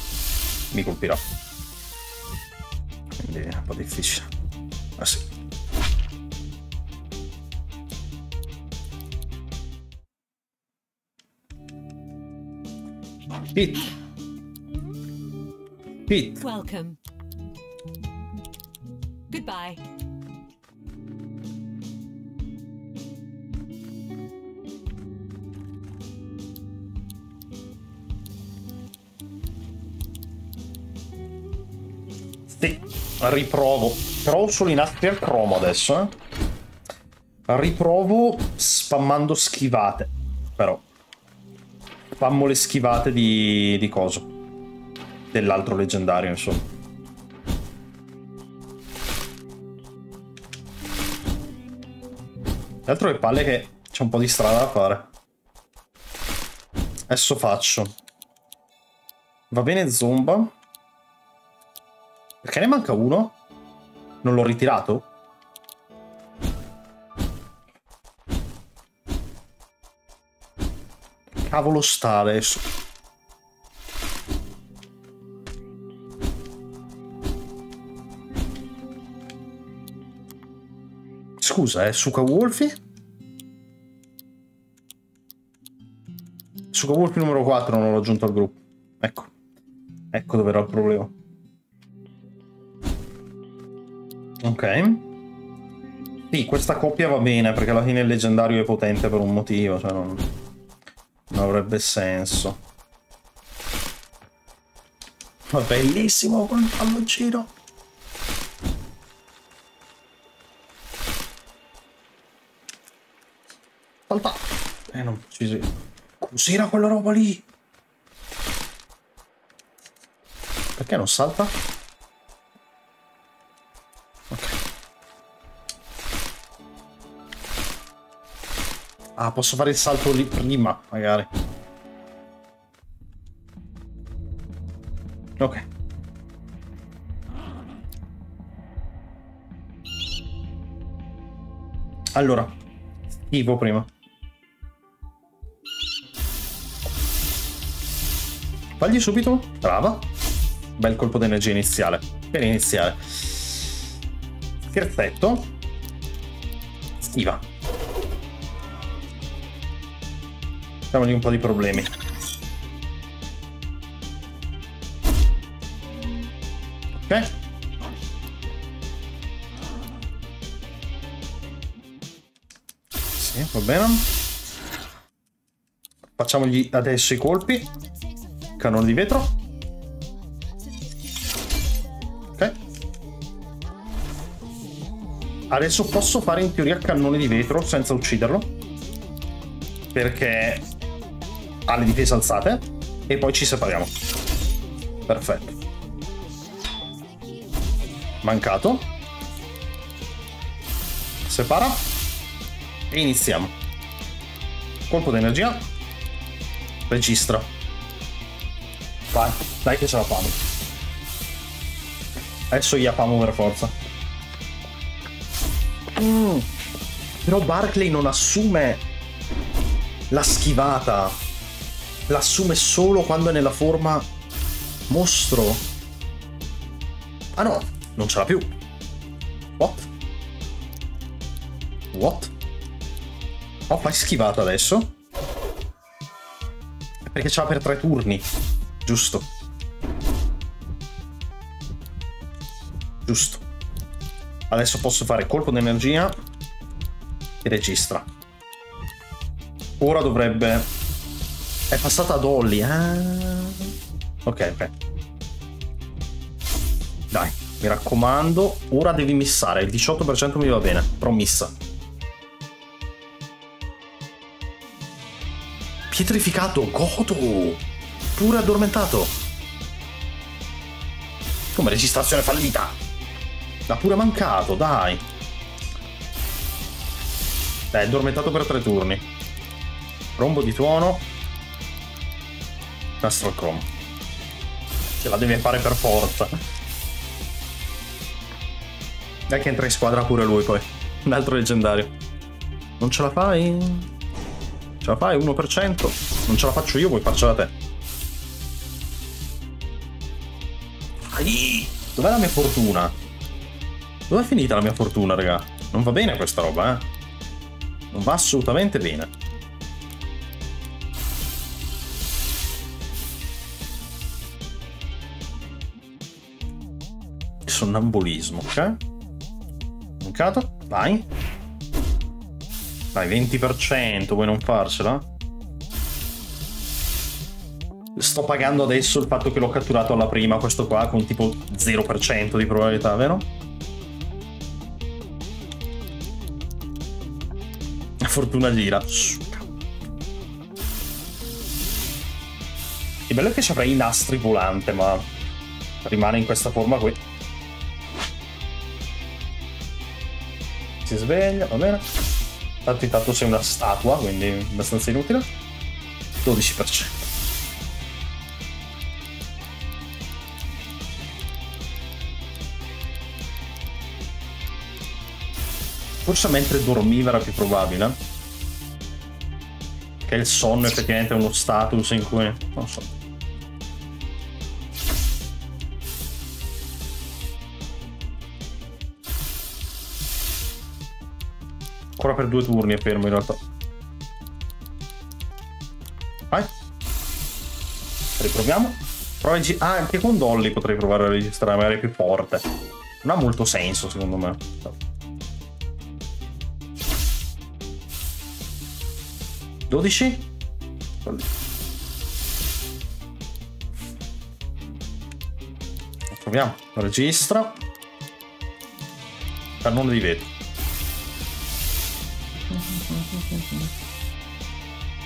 Mi colpirà. Quindi è un po' difficile. Ma ah, sì. Pit. Hit. Welcome. Goodbye. Sì, riprovo. Provo solo in al cromo adesso, eh. Riprovo spammando schivate. Però. Spammo le schivate di, di coso. Dell'altro leggendario, insomma. L'altro che palle che c'è un po' di strada da fare. Adesso faccio. Va bene Zomba. Perché ne manca uno? Non l'ho ritirato? Cavolo sta adesso. Scusa, è Suka Wolfi? Suka Wolfi numero 4 non l'ho aggiunto al gruppo. Ecco. Ecco dove era il problema. Ok. Sì, questa coppia va bene perché alla fine il leggendario è potente per un motivo, cioè non, non avrebbe senso. Ma bellissimo quel palloncino. Salta. Eh, non ci si... Cos'era quella roba lì? Perché non salta? Ah, posso fare il salto lì prima, magari. Ok. Allora, schivo prima. Fagli subito. Brava. Bel colpo d'energia iniziale. Per iniziare. Scherzetto. Schiva. Diamogli un po' di problemi. Ok. Sì, va bene. Facciamogli adesso i colpi. Cannone di vetro. Ok. Adesso posso fare in teoria cannone di vetro senza ucciderlo. Perché ha le difese alzate. E poi ci separiamo. Perfetto. Mancato. Separa. E iniziamo. Colpo d'energia. Registra. Vai, dai che ce la famo. Adesso gli famo per forza. Mm. Però Barclay non assume la schivata. L'assume solo quando è nella forma mostro. Ah no, non ce l'ha più. What? What? Oh, fai schivata adesso? Perché ce l'ha per tre turni. Giusto. Giusto. Adesso posso fare colpo d'energia e registra. Ora dovrebbe... È passata ad Olly. Ah. Ok, ok. Dai, mi raccomando. Ora devi missare. Il 18% mi va bene. Promessa. Pietrificato. Godo. Pure addormentato. Come registrazione fallita. L'ha pure mancato, dai. Dai, è addormentato per tre turni. Rombo di tuono. Nastro Chrome. Ce la deve fare per forza. Dai che entra in squadra pure lui poi. Un altro leggendario. Non ce la fai? Ce la fai? 1%? Non ce la faccio io, vuoi farcela te? Dai! Dov'è la mia fortuna? Dov'è finita la mia fortuna, raga? Non va bene questa roba, eh? Non va assolutamente bene. Sonnambulismo, ok? Mancato? Vai. Dai, 20%, vuoi non farsela? Sto pagando adesso il fatto che l'ho catturato alla prima, questo qua, con tipo 0% di probabilità, vero? La fortuna gira. Il bello è che ci avrei i nastri volante, ma rimane in questa forma qui. Si sveglia, va bene. Tanto intanto sei una statua, quindi abbastanza inutile. 12%. Forse mentre dormiva era più probabile. Che il sonno effettivamente è uno status in cui... Non so. Ancora per due turni è fermo in realtà. Vai. Riproviamo. Prova ah, anche con Dolly potrei provare a registrare, magari più forte. Non ha molto senso secondo me. 12? Proviamo. Registra. Cannone di vetro.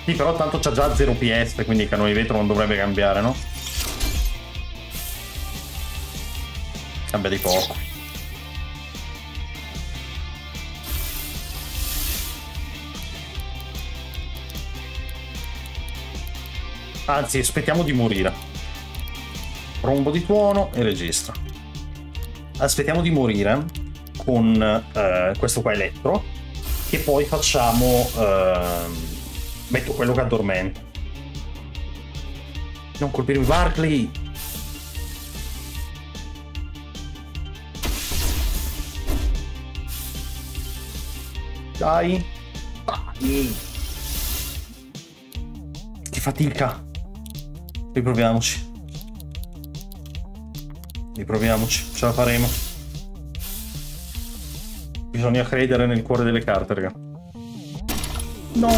Sì, però tanto c'ha già 0 PS, quindi il cannone di vetro non dovrebbe cambiare, no? Cambia di poco. Anzi, aspettiamo di morire. Rombo di tuono e registra. Aspettiamo di morire con eh, questo qua elettro. Che poi facciamo. ehm, metto quello che addormenta. Non colpirmi Barkley! Dai! Dai! Che fatica! Riproviamoci. Riproviamoci, ce la faremo. Bisogna credere nel cuore delle carte, raga. No!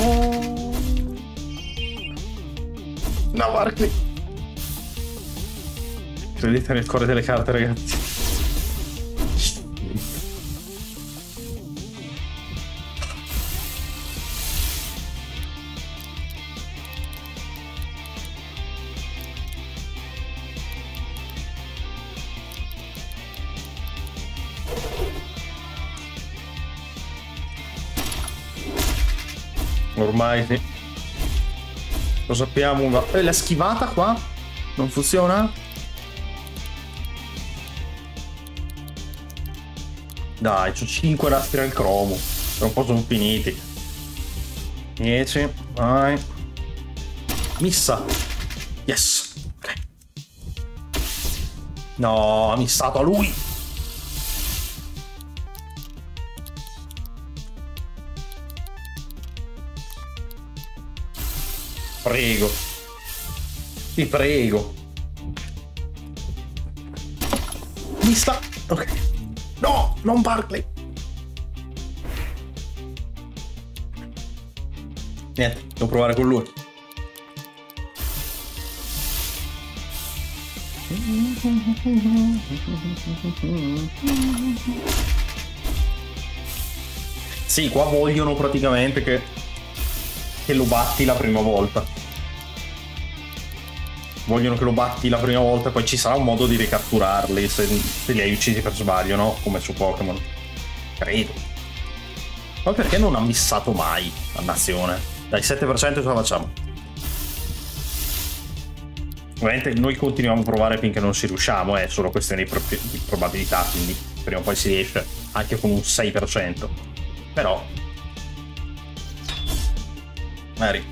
No, Barkley! Credete nel cuore delle carte, ragazzi. Ormai sì. Lo sappiamo. ma- Eh, la schivata qua? Non funziona? Dai, c'ho 5 nastri al cromo. Tra un po' sono finiti. 10, vai. Missa. Yes. Ok. No, ha missato a lui. Prego. Ti prego. Missa. Ok. No, non Barkley. Niente, devo provare con lui. Sì, qua vogliono praticamente che, che lo batti la prima volta. Vogliono che lo batti la prima volta, poi ci sarà un modo di ricatturarli se, se li hai uccisi per sbaglio, no? Come su Pokémon. Credo. Ma perché non ha missato mai, dannazione? Dai, 7% ce la facciamo. Ovviamente noi continuiamo a provare finché non ci riusciamo, è solo questione di, pro- di probabilità, quindi prima o poi si riesce anche con un 6%. Però... Eh.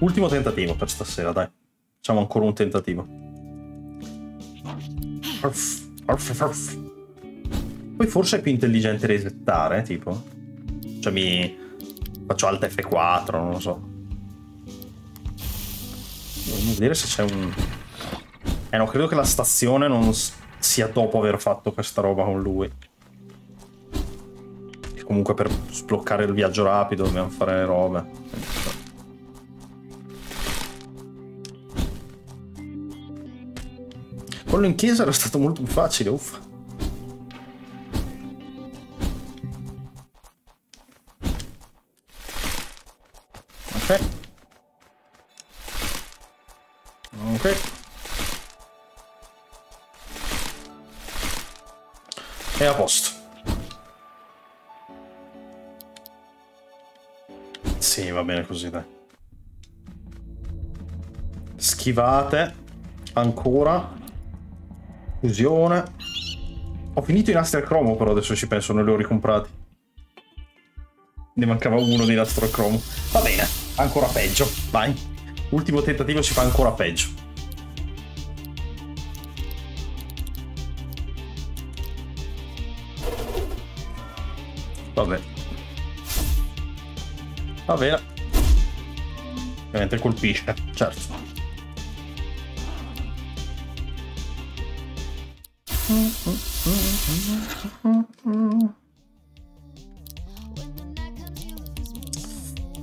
Ultimo tentativo per stasera, dai. Facciamo ancora un tentativo. Arf, arf, arf. Poi forse è più intelligente resettare, tipo. Cioè mi... Faccio Alt F4, non lo so. Dobbiamo vedere se c'è un... Eh no, credo che la stazione non... sia dopo aver fatto questa roba con lui. E comunque per sbloccare il viaggio rapido dobbiamo fare robe. Quello in chiesa era stato molto più facile, uffa. Ok. Ok. È a posto. Sì, va bene così, dai. Schivate. Ancora. Fusione. Ho finito i nastri al cromo, però adesso ci penso, non li ho ricomprati. Ne mancava uno di nastro al cromo. Va bene, ancora peggio. Vai. Ultimo tentativo si fa ancora peggio. Vabbè. Va bene. Ovviamente colpisce, certo.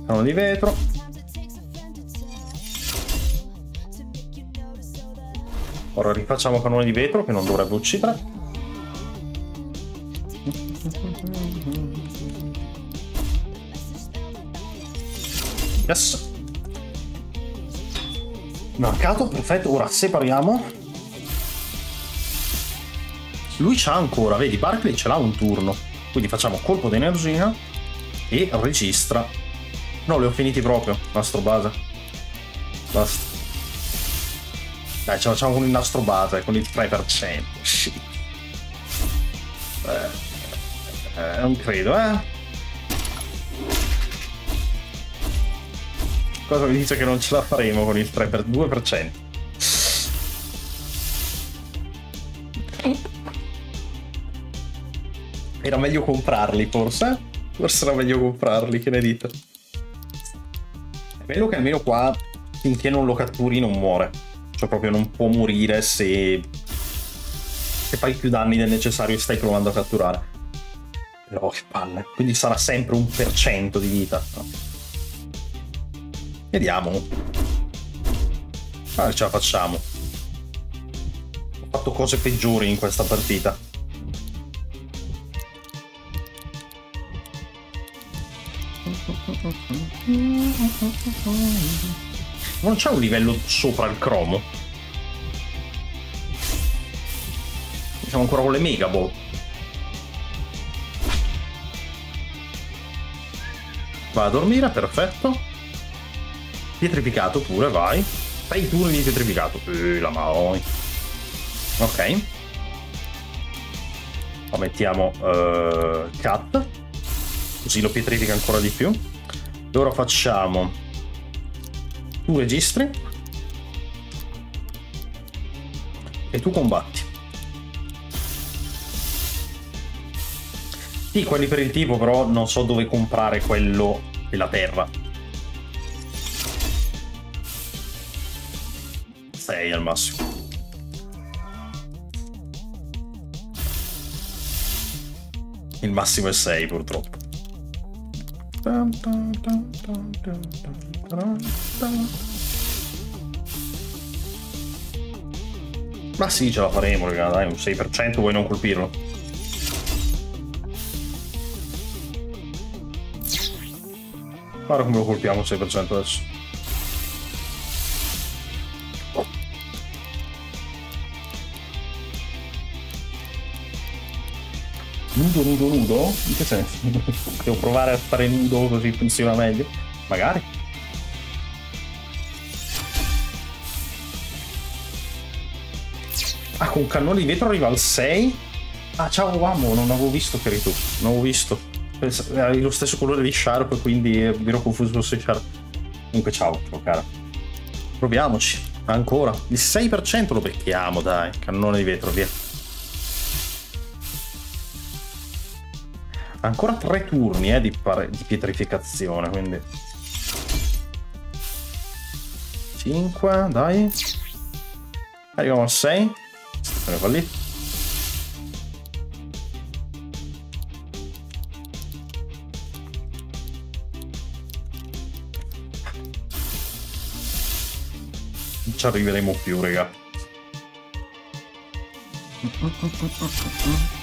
Cano di vetro. Ora rifacciamo canone di vetro che non dovrebbe uccidere. Yes. Marcato, perfetto. Ora separiamo. Lui c'ha ancora, vedi, Barclay ce l'ha un turno. Quindi facciamo colpo di energia e registra. No, li ho finiti proprio. Nastro base. Basta. Dai, ce la facciamo con il nastro base, con il 3%. Shit. Eh, eh, non credo, eh. Cosa mi dice che non ce la faremo con il 3 per 2%? Era meglio comprarli, forse? Forse era meglio comprarli, che ne dite? È bello che almeno qua, finché non lo catturi, non muore. Cioè, proprio non può morire se... se fai più danni del necessario e stai provando a catturare. Però che palle. Quindi sarà sempre un per cento di vita. Vediamo. Ah, ce la facciamo. Ho fatto cose peggiori in questa partita. Non c'è un livello sopra il cromo? Siamo ancora con le Mega Ball. Va a dormire, perfetto. Pietrificato pure, vai. Fai turni di pietrificato. Eh, la maoi. Ok. Poi mettiamo uh, cut. Così lo pietrifica ancora di più. E ora facciamo tu registri e tu combatti. Sì, quelli per il tipo, però non so dove comprare quello della terra. 6 al massimo. Il massimo è 6 purtroppo. Ma sì, ce la faremo, raga, dai, un 6% vuoi non colpirlo. Guarda come lo colpiamo il 6% adesso. Nudo, nudo, nudo? In che senso? [LAUGHS] Devo provare a fare nudo così funziona meglio? Magari. Ah, con cannone di vetro arriva al 6? Ah, ciao uomo, non avevo visto che eri tu. Non avevo visto. Hai lo stesso colore di Sharp, quindi ero confuso fosse Sharp. Comunque ciao, ciao cara. Proviamoci. Ancora. Il 6% lo becchiamo, dai. Cannone di vetro, via. Ancora tre turni eh, di, di pietrificazione, quindi... 5, dai. Arriviamo a 6. Abbiamo fallito. Non ci arriveremo più, raga.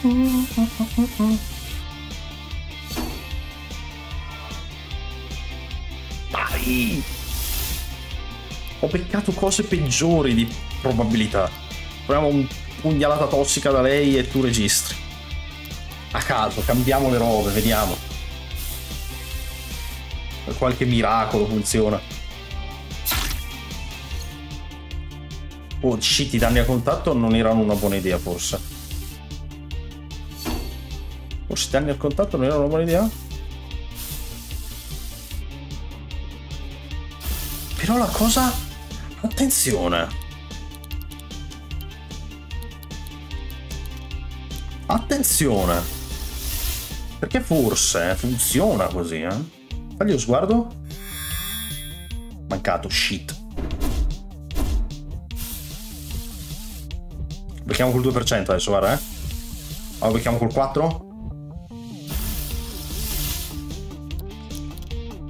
Mm-hmm. Dai! Ho beccato cose peggiori di probabilità. Proviamo un pugnalata tossica da lei e tu registri. A caso, cambiamo le robe, vediamo. Per qualche miracolo funziona. Oh, shit, i danni a contatto non erano una buona idea, forse. Forse i danni al contatto non erano una buona idea? Però la cosa... Attenzione. Attenzione. Perché forse funziona così, eh? Fagli lo sguardo. Mancato, shit. Becchiamo col 2% adesso, guarda, eh. Allora becchiamo col 4.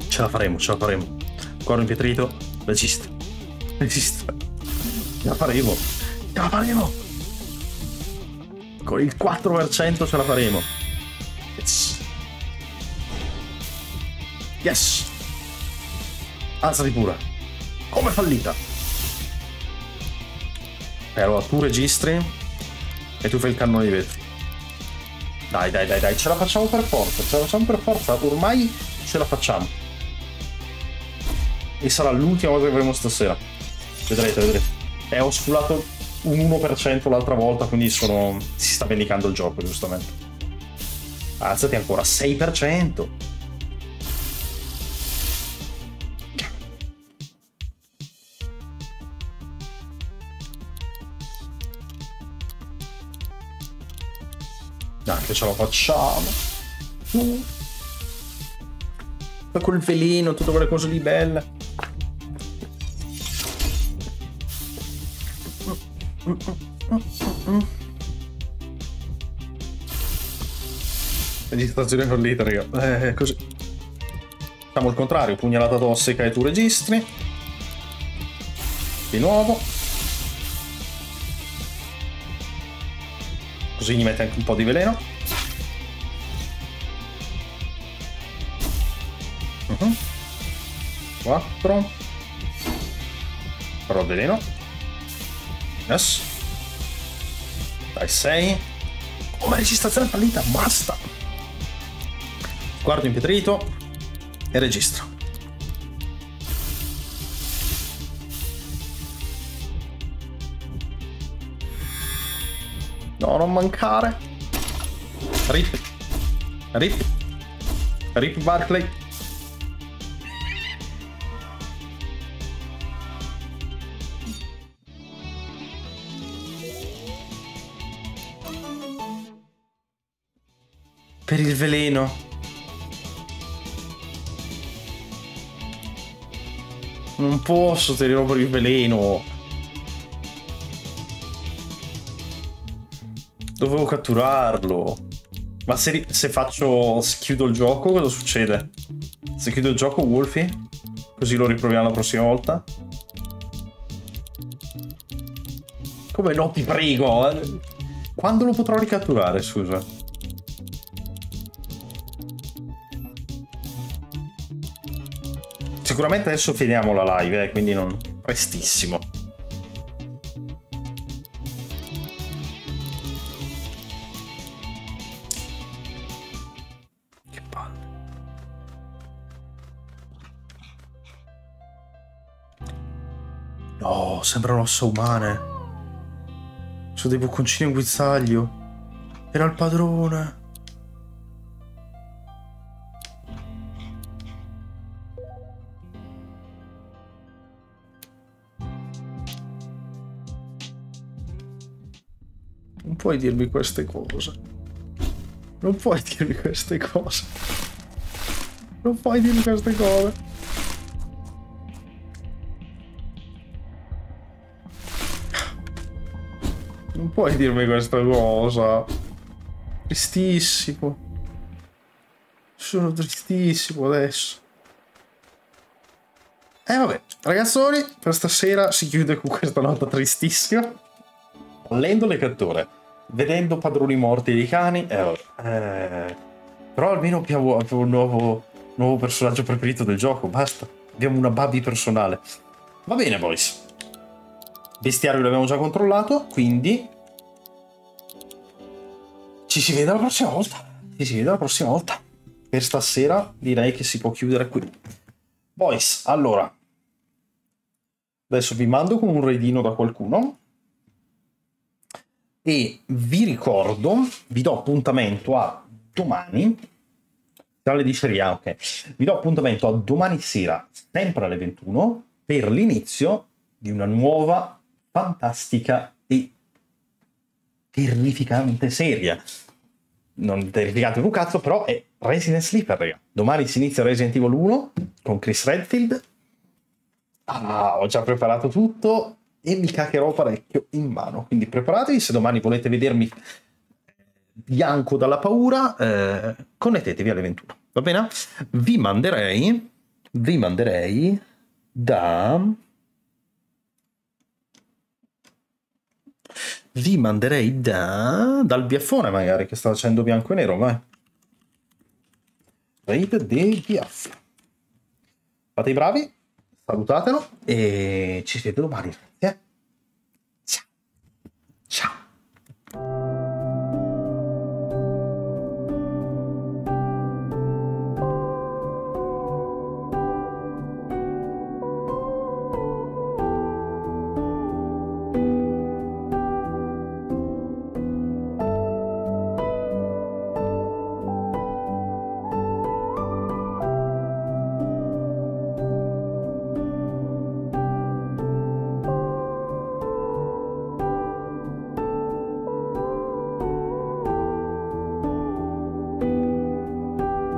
Ce la faremo, ce la faremo. Cuore impietrito. Regista. Regista. Ce la faremo. Ce la faremo. Con il 4% ce la faremo. Yes. Yes. Alzati pure. Come fallita. Allora tu registri e tu fai il cannone di vetro. Dai, dai, dai, dai, ce la facciamo per forza, ce la facciamo per forza, ormai ce la facciamo. E sarà l'ultima cosa che avremo stasera. Vedrete, vedrete. E ho sfulato un 1% l'altra volta, quindi sono... si sta vendicando il gioco, giustamente. Alzati ancora, 6%. Dai, che ce la facciamo. Uh. Col veleno, tutte quelle cose lì belle. Registrazione fallita, raga. Eh, così. Facciamo il contrario, pugnalata tossica e tu registri. Di nuovo. Così gli mette anche un po' di veleno. Mhm. 4. Però veleno. Yes. Dai, 6. Come registrazione fallita, basta. Guardo impietrito e registro. No, non mancare. Rip. Rip. Rip Barclay. Per il veleno. Non posso tenere per il veleno. Dovevo catturarlo. Ma se, se faccio. Se chiudo il gioco, cosa succede? Se chiudo il gioco, Wolfie? Così lo riproviamo la prossima volta? Come no, ti prego? eh? Quando lo potrò ricatturare, scusa? Sicuramente adesso finiamo la live, eh, quindi non prestissimo. Che palle. No, sembrano ossa umane. Sono dei bocconcini in guizzaglio. Era il padrone. Puoi dirmi queste cose. Non puoi dirmi queste cose. Non puoi dirmi queste cose. Non puoi dirmi questa cosa. Tristissimo. Sono tristissimo adesso. E vabbè, ragazzoni, per stasera si chiude con questa nota tristissima. Allendo le catture, vedendo padroni morti dei cani. eh, eh, però almeno abbiamo, abbiamo un nuovo, nuovo personaggio preferito del gioco. Basta. Abbiamo una Babi personale. Va bene, boys. Bestiario l'abbiamo già controllato, quindi ci si vede la prossima volta. Ci si vede la prossima volta. Per stasera direi che si può chiudere qui. Boys, allora. Adesso vi mando con un raidino da qualcuno. E vi ricordo, vi do appuntamento a domani. Tra le dicerie, ah, ok. Vi do appuntamento a domani sera, sempre alle 21, per l'inizio di una nuova, fantastica e terrificante serie non terrificate un cazzo, però è Resident Sleeper, raga. Domani si inizia Resident Evil 1 con Chris Redfield. Ah, ho già preparato tutto e mi caccherò parecchio in mano. Quindi preparatevi, se domani volete vedermi bianco dalla paura, eh, connettetevi alle 21. Va bene? Vi manderei, vi manderei da... vi manderei da dal biaffone magari che sta facendo bianco e nero vai raid dei biaffi fate i bravi salutatelo e ci siete domani Ciao